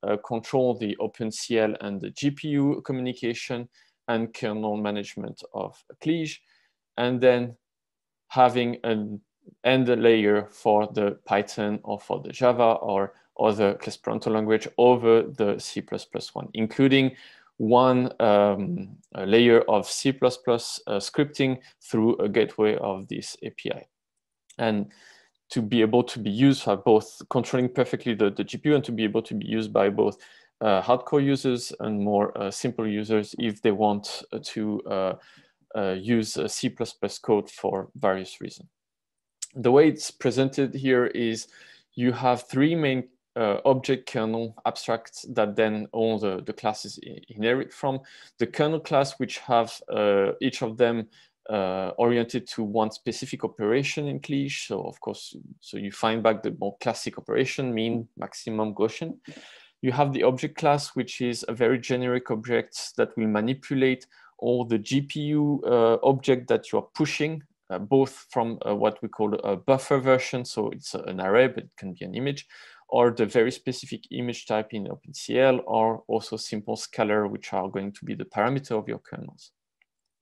uh, control the OpenCL and the GPU communication and kernel management of CLIJ, and then having an end layer for the Python or for the Java or other Esperanto language over the C++ one, including one um, layer of C++ uh, scripting through a gateway of this API. And to be able to be used for both controlling perfectly the, the GPU and to be able to be used by both uh, hardcore users and more uh, simple users if they want to uh, uh, use C++ code for various reasons the way it's presented here is you have three main uh, object kernel abstracts that then all the, the classes inherit from. The kernel class, which have uh, each of them uh, oriented to one specific operation in CLIJ. So of course, so you find back the more classic operation, mean, maximum, Gaussian. You have the object class, which is a very generic object that will manipulate all the GPU uh, object that you're pushing uh, both from uh, what we call a buffer version, so it's an array, but it can be an image, or the very specific image type in OpenCL, or also simple scalar, which are going to be the parameter of your kernels.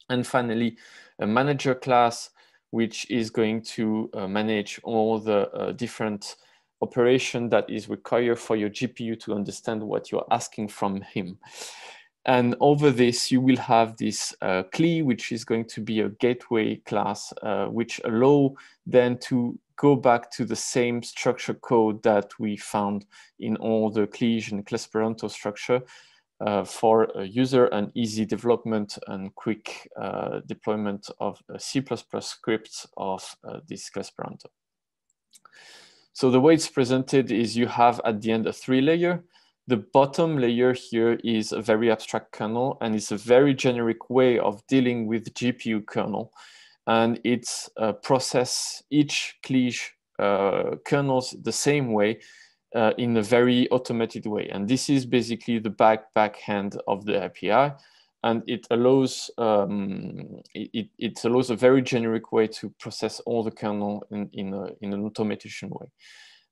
And finally, a manager class, which is going to uh, manage all the uh, different operation that is required for your GPU to understand what you're asking from him. And over this, you will have this uh, CLI, which is going to be a gateway class, uh, which allow then to go back to the same structure code that we found in all the CLIJ and Clesperanto structure uh, for user and easy development and quick uh, deployment of C++ scripts of uh, this Clesperanto. So the way it's presented is you have at the end a three layer. The bottom layer here is a very abstract kernel and it's a very generic way of dealing with GPU kernel. And it's uh, process each CLIJ uh, kernels the same way uh, in a very automated way. And this is basically the back back-end of the API. And it allows um, it, it allows a very generic way to process all the kernel in, in, a, in an automation way.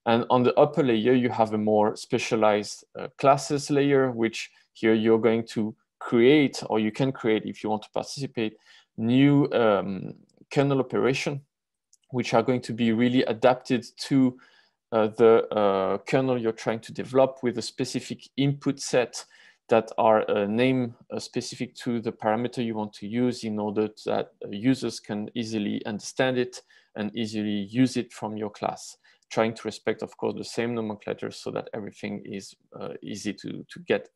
And on the upper layer, you have a more specialized uh, classes layer, which here you're going to create, or you can create if you want to participate, new um, kernel operation, which are going to be really adapted to uh, the uh, kernel you're trying to develop with a specific input set that are uh, name uh, specific to the parameter you want to use in order that users can easily understand it and easily use it from your class trying to respect, of course, the same nomenclature so that everything is uh, easy to, to get.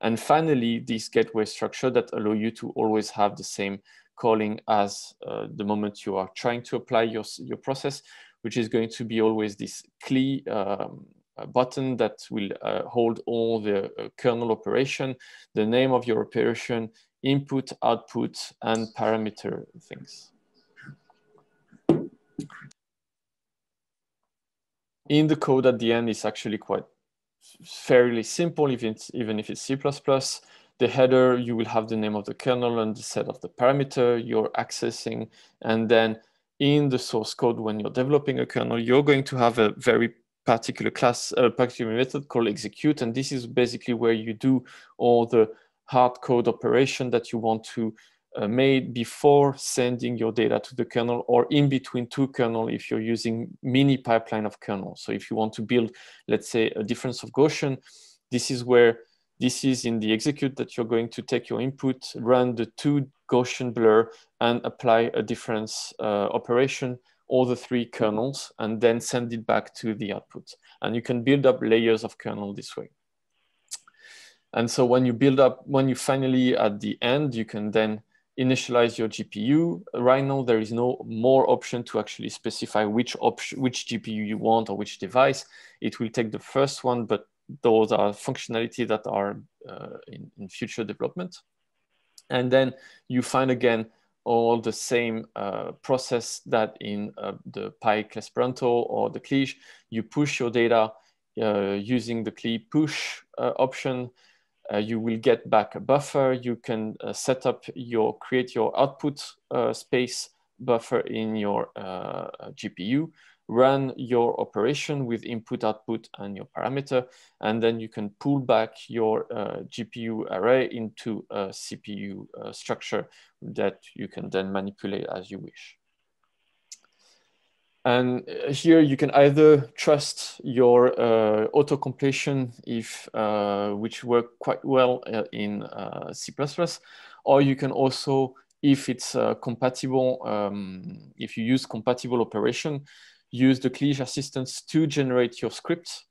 And finally, this gateway structure that allow you to always have the same calling as uh, the moment you are trying to apply your, your process, which is going to be always this CLI um, button that will uh, hold all the uh, kernel operation, the name of your operation, input, output, and parameter things. In the code at the end is actually quite fairly simple, even, even if it's C++ the header, you will have the name of the kernel and the set of the parameter you're accessing. And then in the source code, when you're developing a kernel, you're going to have a very particular class, a particular method called execute. And this is basically where you do all the hard code operation that you want to uh, made before sending your data to the kernel or in between two kernel if you're using mini pipeline of kernel. So if you want to build, let's say, a difference of Gaussian, this is where this is in the execute that you're going to take your input, run the two Gaussian blur, and apply a difference uh, operation, all the three kernels, and then send it back to the output. And you can build up layers of kernel this way. And so when you build up, when you finally at the end, you can then initialize your GPU. Right now, there is no more option to actually specify which option, which GPU you want or which device. It will take the first one, but those are functionality that are uh, in, in, future development. And then you find again all the same uh, process that in uh, the PyEsperanto or the CLIJ, you push your data uh, using the CLI push uh, option. Uh, you will get back a buffer. You can set up your, create your output space buffer in your GPU run your operation with input, output, and your parameter, and then you can pull back your uh, GPU array into a CPU uh, structure that you can then manipulate as you wish. And uh, here you can either trust your uh, auto-completion, if uh, which work quite well uh, in uh, C++, or you can also, if it's uh, compatible, um, if you use compatible operation, use the CLIJ assistance to generate your script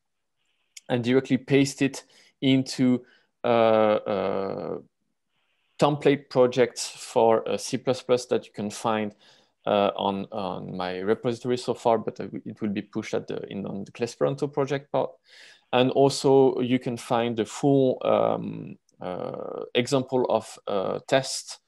and directly paste it into a, a template projects for uh, C++ that you can find uh, on, on my repository so far, but it will be pushed at the, in on the Clesperanto project part. And also you can find the full um, uh, example of uh, test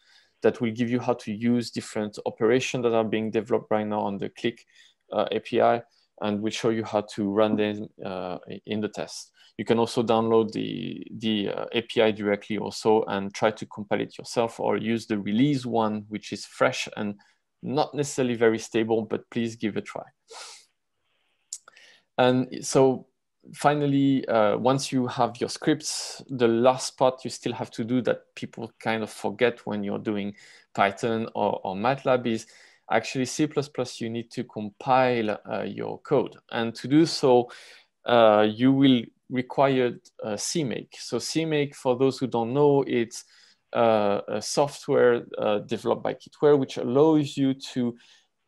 that will give you how to use different operations that are being developed right now on the CLIc uh, API and will show you how to run them uh, in the test. You can also download the, the uh, API directly also and try to compile it yourself or use the release one, which is fresh and not necessarily very stable, but please give a try. And so finally, uh, once you have your scripts, the last part you still have to do that people kind of forget when you're doing Python or, or MATLAB is actually C++, you need to compile uh, your code. And to do so, uh, you will require uh, CMake. So CMake, for those who don't know, it's uh, a software uh, developed by Kitware, which allows you to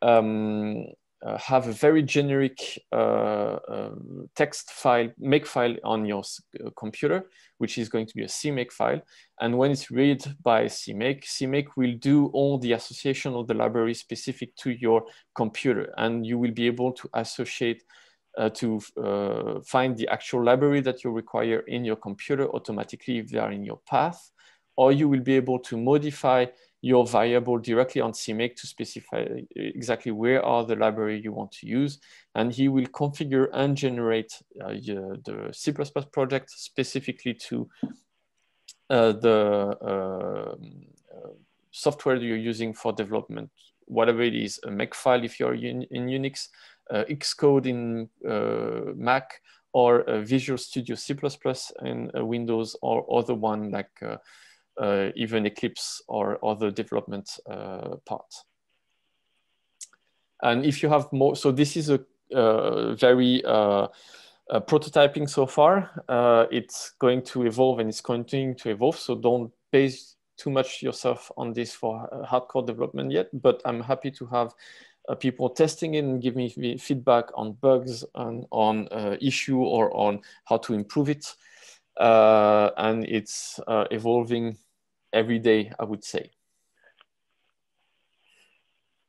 um, uh, have a very generic uh, uh, text file, make file on your uh, computer, which is going to be a CMake file. And when it's read by CMake, CMake will do all the association of the library specific to your computer. And you will be able to associate uh, to uh, find the actual library that you require in your computer automatically if they are in your path, or you will be able to modify your variable directly on CMake to specify exactly where are the library you want to use. And he will configure and generate uh, the C++ project specifically to uh, the um, uh, software you're using for development, whatever it is, a Makefile if you're in, in Unix, uh, Xcode in uh, Mac, or Visual Studio C++ in Windows, or other one like uh, even Eclipse or other development uh, parts. And if you have more, so this is a uh, very prototyping so far. it's going to evolve and it's continuing to evolve. So don't base too much yourself on this for hardcore development yet, but I'm happy to have uh, people testing it and give me feedback on bugs and on uh, issue or on how to improve it. Uh, and it's uh, evolving every day, I would say.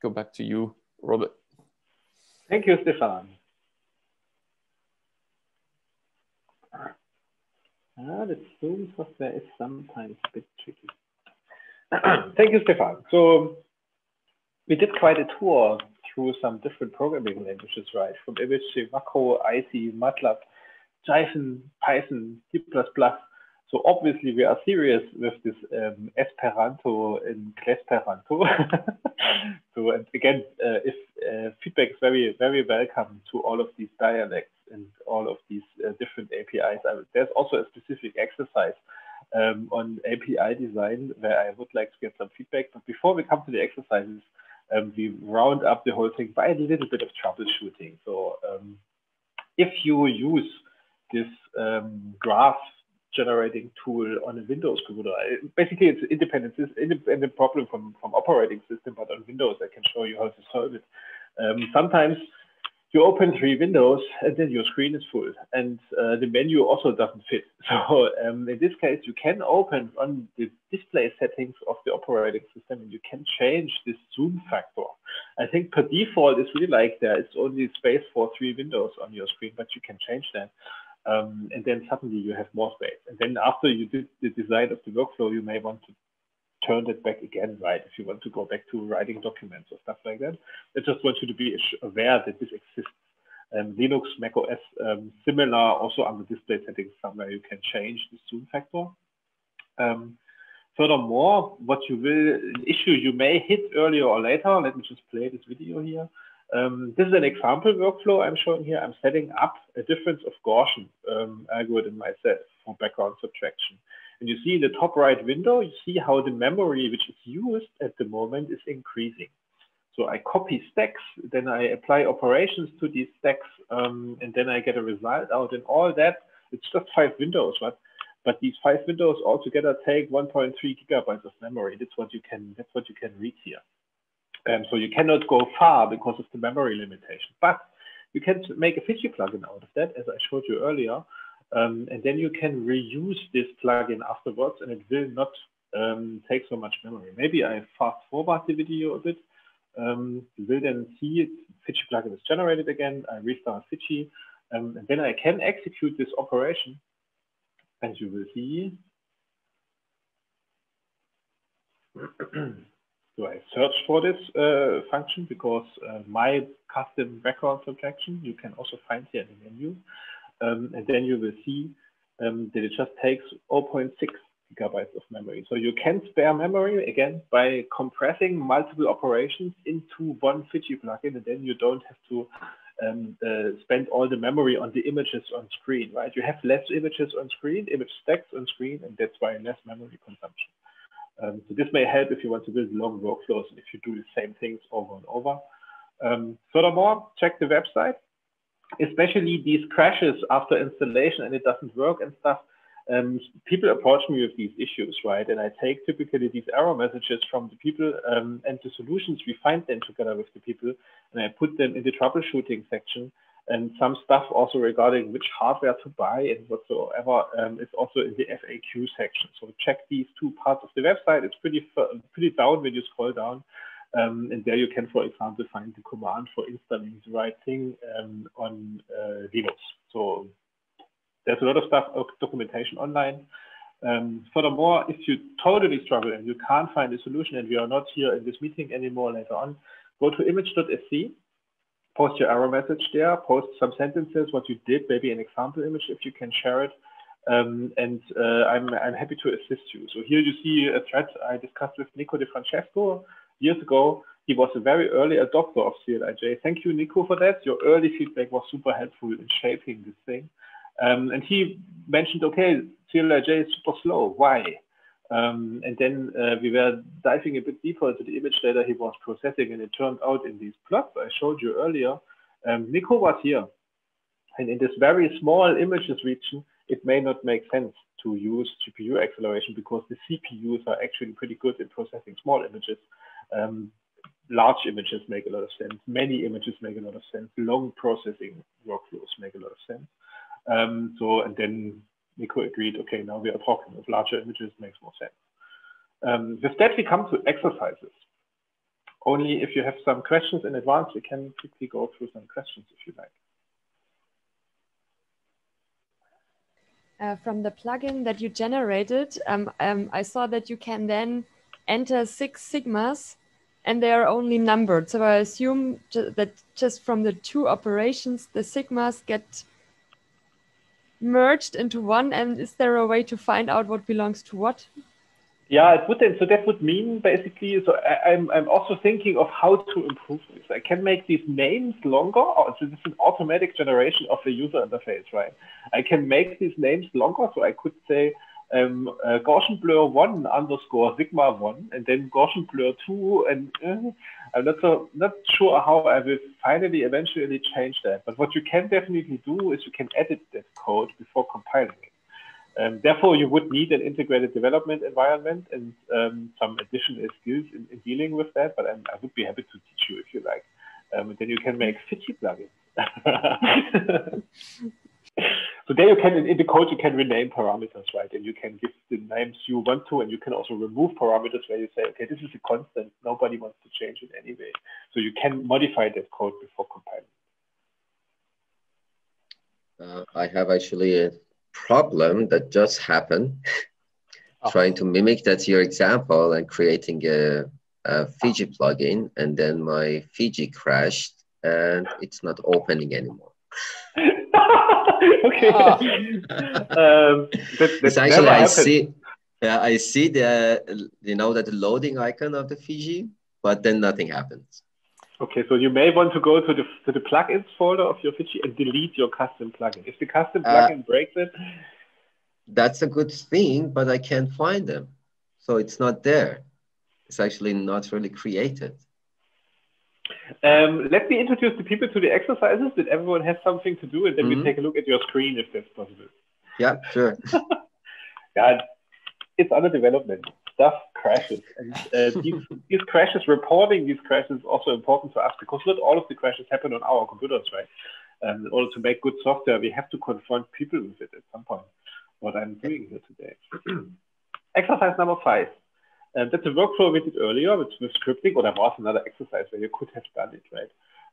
Go back to you, Robert. Thank you, Stefan. Ah, the Zoom software is sometimes a bit tricky. Thank you, Stefan. So we did quite a tour through some different programming languages, right? From image to macro, Icy, MATLAB, Jython, Python, C++. So obviously we are serious with this um, Esperanto and Clesperanto. so and again, uh, if uh, feedback is very, very welcome to all of these dialects and all of these uh, different APIs. there's also a specific exercise um, on API design where I would like to get some feedback. But before we come to the exercises, um, we round up the whole thing by a little bit of troubleshooting. So um, if you use this um, graph generating tool on a Windows computer, basically it's independent, it's independent problem from, from operating system, but on Windows I can show you how to solve it. Um, sometimes you open three windows and then your screen is full and uh, the menu also doesn't fit. So um, in this case, you can open on the display settings of the operating system and you can change this zoom factor. I think per default, it's really like there is only space for three windows on your screen, but you can change that. Um, and then suddenly you have more space. And then after you did the design of the workflow, you may want to turn that back again, right? If you want to go back to writing documents or stuff like that. I just want you to be aware that this exists. Um, Linux, Mac OS, um, similar also on the display settings somewhere you can change the zoom factor. Um, furthermore, what you will, an issue you may hit earlier or later, let me just play this video here. Um, this is an example workflow I'm showing here. I'm setting up a difference of Gaussian um, algorithm myself for background subtraction. And you see in the top right window, you see how the memory which is used at the moment is increasing. So I copy stacks, then I apply operations to these stacks, um, and then I get a result out. And all that, it's just five windows, right? But these five windows altogether take 1.3 gigabytes of memory. That's what you can. That's what you can read here. Um, so you cannot go far because of the memory limitation. But you can make a Fiji plugin out of that, as I showed you earlier. Um, and then you can reuse this plugin afterwards and it will not um, take so much memory. Maybe I fast forward the video a bit. Um, you will then see Fiji plugin is generated again. I restart Fiji um, and then I can execute this operation and you will see. so I search for this uh, function because uh, my custom background subtraction you can also find here in the menu. Um, and then you will see um, that it just takes 0.6 gigabytes of memory. So you can spare memory again by compressing multiple operations into one Fiji plugin, and then you don't have to um, uh, spend all the memory on the images on screen, right? You have less images on screen, image stacks on screen, and that's why less memory consumption. Um, so this may help if you want to build long workflows if you do the same things over and over. Um, furthermore, check the website especially these crashes after installation and it doesn't work and stuff, um, people approach me with these issues, right? And I take typically these error messages from the people um, and the solutions, we find them together with the people, and I put them in the troubleshooting section. And some stuff also regarding which hardware to buy and whatsoever um, is also in the FAQ section. So check these two parts of the website. It's pretty pretty down when you scroll down. Um, and there you can, for example, find the command for installing the right thing um, on uh, Linux. So there's a lot of stuff, uh, documentation online. Um, furthermore, if you totally struggle and you can't find a solution and we are not here in this meeting anymore later on, go to image.sc, post your error message there, post some sentences, what you did, maybe an example image if you can share it. Um, and uh, I'm, I'm happy to assist you. So here you see a thread I discussed with Nico De Francesco, years ago. He was a very early adopter of CLIJ. Thank you, Nico, for that. Your early feedback was super helpful in shaping this thing. Um, and he mentioned, okay, CLIJ is super slow. Why? Um, and then uh, we were diving a bit deeper into the image data he was processing, and it turned out in these plots I showed you earlier, um, Nico was here. And in this very small images region, it may not make sense to use GPU acceleration because the CPUs are actually pretty good in processing small images. Um, large images make a lot of sense. Many images make a lot of sense. Long processing workflows make a lot of sense. Um, so, and then Nico agreed, okay, now we are talking of larger images makes more sense. Um, with that, we come to exercises. Only if you have some questions in advance, we can quickly go through some questions if you like. Uh, from the plugin that you generated, um, um, I saw that you can then enter six sigmas and they are only numbered. So I assume ju that just from the two operations, the sigmas get merged into one. And is there a way to find out what belongs to what? Yeah, it would then. So that would mean basically. So I, am I'm, I'm also thinking of how to improve this. I can make these names longer. So this is an automatic generation of the user interface, right? I can make these names longer. So I could say um, uh, Gaussian blur one underscore sigma one, and then Gaussian blur two, and uh, I'm not so not sure how I will finally eventually change that. But what you can definitely do is you can edit that code before compiling it. Um, therefore, you would need an integrated development environment and um, some additional skills in, in, dealing with that. But I'm, i would be happy to teach you if you like. Um, then you can make Fiji plugins. so there you can, in the code, you can rename parameters, right? And you can give the names you want to, and you can also remove parameters where you say, okay, this is a constant. Nobody wants to change it anyway. So you can modify that code before compiling. Uh, I have actually a problem that just happened, oh. trying to mimic that your example and creating a, a Fiji plugin, and then my Fiji crashed and it's not opening anymore. okay. Oh. um, that, that actually I see. Yeah, I see the you know that loading icon of the Fiji, but then nothing happens. Okay, so you may want to go to the to the plugins folder of your Fiji and delete your custom plugin. If the custom uh, plugin uh, breaks it, that's a good thing, but I can't find them, so it's not there. It's actually not really created. Um, let me introduce the people to the exercises. That everyone has something to do, and then mm -hmm. we mm-hmm. take a look at your screen if that's possible. Yeah, sure. yeah, it's under development stuff crashes. And uh, these, these crashes, reporting these crashes is also important to us because not all of the crashes happen on our computers, right? Um, in order to make good software, we have to confront people with it at some point. What I'm doing here today. exercise number five. Um, that's a workflow we did earlier with, with scripting, or there was another exercise where you could have done it, right?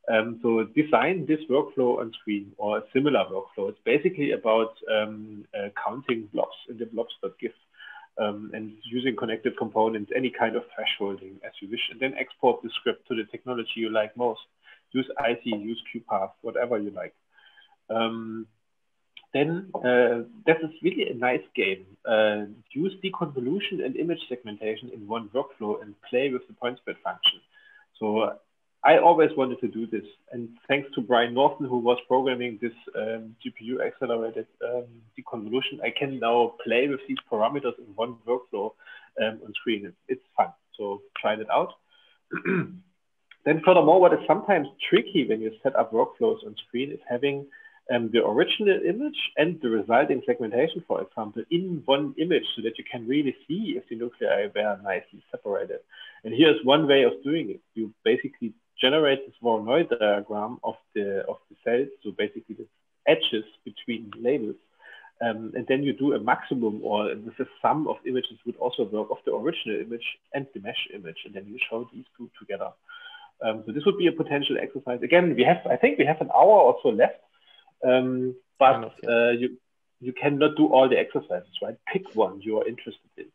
Um, so design this workflow on screen or a similar workflow. It's basically about um, uh, counting blobs in the blobs.gif um, and using connected components, any kind of thresholding as you wish, and then export the script to the technology you like most. Use Icy, use QuPath, whatever you like. Um, then uh, is really a nice game. Uh, use deconvolution and image segmentation in one workflow and play with the point spread function. So I always wanted to do this. And thanks to Brian Northan, who was programming this um, GPU accelerated um, deconvolution, I can now play with these parameters in one workflow um, on screen. It's, it's, fun. So try it out. then furthermore, what is sometimes tricky when you set up workflows on screen is having um, the original image and the resulting segmentation, for example, in one image so that you can really see if the nuclei were nicely separated. And here's one way of doing it. You basically generate this Voronoi diagram of the of the cells, so basically the edges between labels. Um, and then you do a maximum or this is sum of images would also work of the original image and the mesh image, and then you show these two together. Um, so this would be a potential exercise. Again, we have I think we have an hour or so left, um, but uh, you you cannot do all the exercises, right? Pick one you are interested in.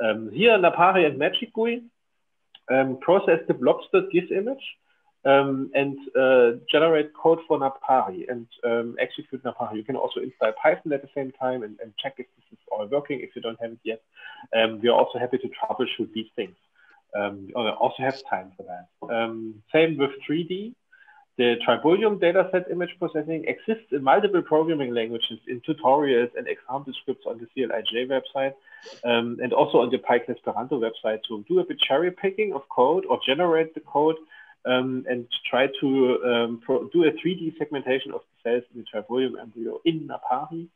Um, here, Napari and magicgui, um, process the blobs.gif image um, and uh, generate code for Napari and um, execute Napari. You can also install Python at the same time and, and, check if this is all working if you don't have it yet. Um, we are also happy to troubleshoot these things. Um, also have time for that. Um, same with 3D. The Tribolium dataset image processing exists in multiple programming languages in tutorials and example scripts on the CLIJ website um, and also on the Python Esperanto website. to do a bit cherry picking of code or generate the code um, and try to um, do a 3D segmentation of the cells in the Tribolium embryo in Napari.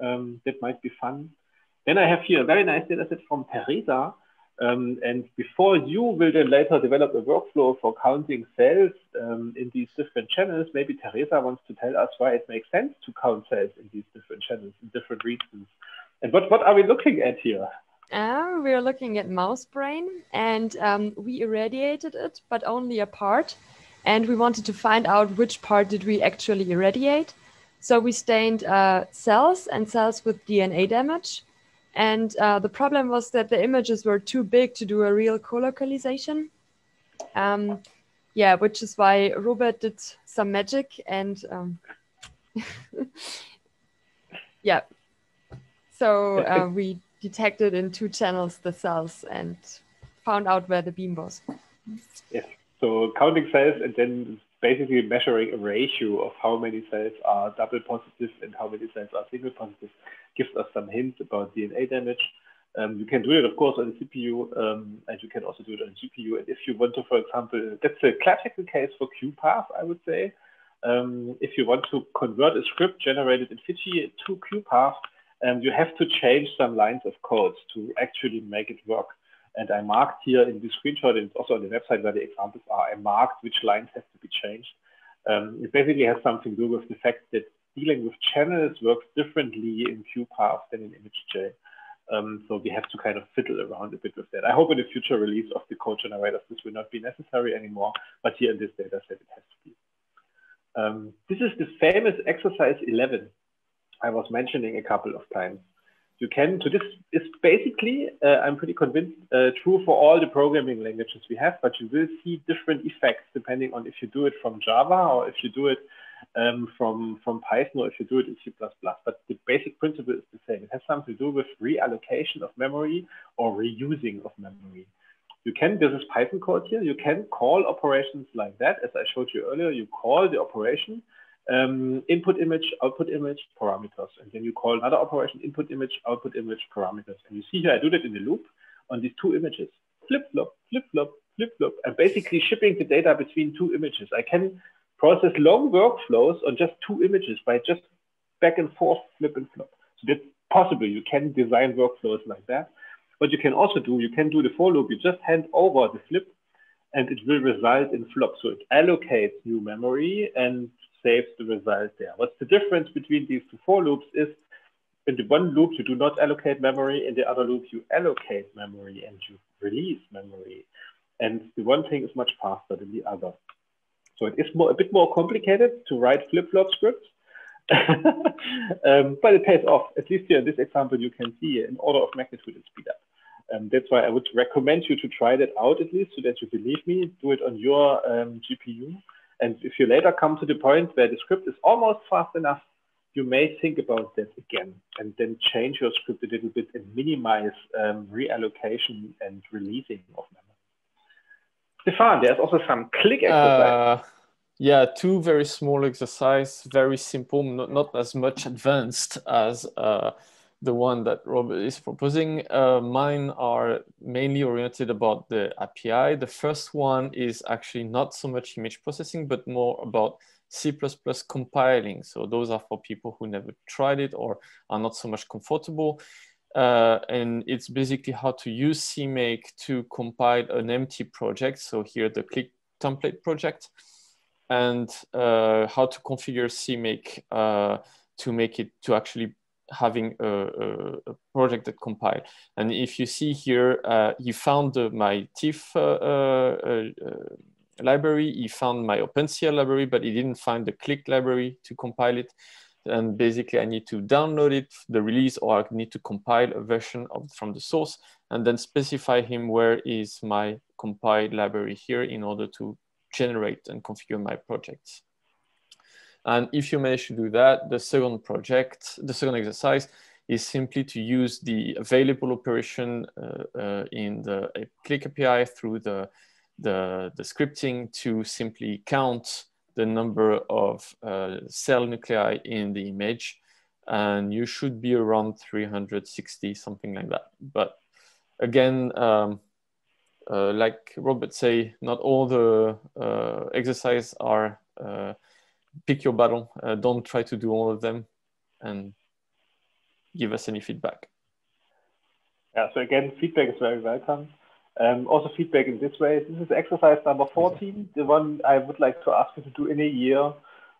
Um, that might be fun. Then I have here a very nice dataset from Teresa Um, and before you will then later develop a workflow for counting cells um, in these different channels, maybe Teresa wants to tell us why it makes sense to count cells in these different channels in different regions. And what, what are we looking at here? Uh, we're looking at mouse brain and um, we irradiated it, but only a part. And we wanted to find out which part did we actually irradiate. So we stained uh, cells and cells with DNA damage and uh, the problem was that the images were too big to do a real colocalization. Um, yeah, which is why Robert did some magic and um, yeah. So uh, we detected in two channels the cells and found out where the beam was. Yes. So counting cells and then basically measuring a ratio of how many cells are double positive and how many cells are single positive gives us some hints about DNA damage. Um, you can do it, of course, on the CPU, um, and you can also do it on GPU. And if you want to, for example, that's a classical case for QuPath, I would say. Um, if you want to convert a script generated in Fiji to QuPath, um, you have to change some lines of code to actually make it work. And I marked here in this screenshot, and also on the website where the examples are, I marked which lines have to be changed. Um, it basically has something to do with the fact that dealing with channels works differently in QuPath than in ImageJ. Um, so we have to kind of fiddle around a bit with that. I hope in the future release of the code generators, this will not be necessary anymore, but here in this data set, it has to be. Um, this is the famous exercise 11 I was mentioning a couple of times you can, so this is basically, uh, I'm pretty convinced, uh, true for all the programming languages we have, but you will see different effects depending on if you do it from Java or if you do it um, from, from Python or if you do it in C++. But the basic principle is the same. It has something to do with reallocation of memory or reusing of memory. You can, this is Python code here, you can call operations like that. As I showed you earlier, you call the operation um, input image, output image, parameters. And then you call another operation, input image, output image, parameters. And you see here, I do that in the loop on these two images, flip-flop, flip-flop, flip-flop. I'm basically shipping the data between two images. I can process long workflows on just two images by just back and forth, flip and flop. So that's possible. You can design workflows like that. What you can also do, you can do the for loop. You just hand over the flip and it will result in flop. So it allocates new memory and saves the result there. What's the difference between these two for loops is in the one loop, you do not allocate memory. In the other loop, you allocate memory and you release memory. And the one thing is much faster than the other. So it is more, a bit more complicated to write flip-flop scripts. um, but it pays off. At least here in this example, you can see in order of magnitude it speed up. Um, that's why I would recommend you to try that out at least so that you believe me, do it on your um, GPU and if you later come to the point where the script is almost fast enough, you may think about that again and then change your script a little bit and minimize um, reallocation and releasing of memory. Stefan, there's also some CLIc exercise. Uh, yeah, two very small exercise, very simple, not, not as much advanced as uh, the one that Robert is proposing. Uh, mine are mainly oriented about the API. The first one is actually not so much image processing, but more about C++ compiling. So those are for people who never tried it or are not so much comfortable. Uh, and it's basically how to use CMake to compile an empty project. So here the CLIc template project and uh, how to configure CMake uh, to make it to actually having a, a, project that compile. And if you see here, uh, he found uh, my TIFF uh, uh, uh, library, he found my OpenCL library, but he didn't find the CLIc library to compile it. And basically I need to download it, the release, or I need to compile a version of from the source and then specify him where is my compiled library here in order to generate and configure my projects. And if you manage to do that, the second project, the second exercise is simply to use the available operation uh, uh, in the CLIc API through the, the, the, scripting to simply count the number of uh, cell nuclei in the image. And you should be around 360, something like that. But again, um, uh, like Robert say, not all the uh, exercises are uh, pick your battle. Uh, don't try to do all of them, and give us any feedback. Yeah. So again, feedback is very welcome. Um, also feedback in this way. This is exercise number 14, the one I would like to ask you to do in a year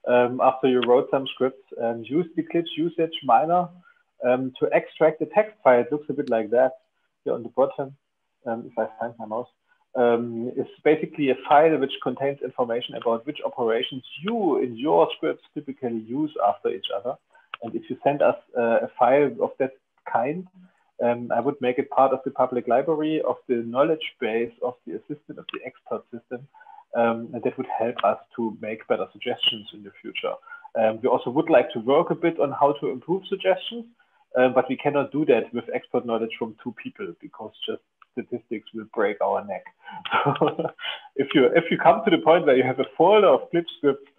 um, after you wrote some scripts and use the CLIJ usage miner um, to extract the text file. It looks a bit like that here on the bottom, um, if I find my mouse. Um, it's basically a file which contains information about which operations you in your scripts typically use after each other. And if you send us uh, a file of that kind, um, I would make it part of the public library of the knowledge base of the assistant of the expert system. Um, and that would help us to make better suggestions in the future. Um, we also would like to work a bit on how to improve suggestions, um, but we cannot do that with expert knowledge from two people because just statistics will break our neck. So if you if you come to the point where you have a folder of CLIJ scripts,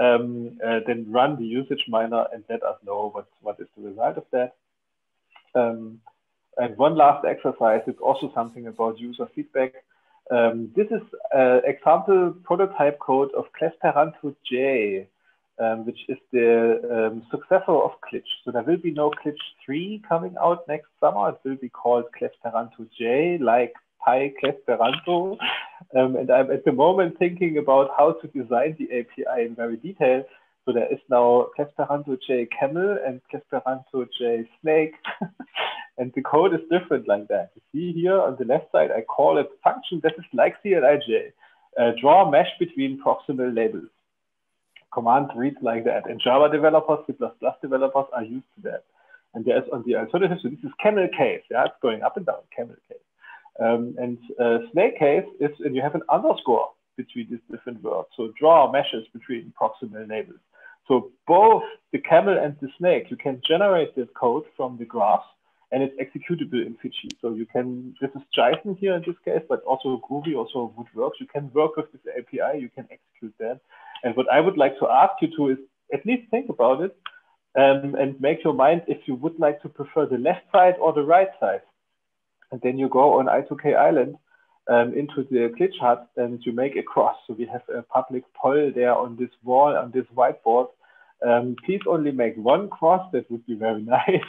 um, uh, then run the usage miner and let us know what, what is the result of that. Um, and one last exercise, it's also something about user feedback. Um, this is an example prototype code of Clesperanto J, um, which is the um, successor of CLIJ. So there will be no Glitch 3 coming out next summer. It will be called Clesperanto J, like Pi Clesperanto. Um, and I'm at the moment thinking about how to design the API in very detail. So there is now Clesperanto J Camel and Clesperanto J Snake. and the code is different like that. You see here on the left side, I call it function that is like CLIJ. Uh, draw mesh between proximal labels. Command reads like that. And Java developers, C++ developers are used to that. And there's on the alternative, so this is camel case. Yeah, it's going up and down, camel case. Um, and uh, snake case is, and you have an underscore between these different words. So draw meshes between proximal labels. So both the camel and the snake, you can generate this code from the graphs and it's executable in Fiji. So you can, this is Jython here in this case, but also Groovy also would work. You can work with this API, you can execute that. And what I would like to ask you to is at least think about it um, and make your mind if you would like to prefer the left side or the right side. And then you go on I2K Island um, into the CLIJ hut and you make a cross. So we have a public poll there on this wall, on this whiteboard. Um, please only make one cross. That would be very nice.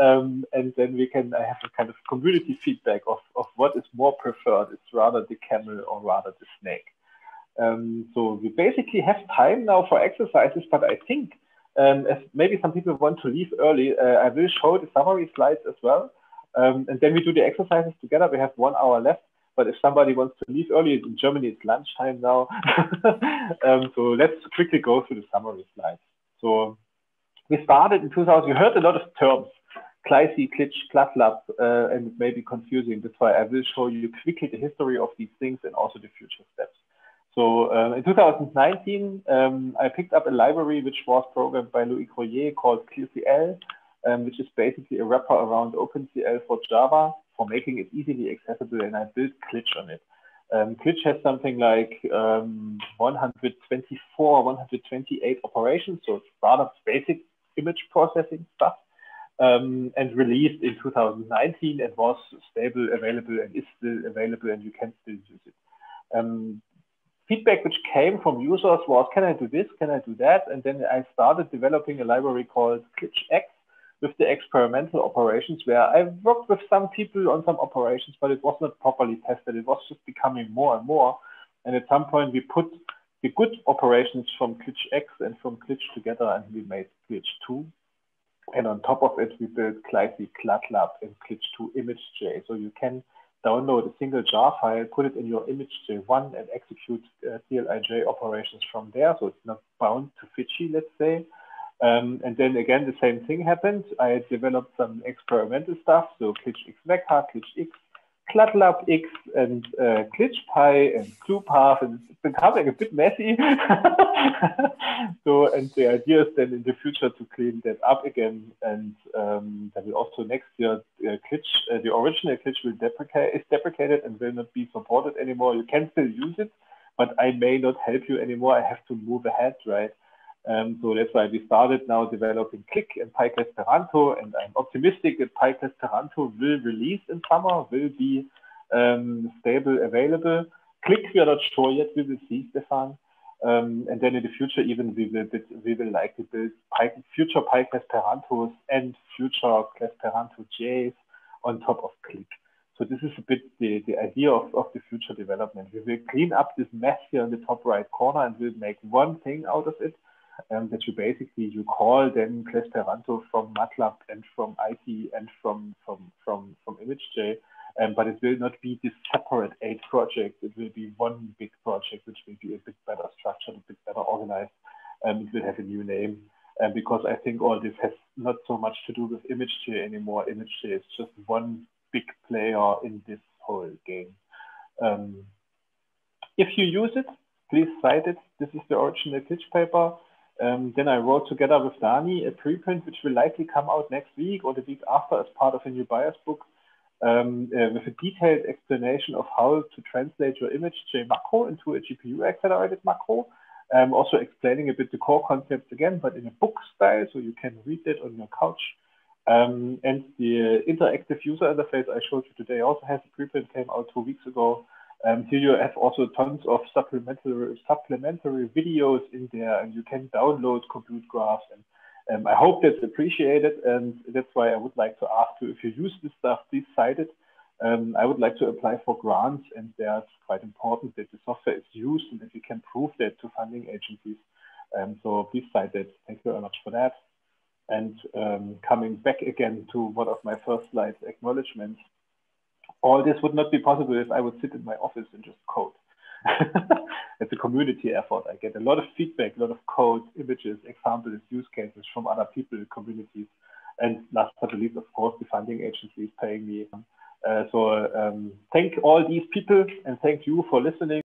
um, and then we can have a kind of community feedback of, of what is more preferred. It's rather the camel or rather the snake. Um, so we basically have time now for exercises, but I think um, as maybe some people want to leave early, uh, I will show the summary slides as well. Um, and then we do the exercises together. We have one hour left. But if somebody wants to leave early, in Germany it's lunchtime now. um, so let's quickly go through the summary slides. So we started in 2000. You heard a lot of terms, clIcy, CLIJ, CLATLAB, uh, and it may be confusing. That's why I will show you quickly the history of these things and also the future steps. So uh, in 2019, um, I picked up a library which was programmed by Loïc Royer called ClearCL, um, which is basically a wrapper around OpenCL for Java for making it easily accessible, and I built CLIJ on it. Um, CLIJ has something like um, 124, 128 operations, so it's rather basic image processing stuff, um, and released in 2019 and was stable, available, and is still available, and you can still use it. Um, feedback which came from users was, can I do this? Can I do that? And then I started developing a library called CLIJx, with the experimental operations where I worked with some people on some operations, but it was not properly tested. It was just becoming more and more. And at some point, we put the good operations from Glitch X and from CLIJ together, and we made Glitch 2. And on top of it, we built clIcy CLATLAB and Glitch 2 ImageJ. So you can download a single jar file, put it in your ImageJ1, and execute uh, CLIJ operations from there. So it's not bound to Fiji, let's say. Um, and then again, the same thing happened. I had developed some experimental stuff, so CLIJx Vector, CLIJx, CLATLAB X, and uh, clijpy and CLUPATH, and it's becoming a bit messy. so, and the idea is then in the future to clean that up again, and um, that will also next year uh, CLIJ, uh, the original CLIJ will deprecate is deprecated and will not be supported anymore. You can still use it, but I may not help you anymore. I have to move ahead, right? Um, so that's why we started now developing CLIc and PyClesperanto, and I'm optimistic that PyClesperanto will release in summer, will be um, stable, available. CLIc, we are not sure yet. We will see, Stefan. Um, and then in the future, even we will we will likely build future PyClesperantos and future Esperanto J's on top of CLIc. So this is a bit the, the idea of, of the future development. We will clean up this mess here in the top right corner and we'll make one thing out of it um, that you basically you call then Clesperanto from MATLAB and from IT and from from from from ImageJ. Um, but it will not be this separate eight projects. It will be one big project, which will be a bit better structured, a bit better organized. Um, it will have a new name. And because I think all this has not so much to do with ImageJ anymore. ImageJ is just one big player in this whole game. Um, if you use it, please cite it. This is the original pitch paper. Um, then I wrote together with Dani a preprint, which will likely come out next week or the week after as part of a NEUBIAS book um, uh, with a detailed explanation of how to translate your image J macro into a GPU accelerated macro. Um, also explaining a bit the core concepts again, but in a book style, so you can read it on your couch. Um, and the interactive user interface I showed you today also has a preprint, came out two weeks ago. Um, here you have also tons of supplementary supplementary videos in there, and you can download compute graphs. And um, I hope that's appreciated, and that's why I would like to ask you if you use this stuff, please cite it. Um, I would like to apply for grants, and that's quite important that the software is used and that we can prove that to funding agencies. Um, so please cite it. Thank you very much for that. And um, coming back again to one of my first slides, acknowledgements all this would not be possible if I would sit in my office and just code. it's a community effort. I get a lot of feedback, a lot of code, images, examples, use cases from other people, communities. And last but not least, of course, the funding agency is paying me. Uh, so um, thank all these people and thank you for listening.